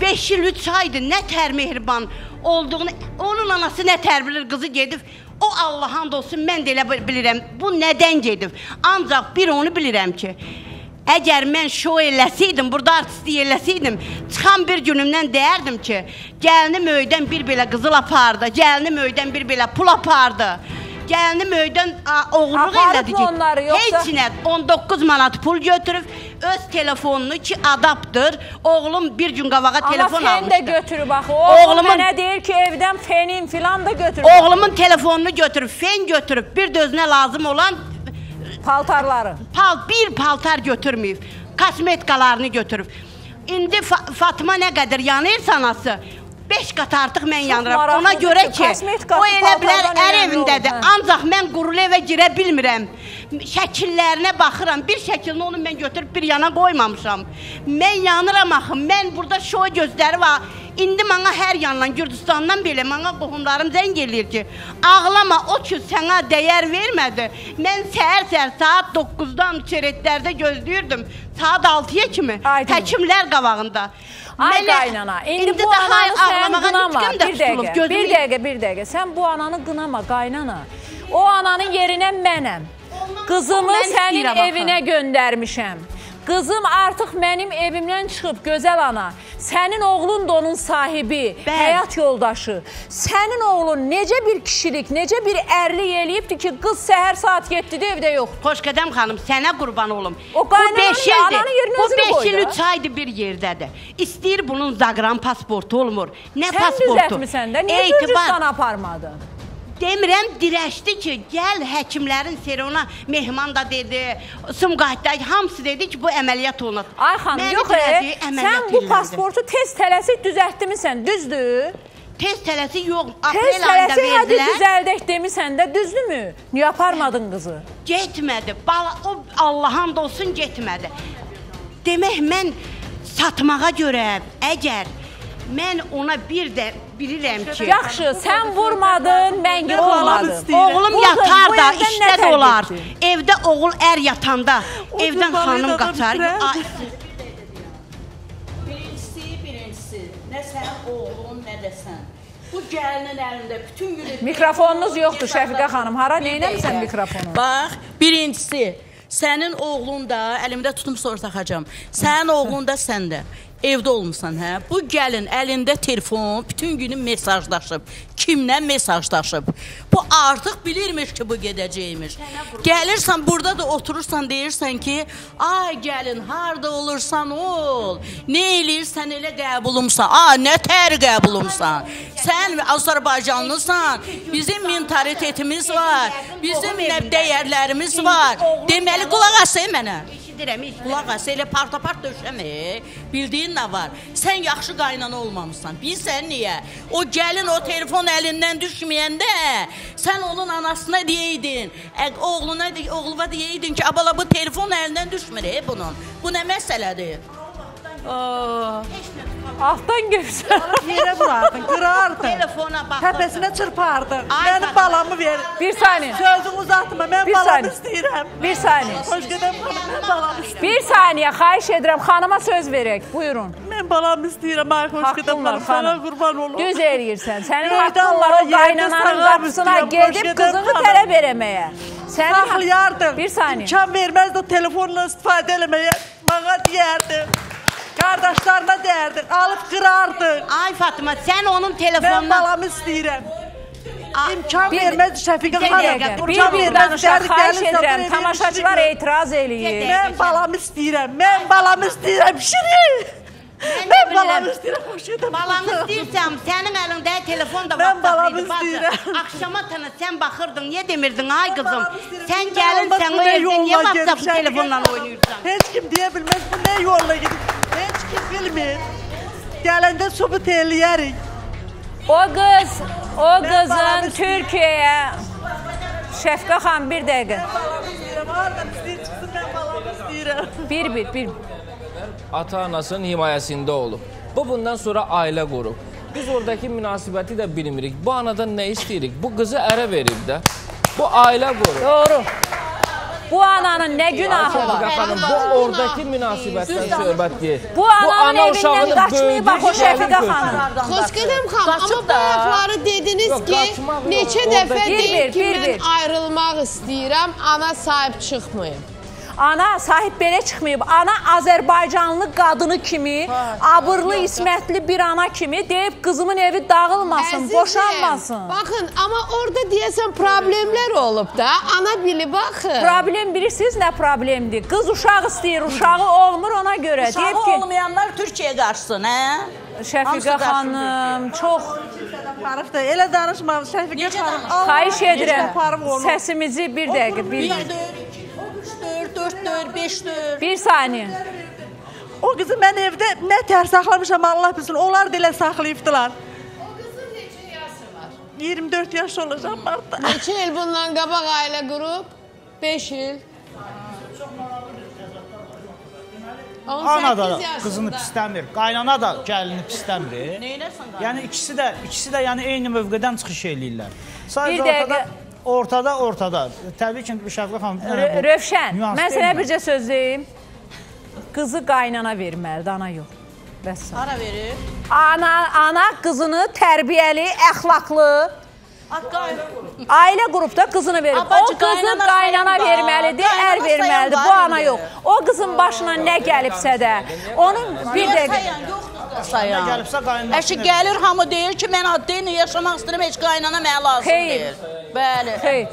Speaker 19: 5 il 3 aydır nə tər mehriban olduğunu, onun anası nə tər bilir, qızı gedib O Allah and olsun mən də elə bil- bilirəm. Bu nədən gedib? Ancaq bir onu bilirəm ki, əgər mən şou eləsəydim, burada artistlik eləsəydim, çıxan bir günümdən deyərdim ki, gəlinim öydən bir belə qızıl apardı, gəlinim öydən bir belə pul apardı. Gəlinim öydən a, oğurluq
Speaker 3: Aparıb
Speaker 19: elədi
Speaker 3: mı
Speaker 19: ki,
Speaker 3: onları, yoxsa-
Speaker 19: heç nə 19 manat pul götürüb öz telefonunu ki adaptır. Oğlum bir gün qabağa
Speaker 3: Amma
Speaker 19: telefon
Speaker 3: fen
Speaker 19: almışdı.
Speaker 3: də götürüb axı. Oğlum
Speaker 19: Oğlumun-
Speaker 3: mənə deyir ki, evdən fenin filan da götürüb.
Speaker 19: Oğlumun telefonunu götürüb, fen götürüb, bir də özünə lazım olan
Speaker 3: paltarları.
Speaker 19: Pal bir paltar götürməyib. Kosmetikalarını götürüb. İndi Fa Fatma nə qədər yanır sanası? 5 qat artıq mən yanıram. Ona görə
Speaker 3: ki,
Speaker 19: o elə bilər ər evindədir.
Speaker 3: hə.
Speaker 19: Ancaq mən qurulu evə girə bilmirəm. Şəkillərinə baxıram. Bir şəklini onu mən götürüb bir yana qoymamışam. Mən yanıram axı. Mən burada şou gözləri var. İndi mənə hər yandan Gürcüstandan belə mənə qohumlarım zəng eləyir ki, ağlama o ki sənə dəyər vermədi. Mən səhər-səhər saat 9-dan çeretlərdə gözləyirdim. Saat 6-ya kimi həkimlər qabağında.
Speaker 3: Ay qaynana, indi,
Speaker 19: indi
Speaker 3: bu
Speaker 19: daha
Speaker 3: ananı sən qınama. Bir
Speaker 19: tutulub,
Speaker 3: dəqiqə,
Speaker 19: gözümü-
Speaker 3: bir dəqiqə, bir dəqiqə. Sən bu ananı qınama qaynana. O ananın yerinə mənəm. Qızımı sənin evinə göndərmişəm. Qızım artıq mənim evimdən çıxıb gözəl ana. Sənin oğlun da onun sahibi, həyat yoldaşı. Sənin oğlun necə bir kişilik, necə bir ərlik eləyibdi ki, qız səhər saat 7-də evdə yox.
Speaker 19: Xoşqədəm xanım, sənə qurban olum.
Speaker 3: O qaynananın
Speaker 19: 5
Speaker 3: da
Speaker 19: ildir.
Speaker 3: ananın yerinə
Speaker 19: Bu
Speaker 3: özünü
Speaker 19: 5
Speaker 3: qoy
Speaker 19: il
Speaker 3: da.
Speaker 19: 3 aydır bir yerdədir. İstəyir bunun zaqran pasportu olmur. Nə
Speaker 3: Sən
Speaker 19: pasportu?
Speaker 3: düzəltmisən də, niyə Gürcüstana aparmadın?
Speaker 19: Demirəm dirəşdi ki, gəl həkimlərin serona mehman da dedi, Sumqayıtda hamısı dedi ki, bu əməliyyat olunur.
Speaker 3: Ay xanım, yox e, sən bu pasportu tez tələsik düzəltdimisən, düzdür?
Speaker 19: Tez tələsi yox,
Speaker 3: Tez
Speaker 19: aprel ayında
Speaker 3: tələsik hadi
Speaker 19: verdilər.
Speaker 3: düzəldək demisən də, düzdürmü? Niyə aparmadın qızı?
Speaker 19: Getmədi. Bala, o Allahın olsun getmədi. Demək mən satmağa görə əgər mən ona bir də bilirəm ki,
Speaker 3: Yaxşı, sən vurmadın, mən yıxılmadım.
Speaker 19: Oğlum yatar da, işdə də olar. Evdə oğul ər yatanda, evdən xanım qaçar.
Speaker 11: Birincisi, birincisi, nə sənin oğlun, nə də sən. Bu gəlinin əlində bütün günü...
Speaker 3: Mikrofonunuz yoxdur Şəfiqə xanım. Hara neynəmsən mikrofonu?
Speaker 11: Bax, birincisi, sənin oğlun da, əlimdə tutum sonra taxacam. Sənin oğlun da səndə. Evdə olmusan, hə? Bu gəlin əlində telefon, bütün günü mesajlaşıb. Kimlə mesajlaşıb? Bu artıq bilirmiş ki, bu gedəcəkmiş. Gəlirsən burada da oturursan, deyirsən ki, ay gəlin, harda olursan ol. Nə eləyirsən elə qəbulumsan. A, nə tər qəbulumsan. Sən Azərbaycanlısan. Bizim mentalitetimiz var. Bizim dəyərlərimiz var. Deməli qulaq as ey mənə.
Speaker 19: eşidirəm.
Speaker 11: Qulaq as, elə partapart döşəmə. Bildiyin nə var? Sən yaxşı qaynana olmamısan. Bilirsən niyə? O gəlin o telefon əlindən düşməyəndə sən onun anasına deyirdin, ə, oğluna de- oğluna deyirdin ki, abala bu telefon əlindən düşmür e bunun. Bu nə məsələdir? Aa,
Speaker 3: altdan görsən.
Speaker 21: Yerə vurardın, qırardın.
Speaker 19: Telefona bax.
Speaker 21: Təpəsinə çırpardın. Mənim balamı ver.
Speaker 3: Bir saniyə.
Speaker 21: Sözümü uzatma, mən
Speaker 3: Bir
Speaker 21: balamı istəyirəm.
Speaker 3: Bir saniyə.
Speaker 21: Xoş gedəm xanım, mən balamı istəyirəm.
Speaker 3: Bir saniyə, xahiş edirəm, xanıma söz verək. Buyurun.
Speaker 21: Mən balamı istəyirəm, ay xoş gedəm xanım. Sənə qurban olum.
Speaker 3: Düz eləyirsən. Sənin haqqın var o qaynananın qapısına gedib qızını tələb eləməyə. Sənin haqq-
Speaker 21: Saxlayardım.
Speaker 3: Bir saniyə.
Speaker 21: İmkan verməzdi telefonla istifadə eləməyə. Bana deyərdim. Qardaşlarına deyərdin, alıb qırardın.
Speaker 19: Ay Fatıma, sən onun
Speaker 21: Mən
Speaker 19: telefonuna
Speaker 21: balamı istəyirəm. İmkan
Speaker 3: Bir-
Speaker 21: verməz Şəfiqə xanım.
Speaker 3: bir-bir danışaq,
Speaker 21: gəlin,
Speaker 3: edirəm. Tamaşaçılar etiraz eləyir.
Speaker 21: Mən balamı istəyirəm. Mən balamı istəyirəm. Şirin. Mən balamı istəyirəm. Xoş gedəm.
Speaker 19: Balamı istəyirsəm, sənin əlində telefon da
Speaker 21: Mən
Speaker 19: var.
Speaker 21: balamı
Speaker 19: taxıydı, bacı.
Speaker 21: istəyirəm.
Speaker 19: Axşama tənə sən baxırdın, niyə demirdin ay qızım? Sən
Speaker 21: Bu
Speaker 19: gəlin,
Speaker 21: olmaz,
Speaker 19: sən
Speaker 21: bu
Speaker 19: o
Speaker 21: nə
Speaker 19: evdə niyə WhatsApp telefonla oynayırsan?
Speaker 21: Heç kim deyə bilməz bu nə yolla gedib. Heç kim bilmir. Gələndə sübut eləyərik.
Speaker 3: O qız, o
Speaker 21: balamı
Speaker 3: qızın. Türkiyəyə Şəfqə xan bir dəqiqə.
Speaker 21: Balamı istəyirəm. Hardan istəyir çıxsın mən balamı istəyirəm.
Speaker 3: Bir bir bir.
Speaker 15: Ata-anasının himayəsində olub. Bu bundan sonra ailə qurub. Biz oradakı münasibəti də bilmirik. Bu anadan nə istəyirik? Bu qızı ərə verib də. Bu ailə qurub.
Speaker 3: Doğru. Bu ananın nə günahı var?
Speaker 15: xanım, bu oradakı münasibətdən söhbət deyil.
Speaker 3: Bu ananın
Speaker 15: ana
Speaker 3: evindən qaçmayıb bax o
Speaker 15: böyüdüyü
Speaker 3: Şəfiqə xanım.
Speaker 14: Xoşgədəm xanım, amma bu
Speaker 11: da.
Speaker 14: ayaqları dediniz ki, neçə dəfə
Speaker 3: bir-
Speaker 14: deyib ki, mən ayrılmaq istəyirəm, ana sahib çıxmayın.
Speaker 3: Ana sahib belə çıxmayıb. Ana Azərbaycanlı qadını kimi, abırlı, ismətli bir ana kimi deyib qızımın evi dağılmasın,
Speaker 14: Əzizim,
Speaker 3: boşanmasın.
Speaker 14: Baxın, amma orada deyəsən problemlər olub da. Ana bili baxın.
Speaker 3: Problem bilirsiniz nə problemdir? Qız uşaq istəyir, uşağı olmur ona görə.
Speaker 11: Uşağı
Speaker 3: Deyib ki,
Speaker 11: olmayanlar Türkiyəyə qaçsın, hə?
Speaker 3: Şəfiqə xanım, çox
Speaker 21: da elə danışma Şəfiqə xanım.
Speaker 3: Xahiş edirəm. Səsimizi bir dəqiqə, bir,
Speaker 11: 1 4 3 4 4 4 5 4
Speaker 3: bir saniyə.
Speaker 21: O qızı mən evdə nə tər saxlamışam Allah bilsin. Onlar da elə saxlayıbdılar. 24 yaş olacam martda.
Speaker 14: Neçə il bundan qabaq ailə qurub? 5 il.
Speaker 13: Ana da
Speaker 14: 18
Speaker 13: qızını pisləmir, qaynana da gəlini pisləmir.
Speaker 11: Neyləsən
Speaker 13: Yəni ikisi də ikisi də yəni eyni mövqedən çıxış eləyirlər. Sadəcə ortada, ortada, ortada. Təbii ki, Şəfqə xanım
Speaker 3: Rövşən, mən sənə bircə söz deyim. Qızı qaynana verməlidir, ana yox. Bəs.
Speaker 11: Hara verir?
Speaker 3: Ana, ana qızını tərbiyəli, əxlaqlı, ailə qrupda qızını verir.
Speaker 11: Abacı,
Speaker 3: o qızı
Speaker 11: qaynana
Speaker 3: verməlidir, ər verməlidir. Bu ana yox. O qızın başına nə gəlibsə də, onun bir dəqiqə
Speaker 13: qaynanası
Speaker 11: Əşi gəlir hamı deyir ki, mən adlı yaşamaq istəyirəm, heç qaynana mənə lazım
Speaker 3: Xeyr.
Speaker 11: deyil. Bəli.
Speaker 3: Xeyr.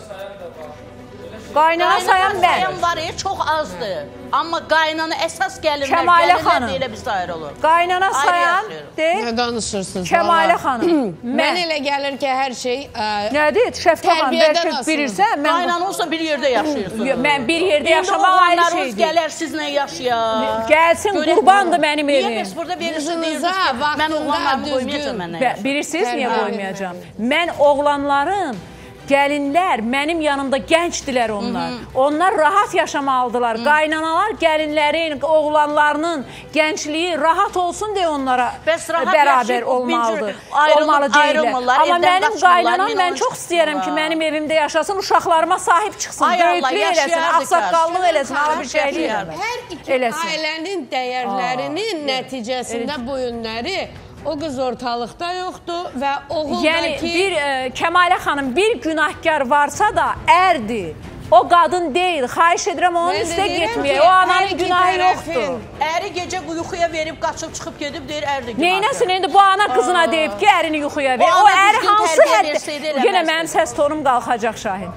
Speaker 3: Qaynana sayan mən.
Speaker 11: sayan var ya, çox azdır. Amma qaynana əsas gəlirlər,
Speaker 3: Kəmalə
Speaker 11: gəlirlər
Speaker 3: xanım.
Speaker 11: deyilə biz ayrı olur.
Speaker 3: Qaynana sayan deyil.
Speaker 14: Nə danışırsınız?
Speaker 3: Kəmalə xanım,
Speaker 14: Mən
Speaker 3: mən-
Speaker 14: elə gəlir ki, hər şey
Speaker 3: Nədir? Şəfqə xanım, bəlkə bilirsən, mən
Speaker 11: Qaynana olsa bir yerdə yaşayırsınız.
Speaker 3: Mən bir yerdə
Speaker 11: İndi
Speaker 3: yaşamaq ayrı
Speaker 11: oğlanlarınız
Speaker 3: şeydir.
Speaker 11: gələr sizlə yaşayar.
Speaker 3: Gəlsin, qurbandır mənim
Speaker 11: Niyə
Speaker 3: evim.
Speaker 11: bəs burada verirsiniz
Speaker 14: Qızınıza
Speaker 11: deyirsiniz ki, mən oğlanlarımı qoymayacam mənə.
Speaker 3: Bilirsiniz niyə qoymayacam? Mən oğlanların gəlinlər mənim yanımda gəncdilər onlar. Onlar rahat yaşamalıdılar. Qaynanalar gəlinlərin, oğlanlarının gəncliyi rahat olsun deyə onlara
Speaker 11: Bəs rahat
Speaker 3: bərabər
Speaker 11: yaşayıb, bir
Speaker 3: olmalıdır.
Speaker 11: ayrılıb-
Speaker 3: Olmalı deyirlər. Amma mənim qaynanam
Speaker 11: mən
Speaker 3: çox istəyirəm ki, mənim evimdə yaşasın, uşaqlarıma sahib çıxsın, böyüklük eləsin, ağsaqqallıq eləsin, ala bir şey eləsin.
Speaker 14: hər iki
Speaker 3: Eləsin.
Speaker 14: ailənin dəyərlərinin nəticəsində bu günləri o qız ortalıqda yoxdur və oğul
Speaker 3: Yəni
Speaker 14: da ki
Speaker 3: bir e, Kəmalə xanım bir günahkar varsa da ərdir. O qadın deyil. Xahiş edirəm onun üstə
Speaker 14: deyirəm
Speaker 3: getməyə.
Speaker 14: ki,
Speaker 3: O ananın günahı yoxdur.
Speaker 11: Əri gecə yuxuya verib qaçıb çıxıb gedib deyir ər də günahkar.
Speaker 3: Neynəsin indi bu ana qızına
Speaker 11: Aa.
Speaker 3: deyib ki, ərini yuxuya ver.
Speaker 11: O
Speaker 3: O
Speaker 11: ana
Speaker 3: ər
Speaker 11: düzgün
Speaker 3: hansı həddə? Yenə mənim səs tonum qalxacaq Şahin.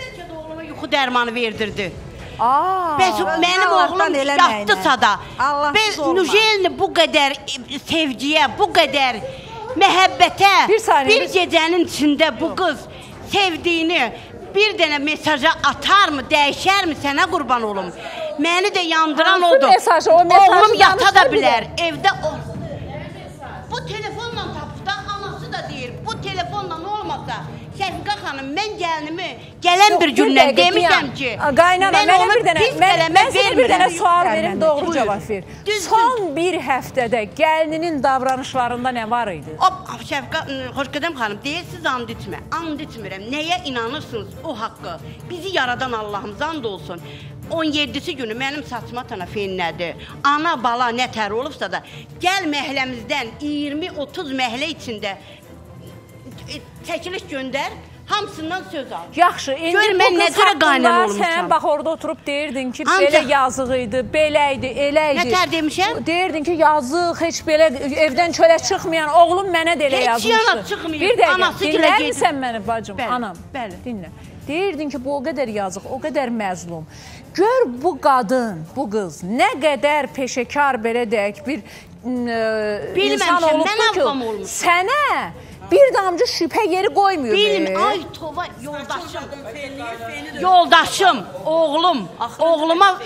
Speaker 19: Bəlkə də oğluma yuxu dərmanı verdirdi. Bəs mənim oğlum yatdısa da,
Speaker 21: olma.
Speaker 19: Nujelni bu qədər sevgiyə, bu qədər məhəbbətə,
Speaker 3: Bir
Speaker 19: bir gecənin içində bu qız sevdiyini bir dənə mesaja atarmı, dəyişərmi sənə qurban olum? Məni də yandıran
Speaker 3: Hansı
Speaker 19: odur.
Speaker 3: mesajı? O mesajı
Speaker 19: Oğlum yata da bilər,
Speaker 3: də.
Speaker 19: evdə o. Bu telefonla tapıb da anası da deyir, bu telefonla olmasa, Şəfiqə xanım, mən gəlinimi gələn bir gündən demişəm ki,
Speaker 3: Qaynana,
Speaker 19: mən
Speaker 3: mənə
Speaker 19: onu
Speaker 3: bir dənə, mən, mən sənə bir dənə sual verim, doğru cavab ver. Son bir həftədə gəlinin davranışlarında nə var idi?
Speaker 19: O Şəfqə Xoşqədəm xanım, deyirsiz and etmə. And etmirəm. Nəyə inanırsınız o haqqı? Bizi yaradan Allahımız and olsun. 17-si günü mənim saçma tanafen nədir? Ana, bala nə tər olubsa da, gəl məhəlləmizdən 20-30 məhəllə içində çəkiliş göndər, hamısından söz al.
Speaker 3: Yaxşı, indi
Speaker 19: Gör,
Speaker 3: bu
Speaker 19: mən nə
Speaker 3: qız haqqında sən bax orada oturub deyirdin ki,
Speaker 19: Ancaq-
Speaker 3: belə yazıq idi, belə idi, elə idi.
Speaker 19: Nə tər demişəm?
Speaker 3: Deyirdin ki, yazıq, heç belə evdən çölə çıxmayan oğlum mənə də elə
Speaker 19: Heç
Speaker 3: yazmışdı.
Speaker 19: yana çıxmayıb,
Speaker 3: Bir dəqiqə,
Speaker 19: anası gilə
Speaker 3: dinlərmisən məni bacım,
Speaker 19: Bəli,
Speaker 3: anam?
Speaker 19: bəli.
Speaker 3: Dinlə. Deyirdin ki, bu o qədər yazıq, o qədər məzlum. Gör bu qadın, bu qız nə qədər peşəkar belə deyək bir ə,
Speaker 19: Bilməmişəm,
Speaker 3: insan
Speaker 19: mən
Speaker 3: olubdu ki, sənə bir damcı şübhə yeri qoymuyor.
Speaker 19: Bilmir, ay tova yoldaşım. Yoldaşım, oğlum, oğluma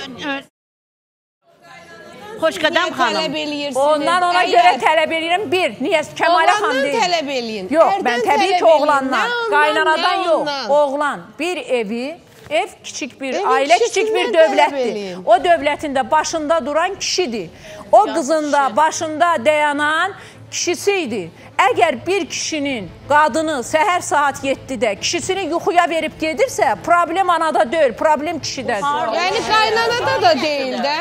Speaker 19: Xoşqədəm
Speaker 14: Niyə
Speaker 19: xanım.
Speaker 3: Ondan ona görə tələb eləyirəm. Bir, niyə Kəmalə xan
Speaker 14: Oğlandan
Speaker 3: deyil?
Speaker 14: tələb eləyin.
Speaker 3: Yox, mən təbii ki oğlandan, qaynanadan yox. Oğlan bir evi Ev kiçik bir
Speaker 14: Evi
Speaker 3: ailə,
Speaker 14: kiçik
Speaker 3: bir dövlətdir. O dövlətin də başında duran kişidir. O qızın da başında dayanan kişisi idi. Əgər bir kişinin qadını səhər saat 7-də kişisini yuxuya verib gedirsə, problem anada deyil, problem kişidədir.
Speaker 14: Yəni qaynanada da deyil də.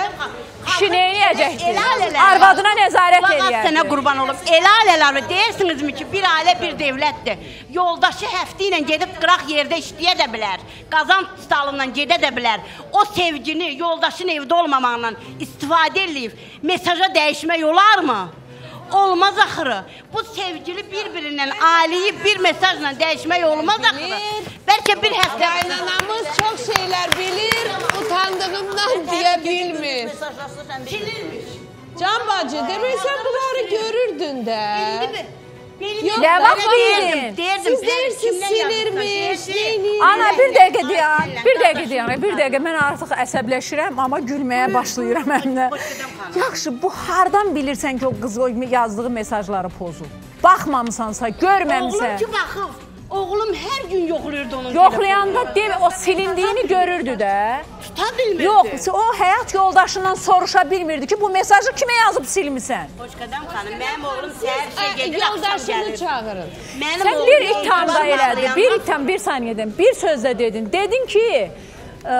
Speaker 3: Kişi nə edəcəkdir?
Speaker 19: El ailələr-
Speaker 3: Arvadına nəzarət eləyərdi.
Speaker 19: Sənə qurban olum. El ailələr deyirsinizmi ki, bir ailə bir dövlətdir. Yoldaşı həftə ilə gedib qıraq yerdə işləyə də bilər. Qazan stalından gedə də bilər. O sevgini yoldaşın evdə olmamağından istifadə eləyib mesaja dəyişmək olarmı? Olmaz axırı. Bu sevgili bir-birindən ailəyi bir mesajla dəyişmək olmaz axırı. Bəlkə bir həftə
Speaker 14: Qaynanamız çox şeylər bilir, utandığımdan deyə bilmir.
Speaker 19: Silirmiş.
Speaker 14: Can bacı, demək sən bunları görürdün də. Yox,
Speaker 3: Vaxt
Speaker 14: baxın,
Speaker 3: bildin?
Speaker 14: Siz deyirsiniz silirmiş, neynir.
Speaker 3: Ana bir dəqiqə dayan, bir dəqiqə dayan, bir dəqiqə mən artıq əsəbləşirəm, amma gülməyə başlayıram həm də. Yaxşı, bu hardan bilirsən ki, o qız o yazdığı mesajları pozub? Baxmamısansa,
Speaker 19: Oğlum
Speaker 3: görməmisən.
Speaker 19: ki baxıb. Oğlum hər gün yoxlayırdı onun
Speaker 3: Yoxlayanda dem o silindiyini görürdü də.
Speaker 19: tuta bilmirdi.
Speaker 3: Yox, o həyat yoldaşından soruşa bilmirdi ki, bu mesajı kimə yazıb silmisən?
Speaker 19: Xoşqədəm xanım, mənim oğlum səhər işə gedir, axşam
Speaker 14: yoldaşını
Speaker 19: gəlir.
Speaker 14: çağırın.
Speaker 19: Mənim
Speaker 3: Sən bir
Speaker 19: yoldaşını
Speaker 3: elədin,
Speaker 19: bağlayandan-
Speaker 3: bir itham, bir saniyədən, bir sözlə dedin. Dedin ki, ə,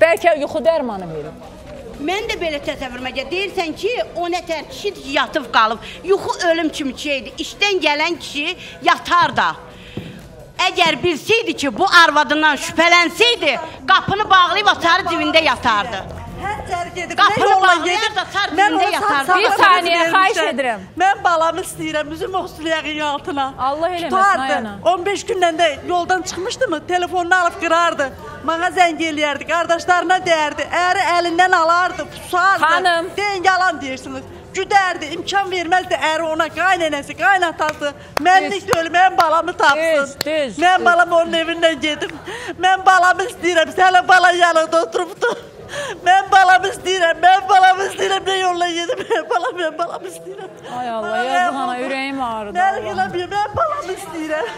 Speaker 3: bəlkə yuxu dərmanı verim.
Speaker 19: Mən də belə təsəvvürümə gəlir. Deyirsən ki, o nətər kişidir ki, yatıb qalıb. Yuxu ölüm kimi şeydir. İşdən gələn kişi yatar da. Əgər bilsəydi ki, bu arvadından şübhələnsəydi, qapını bağlayıb atarı cibində yatardı.
Speaker 21: Hər cəri gedib,
Speaker 19: Qapını
Speaker 21: nə yolla
Speaker 19: bağlayar
Speaker 21: gedib,
Speaker 19: da tar
Speaker 21: mən
Speaker 19: cibində
Speaker 21: ona
Speaker 19: yatardı.
Speaker 21: sağ-
Speaker 3: Bir
Speaker 21: sağ-
Speaker 3: saniyə,
Speaker 21: vermişəm.
Speaker 3: xahiş edirəm.
Speaker 21: Mən balamı istəyirəm, üzüm oxsuyağın altına.
Speaker 3: Allah eləməsin,
Speaker 21: Tutardı.
Speaker 3: Ayana.
Speaker 21: 15 gündən də yoldan çıxmışdı mı, telefonunu alıb qırardı. Mənə zəng eləyərdi, qardaşlarına deyərdi, əri əlindən alardı, pusardı.
Speaker 3: Xanım.
Speaker 21: Deyin yalan deyirsiniz. Güdərdi, imkan verməzdi əri ona, qaynənəsi, qaynatası. Mənlik deyil, mən balamı tapsın.
Speaker 3: Düz, düz,
Speaker 21: Mən balam onun evindən gedim. Mən balamı istəyirəm, sənə bala yanında oturubdu. Mən balamı istəyirəm, mən balamı istəyirəm, nə yolla gedim, mən balam, mən balamı istəyirəm.
Speaker 3: Ay Allah, yazıq ana, ürəyim ağrıdı.
Speaker 21: Nə
Speaker 3: Allah.
Speaker 21: eləməyəm, mən balamı istəyirəm.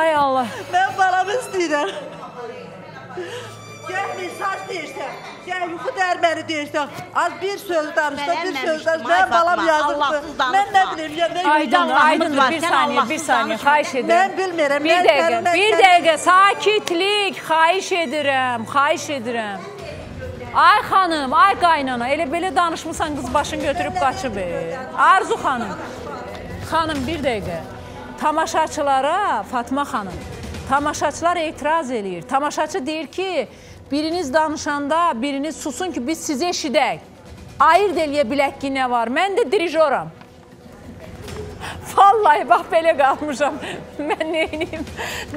Speaker 3: Ay Allah.
Speaker 21: Mən balamı istəyirəm. Gəl mesaj deyirsən, gəl yuxu dərməni deyirsən, az bir söz danışsa, bir söz danışsa, mən balam yazıqdır. Mən nə bilim, ya mən
Speaker 3: Aydın, aydın, bir saniyə, bir saniyə, xahiş edirəm.
Speaker 21: Mən bilmirəm,
Speaker 3: Bir dəqiqə, bir dəqiqə, sakitlik, xahiş edirəm, xahiş edirəm. Ay xanım, ay qaynana, elə belə danışmısan, qız başını götürüb qaçıb. Arzu xanım, xanım bir dəqiqə. Tamaşaçılara, Fatma xanım, tamaşaçılar etiraz eləyir. Tamaşaçı deyir ki, biriniz danışanda biriniz susun ki, biz sizi eşidək. Ayırt eləyə bilək ki, nə var. Mən də dirijoram. Vallahi bax belə qalmışam. Mən neyniyim?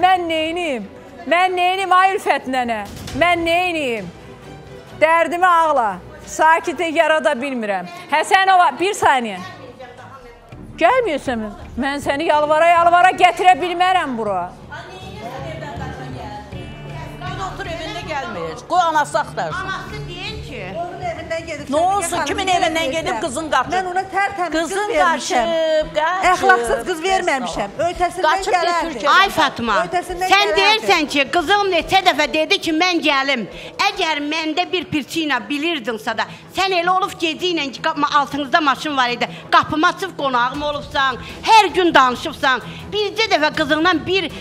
Speaker 3: Mən neyniyim? Mən neyniyim ay Ülfət nənə? Mən neyniyim? Dərdimi ağla. Sakitlik yarada bilmirəm. Həsənova, bir saniyə. Gəlmiyorsan, mən səni yalvara-yalvara gətirə bilmərəm bura.
Speaker 11: Gün otur evində gəlmir. Qoy anası axtarsın.
Speaker 19: Anası deyir ki,
Speaker 21: Onun evindən gedib.
Speaker 11: Nə olsun, kimin evindən gedib qızın qaçıb?
Speaker 21: Mən ona tərtəmiz qız
Speaker 11: Qızın
Speaker 21: vermişəm.
Speaker 11: qaçıb, qaçıb.
Speaker 21: Əxlaqsız qız verməmişəm. Ötəsindən
Speaker 11: da
Speaker 21: gələrdi.
Speaker 19: Ay Fatma, sən deyirsən ki, qızım neçə dəfə dedi ki, mən gəlim. Əgər məndə bir pirçi ilə bilirdinsə də, sən elə olub gecə ilə altınızda maşın var idi. Qapımı açıb qonağım olubsan, hər gün danışıbsan. Bircə dəfə qızından bir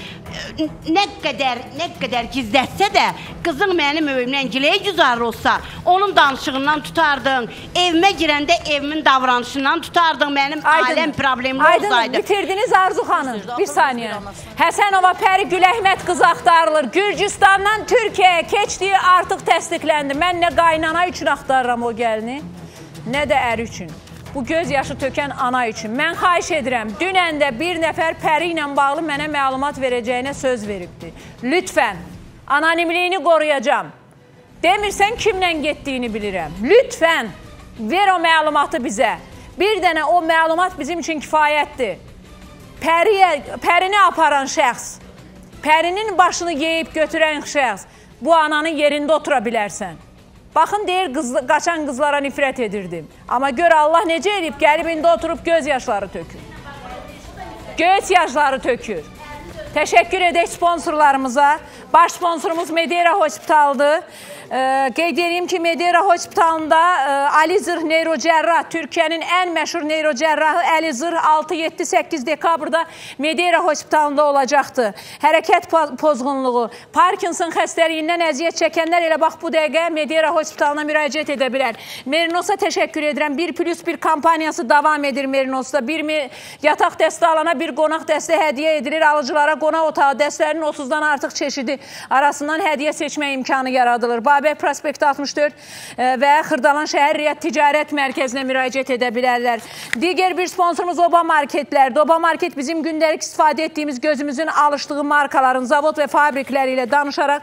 Speaker 19: nə qədər, nə qədər gizlətsə də, qızın mənim övümdən giləyə güzar olsa, onun danışığından tutardın. Evimə girəndə evimin davranışından tutardın. Mənim ailəm problemli
Speaker 3: Aydın,
Speaker 19: olsaydı.
Speaker 3: bitirdiniz Arzu xanım. Bir saniyə. Həsənova Pəri Güləhmət qızı axtarılır. Gürcüstandan Türkiyəyə keçdiyi artıq təsdiqləndi. Mən nə qaynana üçün axtarıram o gəlini, nə də əri üçün. Bu göz yaşı tökən ana üçün. Mən xahiş edirəm, dünən də bir nəfər Pəri ilə bağlı mənə məlumat verəcəyinə söz veribdi. Lütfən, anonimliyini qoruyacam. Demirsən kimlə getdiyini bilirəm. Lütfən, ver o məlumatı bizə. Bir dənə o məlumat bizim üçün kifayətdir. Pəriyə, pərini aparan şəxs, pərinin başını yeyib götürən şəxs bu ananın yerində otura bilərsən. Baxın deyir qız, qaçan qızlara nifrət edirdim. Amma gör Allah necə edib gəlib indi oturub göz yaşları tökür. Göz yaşları tökür. Təşəkkür edək sponsorlarımıza. Baş sponsorumuz Medera Hospitaldır. Ee, qeyd edeyim ki, Medera Hospitalında e, Ali Zırh neyrocərrah, Türkiyənin ən məşhur neyrocərrahı Ali Zırh 6-7-8 dekabrda Medera Hospitalında olacaqdır. Hərəkət po- pozğunluğu, Parkinson xəstəliyindən əziyyət çəkənlər elə bax bu dəqiqə Medera Hospitalına müraciət edə bilər. Merinosa təşəkkür edirəm. 1 plus 1 kampaniyası davam edir Merinosda. Bir yataq dəstə alana bir qonaq dəstə hədiyyə edilir. Alıcılara qonaq otağı dəstələrinin 30-dan artıq çeşidi arasından hədiyyə seçmə imkanı yaradılır. Babək prospekti 64 e, və Xırdalan şəhər Riyyət Ticarət Mərkəzinə müraciət edə bilərlər. Digər bir sponsorumuz Oba Marketlərdir. Oba Market bizim gündəlik istifadə etdiyimiz gözümüzün alışdığı markaların zavod və fabrikləri ilə danışaraq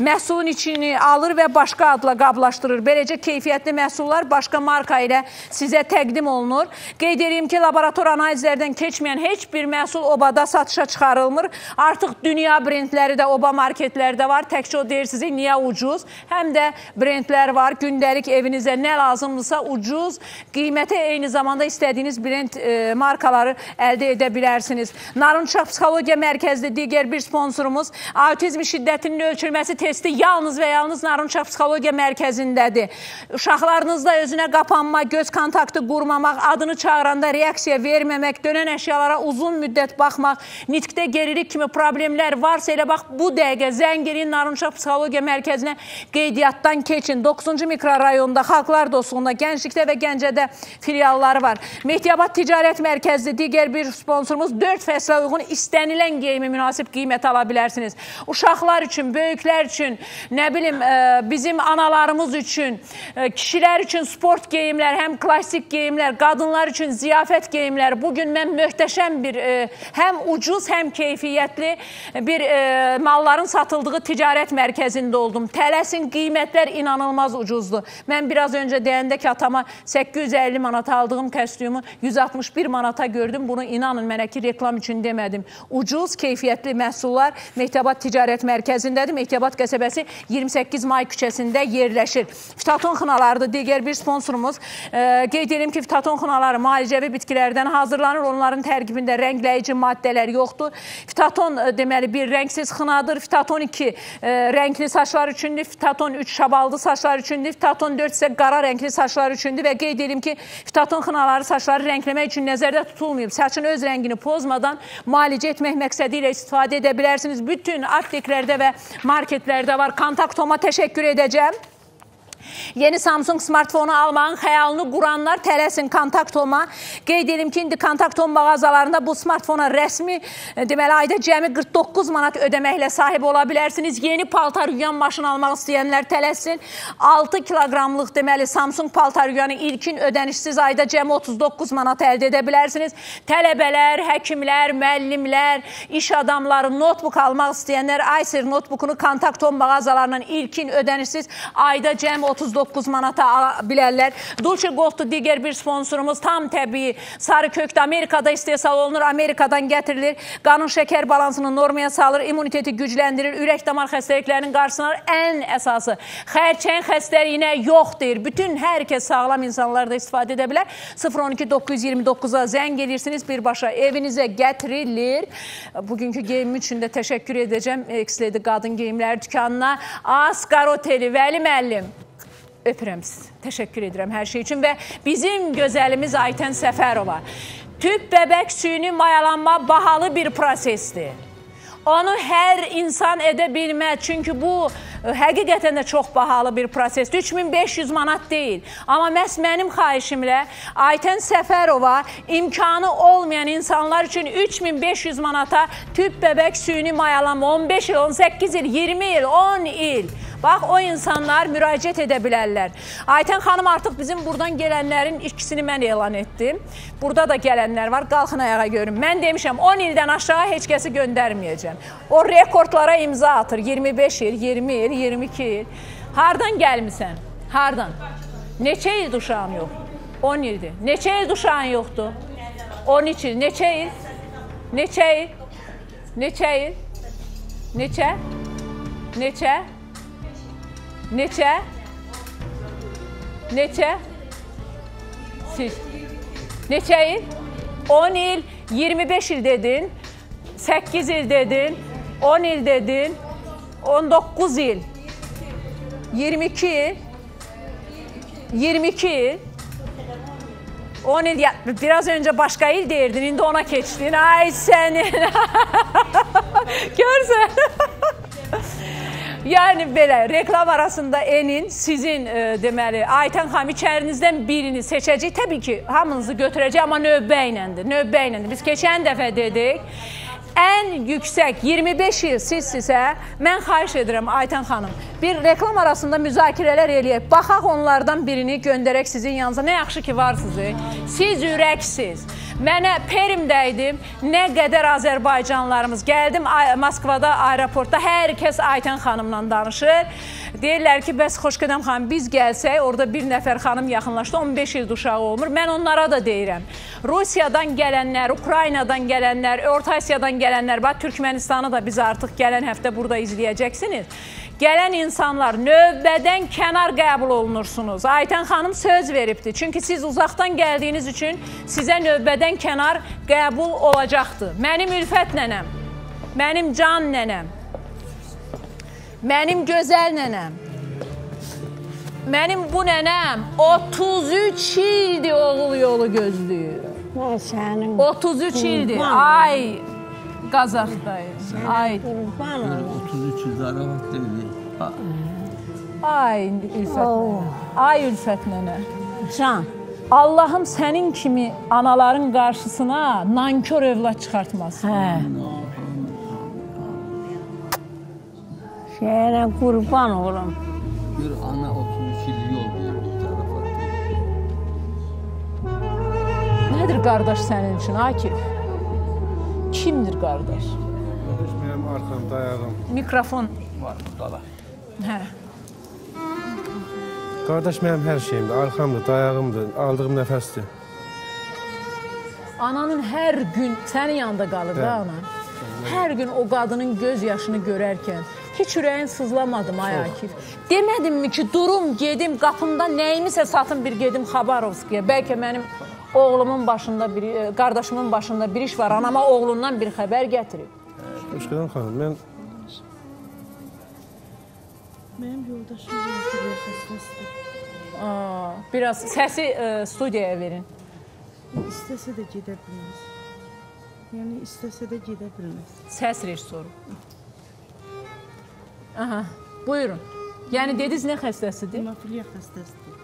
Speaker 3: məhsulun içini alır və başqa adla qablaşdırır. Beləcə keyfiyyətli məhsullar başqa marka ilə sizə təqdim olunur. Qeyd edeyim ki, laborator analizlərdən keçməyən heç bir məhsul obada satışa çıxarılmır. Artıq dünya brendləri də Oba Market marketlərdə var. Təkcə o deyir sizə niyə ucuz. Həm də brendlər var. Gündəlik evinizə nə lazımdırsa ucuz, qiyməti eyni zamanda istədiyiniz brend e, markaları əldə edə bilərsiniz. Narınçaq Psixologiya Mərkəzli digər bir sponsorumuz autizm şiddətinin ölçülməsi testi yalnız və yalnız Narınçaq Psixologiya Mərkəzindədir. Uşaqlarınızda özünə qapanma, göz kontaktı qurmamaq, adını çağıranda reaksiya verməmək, dönən əşyalara uzun müddət baxmaq, nitqdə gerilik kimi problemlər varsa elə bax bu dəqiqə zəng edin Narınçaq Psixologiya Mərkəzinə qeydiyyatdan keçin. 9-cu mikrorayonda, Xalqlar Dostluğunda, Gənclikdə və Gəncədə filialları var. Mehdiyabad Ticarət Mərkəzi digər bir sponsorumuz 4 fəslə uyğun istənilən geyimi münasib qiymət ala bilərsiniz. Uşaqlar üçün, böyüklər üçün, nə bilim, ə, bizim analarımız üçün, ə, kişilər üçün sport geyimlər, həm klassik geyimlər, qadınlar üçün ziyafət geyimlər. Bu gün mən möhtəşəm bir ə, həm ucuz, həm keyfiyyətli bir malların satıldığı ticarət mərkəzində oldum. Tələsin qiymətlər inanılmaz ucuzdur. Mən biraz öncə deyəndə ki, atama 850 manata aldığım kostyumu 161 manata gördüm. Bunu inanın mənə ki, reklam üçün demədim. Ucuz, keyfiyyətli məhsullar Mehtiyabad Ticarət Mərkəzindədir. Mehtiyabad qəsəbəsi 28 may küçəsində yerləşir. Fitaton xınalarıdır digər bir sponsorumuz. E, qeyd edim ki, fitaton xınaları müalicəvi bitkilərdən hazırlanır. Onların tərkibində rəngləyici maddələr yoxdur. Fitaton e, deməli bir rəngsiz xınadır. Fitaton 2 e, rəngli saçlar üçündür. Fitaton 3 şabaldı saçlar üçündür. Fitaton 4 isə qara rəngli saçlar üçündür və qeyd edim ki, fitaton xınaları saçları rəngləmək üçün nəzərdə tutulmayıb. Saçın öz rəngini pozmadan müalicə etmək məqsədi ilə istifadə edə bilərsiniz. Bütün apteklərdə və marketlərdə var. Kontaktoma təşəkkür edəcəm. Yeni Samsung smartfonu almağın xəyalını quranlar tələsin kontaktoma. Qeyd edim ki, indi kontaktom mağazalarında bu smartfona rəsmi e, deməli ayda cəmi 49 manat ödəməklə sahib ola bilərsiniz. Yeni paltar yuyan maşın almaq istəyənlər tələsin. 6 kiloqramlıq deməli Samsung paltar yuyanı ilkin ödənişsiz ayda cəmi 39 manat əldə edə bilərsiniz. Tələbələr, həkimlər, müəllimlər, iş adamları notebook almaq istəyənlər Acer notebookunu kontaktom mağazalarından ilkin ödənişsiz ayda cəmi 39 manata ala bilərlər. Dolce Gold'dur digər bir sponsorumuz. Tam təbii sarı kökdə Amerikada istehsal olunur, Amerikadan gətirilir. Qanın şəkər balansını normaya salır, immuniteti gücləndirir, ürək damar xəstəliklərinin qarşısını alır. Ən əsası xərçəng xəstəliyinə yox deyir. Bütün hər kəs sağlam insanlar da istifadə edə bilər. 012 929-a zəng edirsiniz, birbaşa evinizə gətirilir. Bugünkü geyimim üçün də təşəkkür edəcəm. X-Lady Qadın Geyimləri dükanına. Asqar Oteli, Vəli müəllim. Öpürəm sizi. Təşəkkür edirəm hər şey üçün və bizim gözəlimiz Aytən Səfərova. Tüp bəbək süni mayalanma bahalı bir prosesdir. Onu hər insan edə bilməz. Çünki bu ə, həqiqətən də çox bahalı bir prosesdir. 3500 manat deyil. Amma məhz mənim xahişimlə Aytən Səfərova imkanı olmayan insanlar üçün 3500 manata tüp bəbək süni mayalanma 15 il, 18 il, 20 il, 10 il Bax, o insanlar müraciət edə bilərlər. Aytən xanım artıq bizim buradan gələnlərin ikisini mən elan etdim. Burada da gələnlər var, qalxın ayağa görün. Mən demişəm, 10 ildən aşağı heç kəsi göndərməyəcəm. O rekordlara imza atır. 25 il, 20 il, 22 il. Hardan gəlmisən? Hardan? Neçə ildir uşağın yox? 10 ildir. Neçə ildir uşağın yoxdur? 13 il. Neçə il? Neçə il? Neçə il? Neçə? Neçə? Neçə? Neçə? Siz. Neçə il? 10 il, 25 il dedin, 8 il dedin, 10 il dedin, 19 il, 22 il, 22 il, 10 il, ya, biraz önce başka il deyirdin, indi ona keçdin. Ay senin. Görsən. Yəni belə reklam arasında enin sizin e, deməli Aytən xanım içərinizdən birini seçəcək. Təbii ki, hamınızı götürəcək, amma növbə iləndir. Növbə iləndir. Biz keçən dəfə dedik. Ən yüksək 25 il sizsə, mən xahiş edirəm Aytən xanım, bir reklam arasında müzakirələr eləyək. Baxaq onlardan birini göndərək sizin yanınıza. Nə yaxşı ki varsınız. Siz ürəksiz. Mənə Perimdə idim. Nə qədər Azərbaycanlılarımız gəldim Moskvada aeroportda hər kəs Aytən xanımla danışır. Deyirlər ki, bəs Xoşqədəm xanım biz gəlsək, orada bir nəfər xanım yaxınlaşdı, 15 il uşağı olmur. Mən onlara da deyirəm. Rusiyadan gələnlər, Ukraynadan gələnlər, Orta Asiyadan gələnlər, bax Türkmenistanı da biz artıq gələn həftə burada izləyəcəksiniz. Gələn insanlar növbədən kənar qəbul olunursunuz. Aytən xanım söz veribdi. Çünki siz uzaqdan gəldiyiniz üçün sizə növbədən kənar qəbul olacaqdı. Mənim Ülfət nənəm, mənim Can nənəm, mənim gözəl nənəm, mənim bu nənəm 33 ildir oğul yolu gözləyir.
Speaker 4: Mən sənin
Speaker 3: 33 ildir. Ay Qazaxdayım. Ay
Speaker 16: 33 il zaravat deyil.
Speaker 3: Ay Ülfət nənə. Ay Ülfət nənə.
Speaker 4: Can.
Speaker 3: Allahım sənin kimi anaların qarşısına nankör övlad çıxartmasın.
Speaker 4: Hə. Şəhərə qurban olum.
Speaker 16: Bir ana 33 il yol verdi zarafat.
Speaker 3: Nədir qardaş sənin üçün Akif? Kimdir qardaş?
Speaker 18: Mənim arxamda ayağım.
Speaker 3: Mikrofon.
Speaker 18: Var burada.
Speaker 3: Hə.
Speaker 18: Qardaş mənim hər şeyimdir. Arxamdır, dayağımdır, aldığım nəfəsdir.
Speaker 3: Ananın hər gün sənin yanında qalır da
Speaker 18: Bəli.
Speaker 3: anan. Hər gün o qadının göz yaşını görərkən heç ürəyin sızlamadı mı ay Akif? Demədimmi ki, durum, gedim qapımda nəyimisə satım bir gedim Xabarovskiyə. Bəlkə mənim oğlumun başında bir e, qardaşımın başında bir iş var. Anama oğlundan bir xəbər gətirib.
Speaker 18: Xoşqədəm xanım, mən
Speaker 21: Mənim yoldaşım xəstəsidir.
Speaker 3: Biraz səsi e, studiyaya verin.
Speaker 21: İstəsə də gedə bilməz. Yəni istəsə də gedə bilməz.
Speaker 3: Səs rejissoru. Aha, buyurun. Yəni dediniz nə xəstəsidir?
Speaker 21: Hemofiliya xəstəsidir.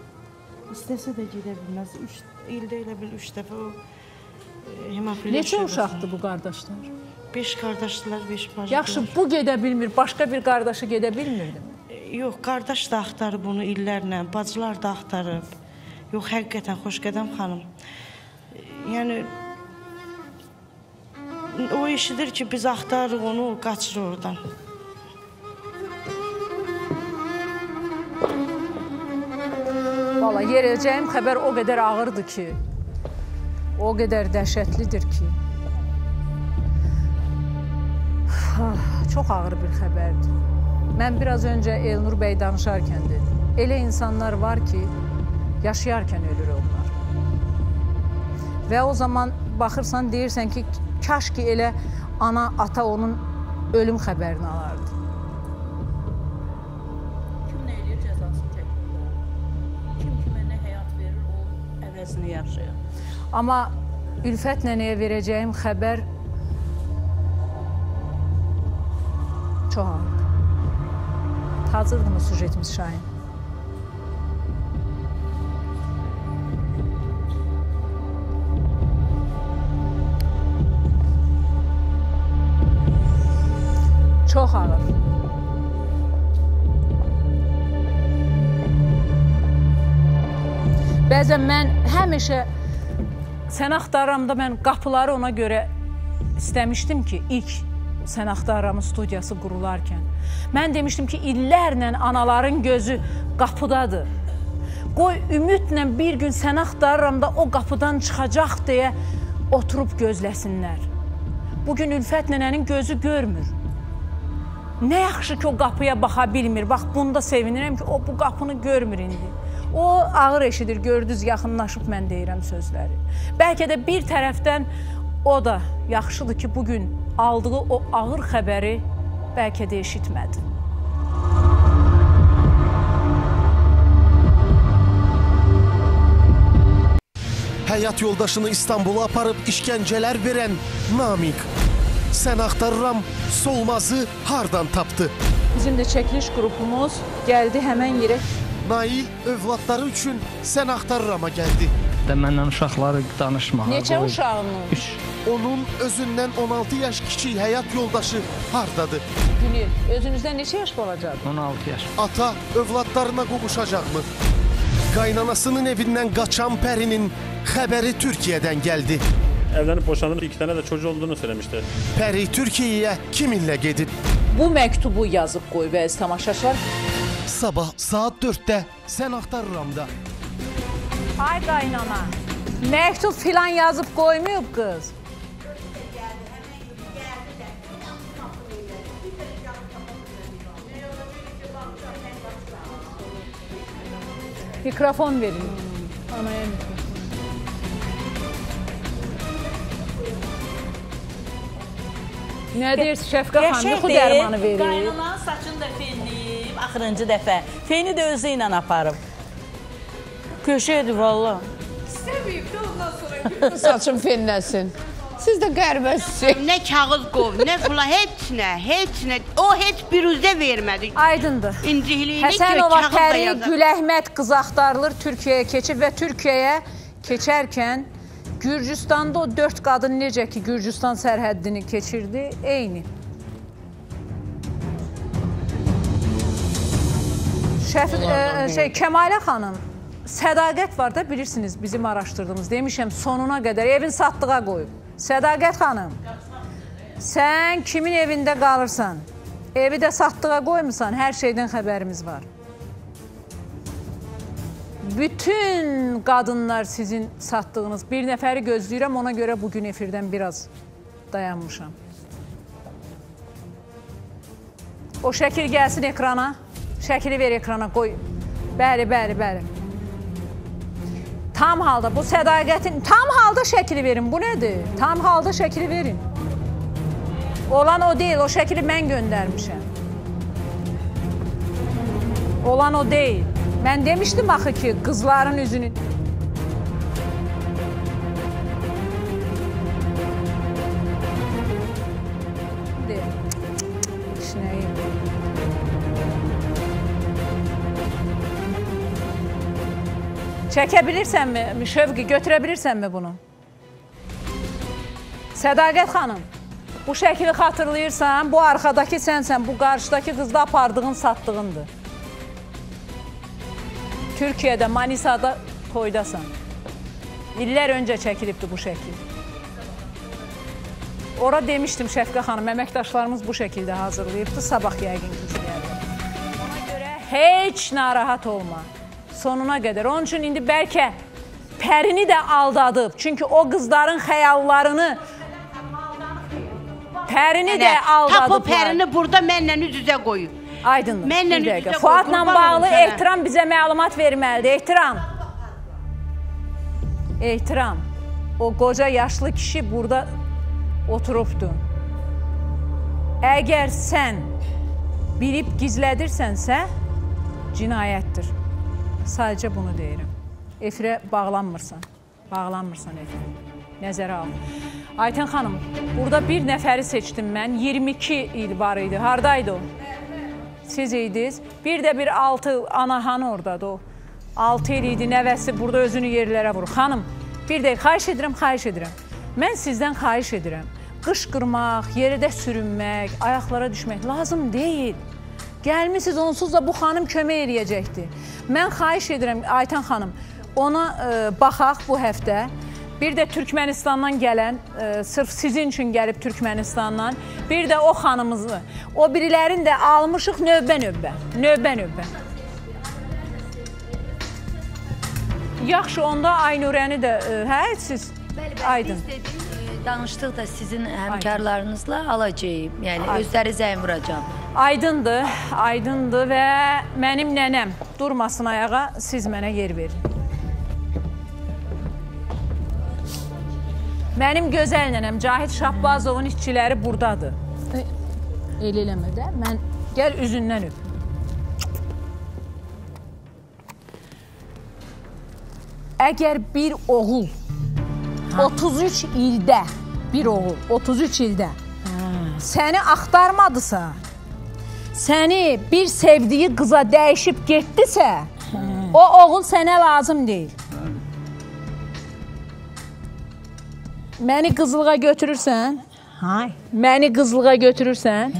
Speaker 21: İstəsə də gedə bilməz. 3 ildə elə bil 3 dəfə o e, hemofiliya.
Speaker 3: Neçə uşaqdır bu qardaşlar?
Speaker 21: 5 qardaşdılar, 5 bacı.
Speaker 3: Yaxşı, bu gedə bilmir, başqa bir qardaşı gedə bilmirdi.
Speaker 21: Yox, qardaş da axtarıb bunu illərlə, bacılar da axtarıb. Yox, həqiqətən xoşqədəm xanım. Yəni o eşidir ki, biz axtarırıq onu, o qaçır oradan.
Speaker 3: Valla yerəcəyim xəbər o qədər ağırdır ki, o qədər dəhşətlidir ki. Ah, Çox ağır bir xəbərdir. Mən biraz öncə Elnur bəy danışarkən dedim. Elə insanlar var ki, yaşayarkən ölür onlar. Və o zaman baxırsan deyirsən ki, kaş ki elə ana, ata onun ölüm xəbərini alardı.
Speaker 11: Əvəzini yaşayır.
Speaker 3: Amma Ülfət nənəyə verəcəyim xəbər çox ağırdır. Hazırdırmı sujetimiz Şahin? Çox ağır. Bəzən mən həmişə sən axtarıramda mən qapıları ona görə istəmişdim ki, ilk sən axtarıramın studiyası qurularkən. Mən demişdim ki, illərlə anaların gözü qapıdadır. Qoy ümidlə bir gün sən axtarıramda o qapıdan çıxacaq deyə oturub gözləsinlər. Bugün Ülfət nənənin gözü görmür. Nə yaxşı ki, o qapıya baxa bilmir. Bax, bunda sevinirəm ki, o bu qapını görmür indi. O ağır eşidir, gördünüz, yaxınlaşıb mən deyirəm sözləri. Bəlkə də bir tərəfdən o da yaxşıdır ki, bu gün aldığı o ağır xəbəri bəlkə də eşitmədi.
Speaker 1: Həyat yoldaşını İstanbula aparıb işgəncələr verən Namik. Sən axtarıram Solmazı hardan tapdı?
Speaker 3: Bizim də çəkiliş qrupumuz gəldi həmən yerə.
Speaker 1: Nail övladları üçün sən axtarırama gəldi.
Speaker 7: də məndən uşaqları danışmağa
Speaker 3: Neçə
Speaker 7: qoyub.
Speaker 3: uşağının?
Speaker 7: Üç.
Speaker 1: Onun özündən 16 yaş kiçik həyat yoldaşı hardadır?
Speaker 3: Günel, özünüzdən neçə yaş olacaq?
Speaker 7: 16 yaş.
Speaker 1: Ata övladlarına qovuşacaqmı? Qaynanasının evindən qaçan Pərinin xəbəri Türkiyədən gəldi.
Speaker 26: Evlenip boşanıp iki tane de çocuğu olduğunu söylemişti.
Speaker 1: Pəri Türkiyəyə kiminlə gedib?
Speaker 3: Bu məktubu yazıb qoyub əziz tamaşaçılar.
Speaker 1: Sabah saat 4-də sən axtarıramda.
Speaker 3: Ay qaynana. Məktub filan yazıb qoymayıb qız. Mikrofon verin. Anaya mikrofon. Nə deyirsən Şəfqət xanım? Yuxu dərmanı verir.
Speaker 11: Qaynananın saçını da fenləyib, axırıncı dəfə. Feni də özü ilə aparıb. Köşədir valla.
Speaker 14: İstəməyib də ondan sonra saçım fenləsin. Siz də qərbəsiz.
Speaker 19: Nə kağız qov, nə fula, heç nə, heç nə. O heç bir üzə vermədi.
Speaker 3: Aydındır.
Speaker 19: İncikliyini
Speaker 3: Həsənova Pəri. Güləhmət qız axtarılır Türkiyəyə keçib və Türkiyəyə keçərkən Gürcüstanda o dörd qadın necə ki Gürcüstan sərhəddini keçirdi, eyni. Şəf ə, şey Kəmalə xanım, sədaqət var da bilirsiniz bizim araşdırdığımız. Demişəm sonuna qədər evin satdığa qoyub. Sədaqət xanım. Sən kimin evində qalırsan? Evi də satdığa qoymusan, hər şeydən xəbərimiz var. Bütün qadınlar sizin satdığınız bir nəfəri gözləyirəm, ona görə bu gün efirdən biraz dayanmışam. O şəkil gəlsin ekrana. Şəkili ver ekrana, qoy. Bəli, bəli, bəli. Tam halda bu sədaqətin tam halda şəkili verin. Bu nədir? Tam halda şəkili verin. Olan o deyil, o şəkili mən göndərmişəm. Olan o deyil. Mən demişdim axı ki, qızların üzünü Çəkə bilirsənmi? Şövqi götürə bilirsənmi bunu? Sədaqət xanım, bu şəkili xatırlayırsan, bu arxadakı sənsən, bu qarşıdakı qızda apardığın, satdığındır. Türkiyədə, Manisada toydasan. İllər öncə çəkilibdi bu şəkil. Ora demişdim Şəfqə xanım, əməkdaşlarımız bu şəkildə hazırlayıbdı, sabah yəqin ki. Ona görə heç narahat olma. Sonuna qədər. Onun üçün indi bəlkə Pərini də aldadıb. Çünki o qızların xəyallarını Pərini də aldadıblar.
Speaker 19: Tapı pərini burada mənlə üz-üzə qoyub.
Speaker 3: Aydındır.
Speaker 19: Mənlə üz-üzə
Speaker 3: Fuadla
Speaker 19: qoy, qurban
Speaker 3: bağlı ehtiram bizə məlumat verməlidir. Ehtiram. Ehtiram. O qoca yaşlı kişi burada oturubdu. Əgər sən bilib gizlədirsənsə, cinayətdir. Sadəcə bunu deyirəm. Efirə bağlanmırsan. Bağlanmırsan efirə. Nəzərə al. Aytən xanım, burada bir nəfəri seçdim mən. 22 il var idi. Hardaydı o? Siz idiniz. Bir də bir 6 anahan oradadır o. 6 il idi nəvəsi burada özünü yerlərə vurur. Xanım, bir də xahiş edirəm, xahiş edirəm. Mən sizdən xahiş edirəm. Qışqırmaq, yerdə sürünmək, ayaqlara düşmək lazım deyil. Gəlmisiniz onsuz da bu xanım kömək eləyəcəkdir. Mən xahiş edirəm Aytən xanım, ona e, baxaq bu həftə. Bir də Türkmenistandan gələn, e, sırf sizin üçün gəlib Türkmenistandan, bir də o xanımızı, o birilərini də almışıq növbə-növbə, növbə-növbə. Yaxşı, onda Aynurəni də, e, hə, siz Aydın.
Speaker 25: Danışdıqda sizin həmkarlarınızla alacağım. Yəni
Speaker 3: Aydın.
Speaker 25: özləri zəng vuracağam.
Speaker 3: Aydındır, aydındır və mənim nənəm durmasın ayağa, siz mənə yer verin. Mənim gözəl nənəm Cahid Şahbazovun işçiləri burdadır. El eləmə də, mən gəl üzündən öp. Əgər bir oğul 33 ildə. Bir oğul 33 ildə. Səni axtarmadısa, səni bir sevdiyi qıza dəyişib getdisə, o oğul sənə lazım deyil. Məni qızlığa götürürsən?
Speaker 4: Hay.
Speaker 3: Məni qızlığa götürürsən?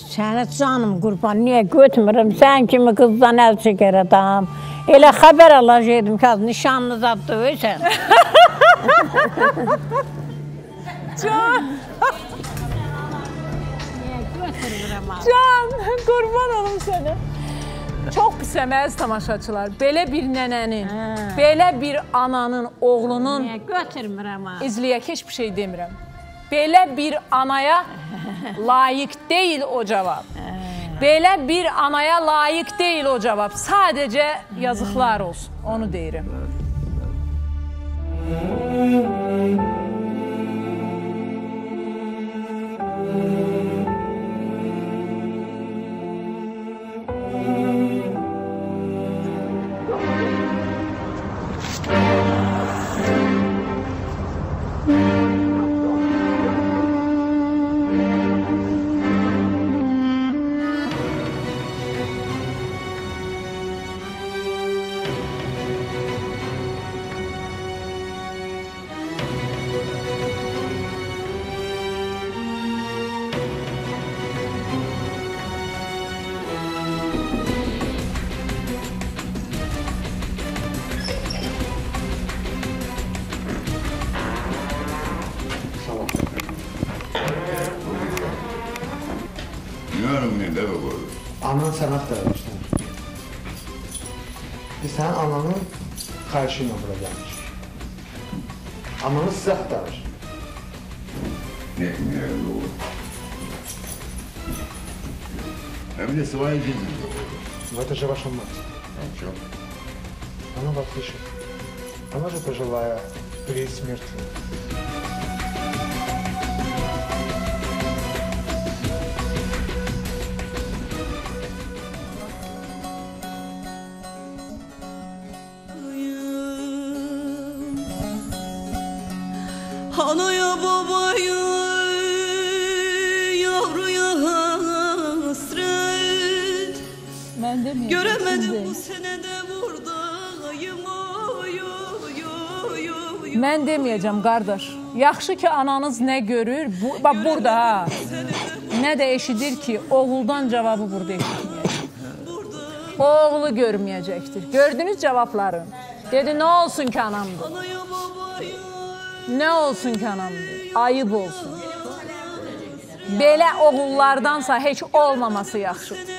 Speaker 4: Sənə canım qurban, niyə götürmürəm? Sən kimi qızdan əl çəkər adam. Elə xəbər alacaqdım ki, nişanlı zad döysən.
Speaker 3: Can. Can, qurban olum sənə. Çox pis əməz tamaşaçılar. Belə bir nənənin, belə bir ananın, oğlunun
Speaker 4: Niyə götürmürəm ha?
Speaker 3: izləyək heç bir şey demirəm. Belə bir anaya layiq deyil o cavab. Belə bir anaya layiq deyil o cavab. Sadəcə yazıqlar olsun. Onu deyirəm.
Speaker 23: Bilmiyorum Hem de sıvayı değil.
Speaker 27: Но это же ваша мать.
Speaker 23: Ничего.
Speaker 27: Она вас ищет. Она же пожилая, перед смертью.
Speaker 3: Mən deməyəcəm qardaş. Yaxşı ki ananız nə görür? Bu, bax burada ha. Nə də eşidir ki, oğuldan cavabı burada eşitməyəcək. Oğlu görməyəcəkdir. Gördünüz cavabları. Dedi nə olsun ki anamdır? Nə olsun ki anamdır? Ayıb olsun. Belə oğullardansa heç olmaması yaxşıdır.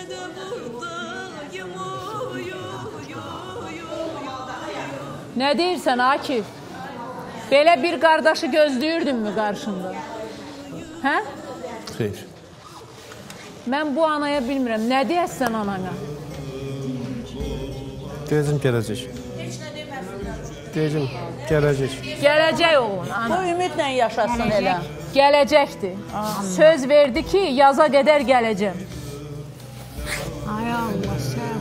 Speaker 3: Nə deyirsən Akif? Belə bir qardaşı gözləyirdinmi qarşında? Hə?
Speaker 1: Xeyr.
Speaker 3: Mən bu anaya bilmirəm. Nə deyəsən anana?
Speaker 1: Deyəcəm gələcək. Deyəcəm gələcək.
Speaker 3: Gələcək oğlun ana.
Speaker 11: Bu ümidlə yaşasın elə.
Speaker 3: Gələcəkdir. Söz verdi ki, yaza qədər gələcəm.
Speaker 4: Ay Allah, sən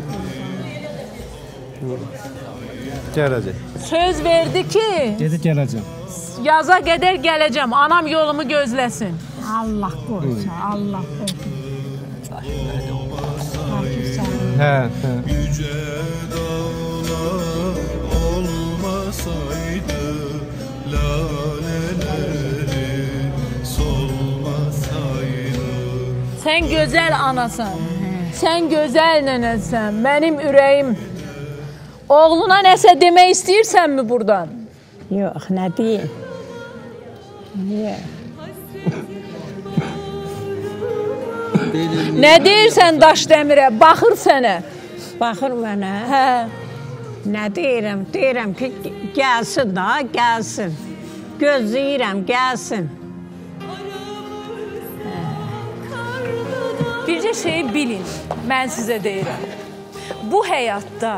Speaker 1: Gələcək.
Speaker 3: Söz verdi ki,
Speaker 1: Dedi gələcəm.
Speaker 3: yaza qədər gələcəm. Anam yolumu gözləsin.
Speaker 4: Allah qorusun, Allah qorusun.
Speaker 1: Hə, hə.
Speaker 28: Yüce dağlar olmasaydı Laleleri solmasaydı
Speaker 3: Sən gözəl anasan. Sən gözəl nənəsən. Mənim ürəyim. Oğluna nəsə demək istəyirsənmi burdan?
Speaker 4: Yox, nə deyim? Niyə?
Speaker 3: Nə deyirsən Daşdəmirə? Baxır sənə.
Speaker 4: Baxır mənə.
Speaker 3: Hə.
Speaker 4: Nə deyirəm? Deyirəm ki, gəlsin da, gəlsin. Gözləyirəm, gəlsin.
Speaker 3: Bircə şeyi bilin. Mən sizə deyirəm. Bu həyatda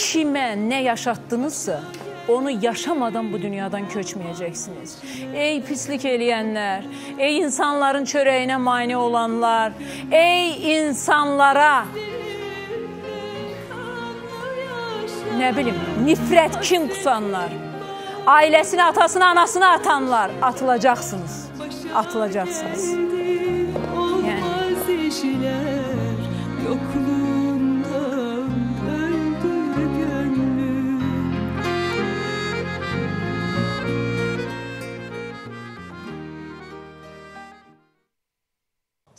Speaker 3: kimə nə yaşatdınızsa, onu yaşamadan bu dünyadan köçməyəcəksiniz. Ey pislik eləyənlər, ey insanların çörəyinə mane olanlar, ey insanlara nə bilim, nifrət kin kusanlar, ailəsini, atasını, anasını atanlar atılacaqsınız. Atılacaqsınız.
Speaker 28: Olmaz işler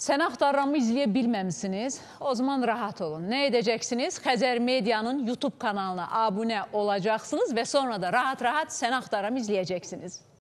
Speaker 3: Sən axtarıramı izləyə bilməmisiniz? O zaman rahat olun. Nə edəcəksiniz? Xəzər Medianın YouTube kanalına abunə olacaqsınız və sonra da rahat-rahat Sən axtaram izləyəcəksiniz.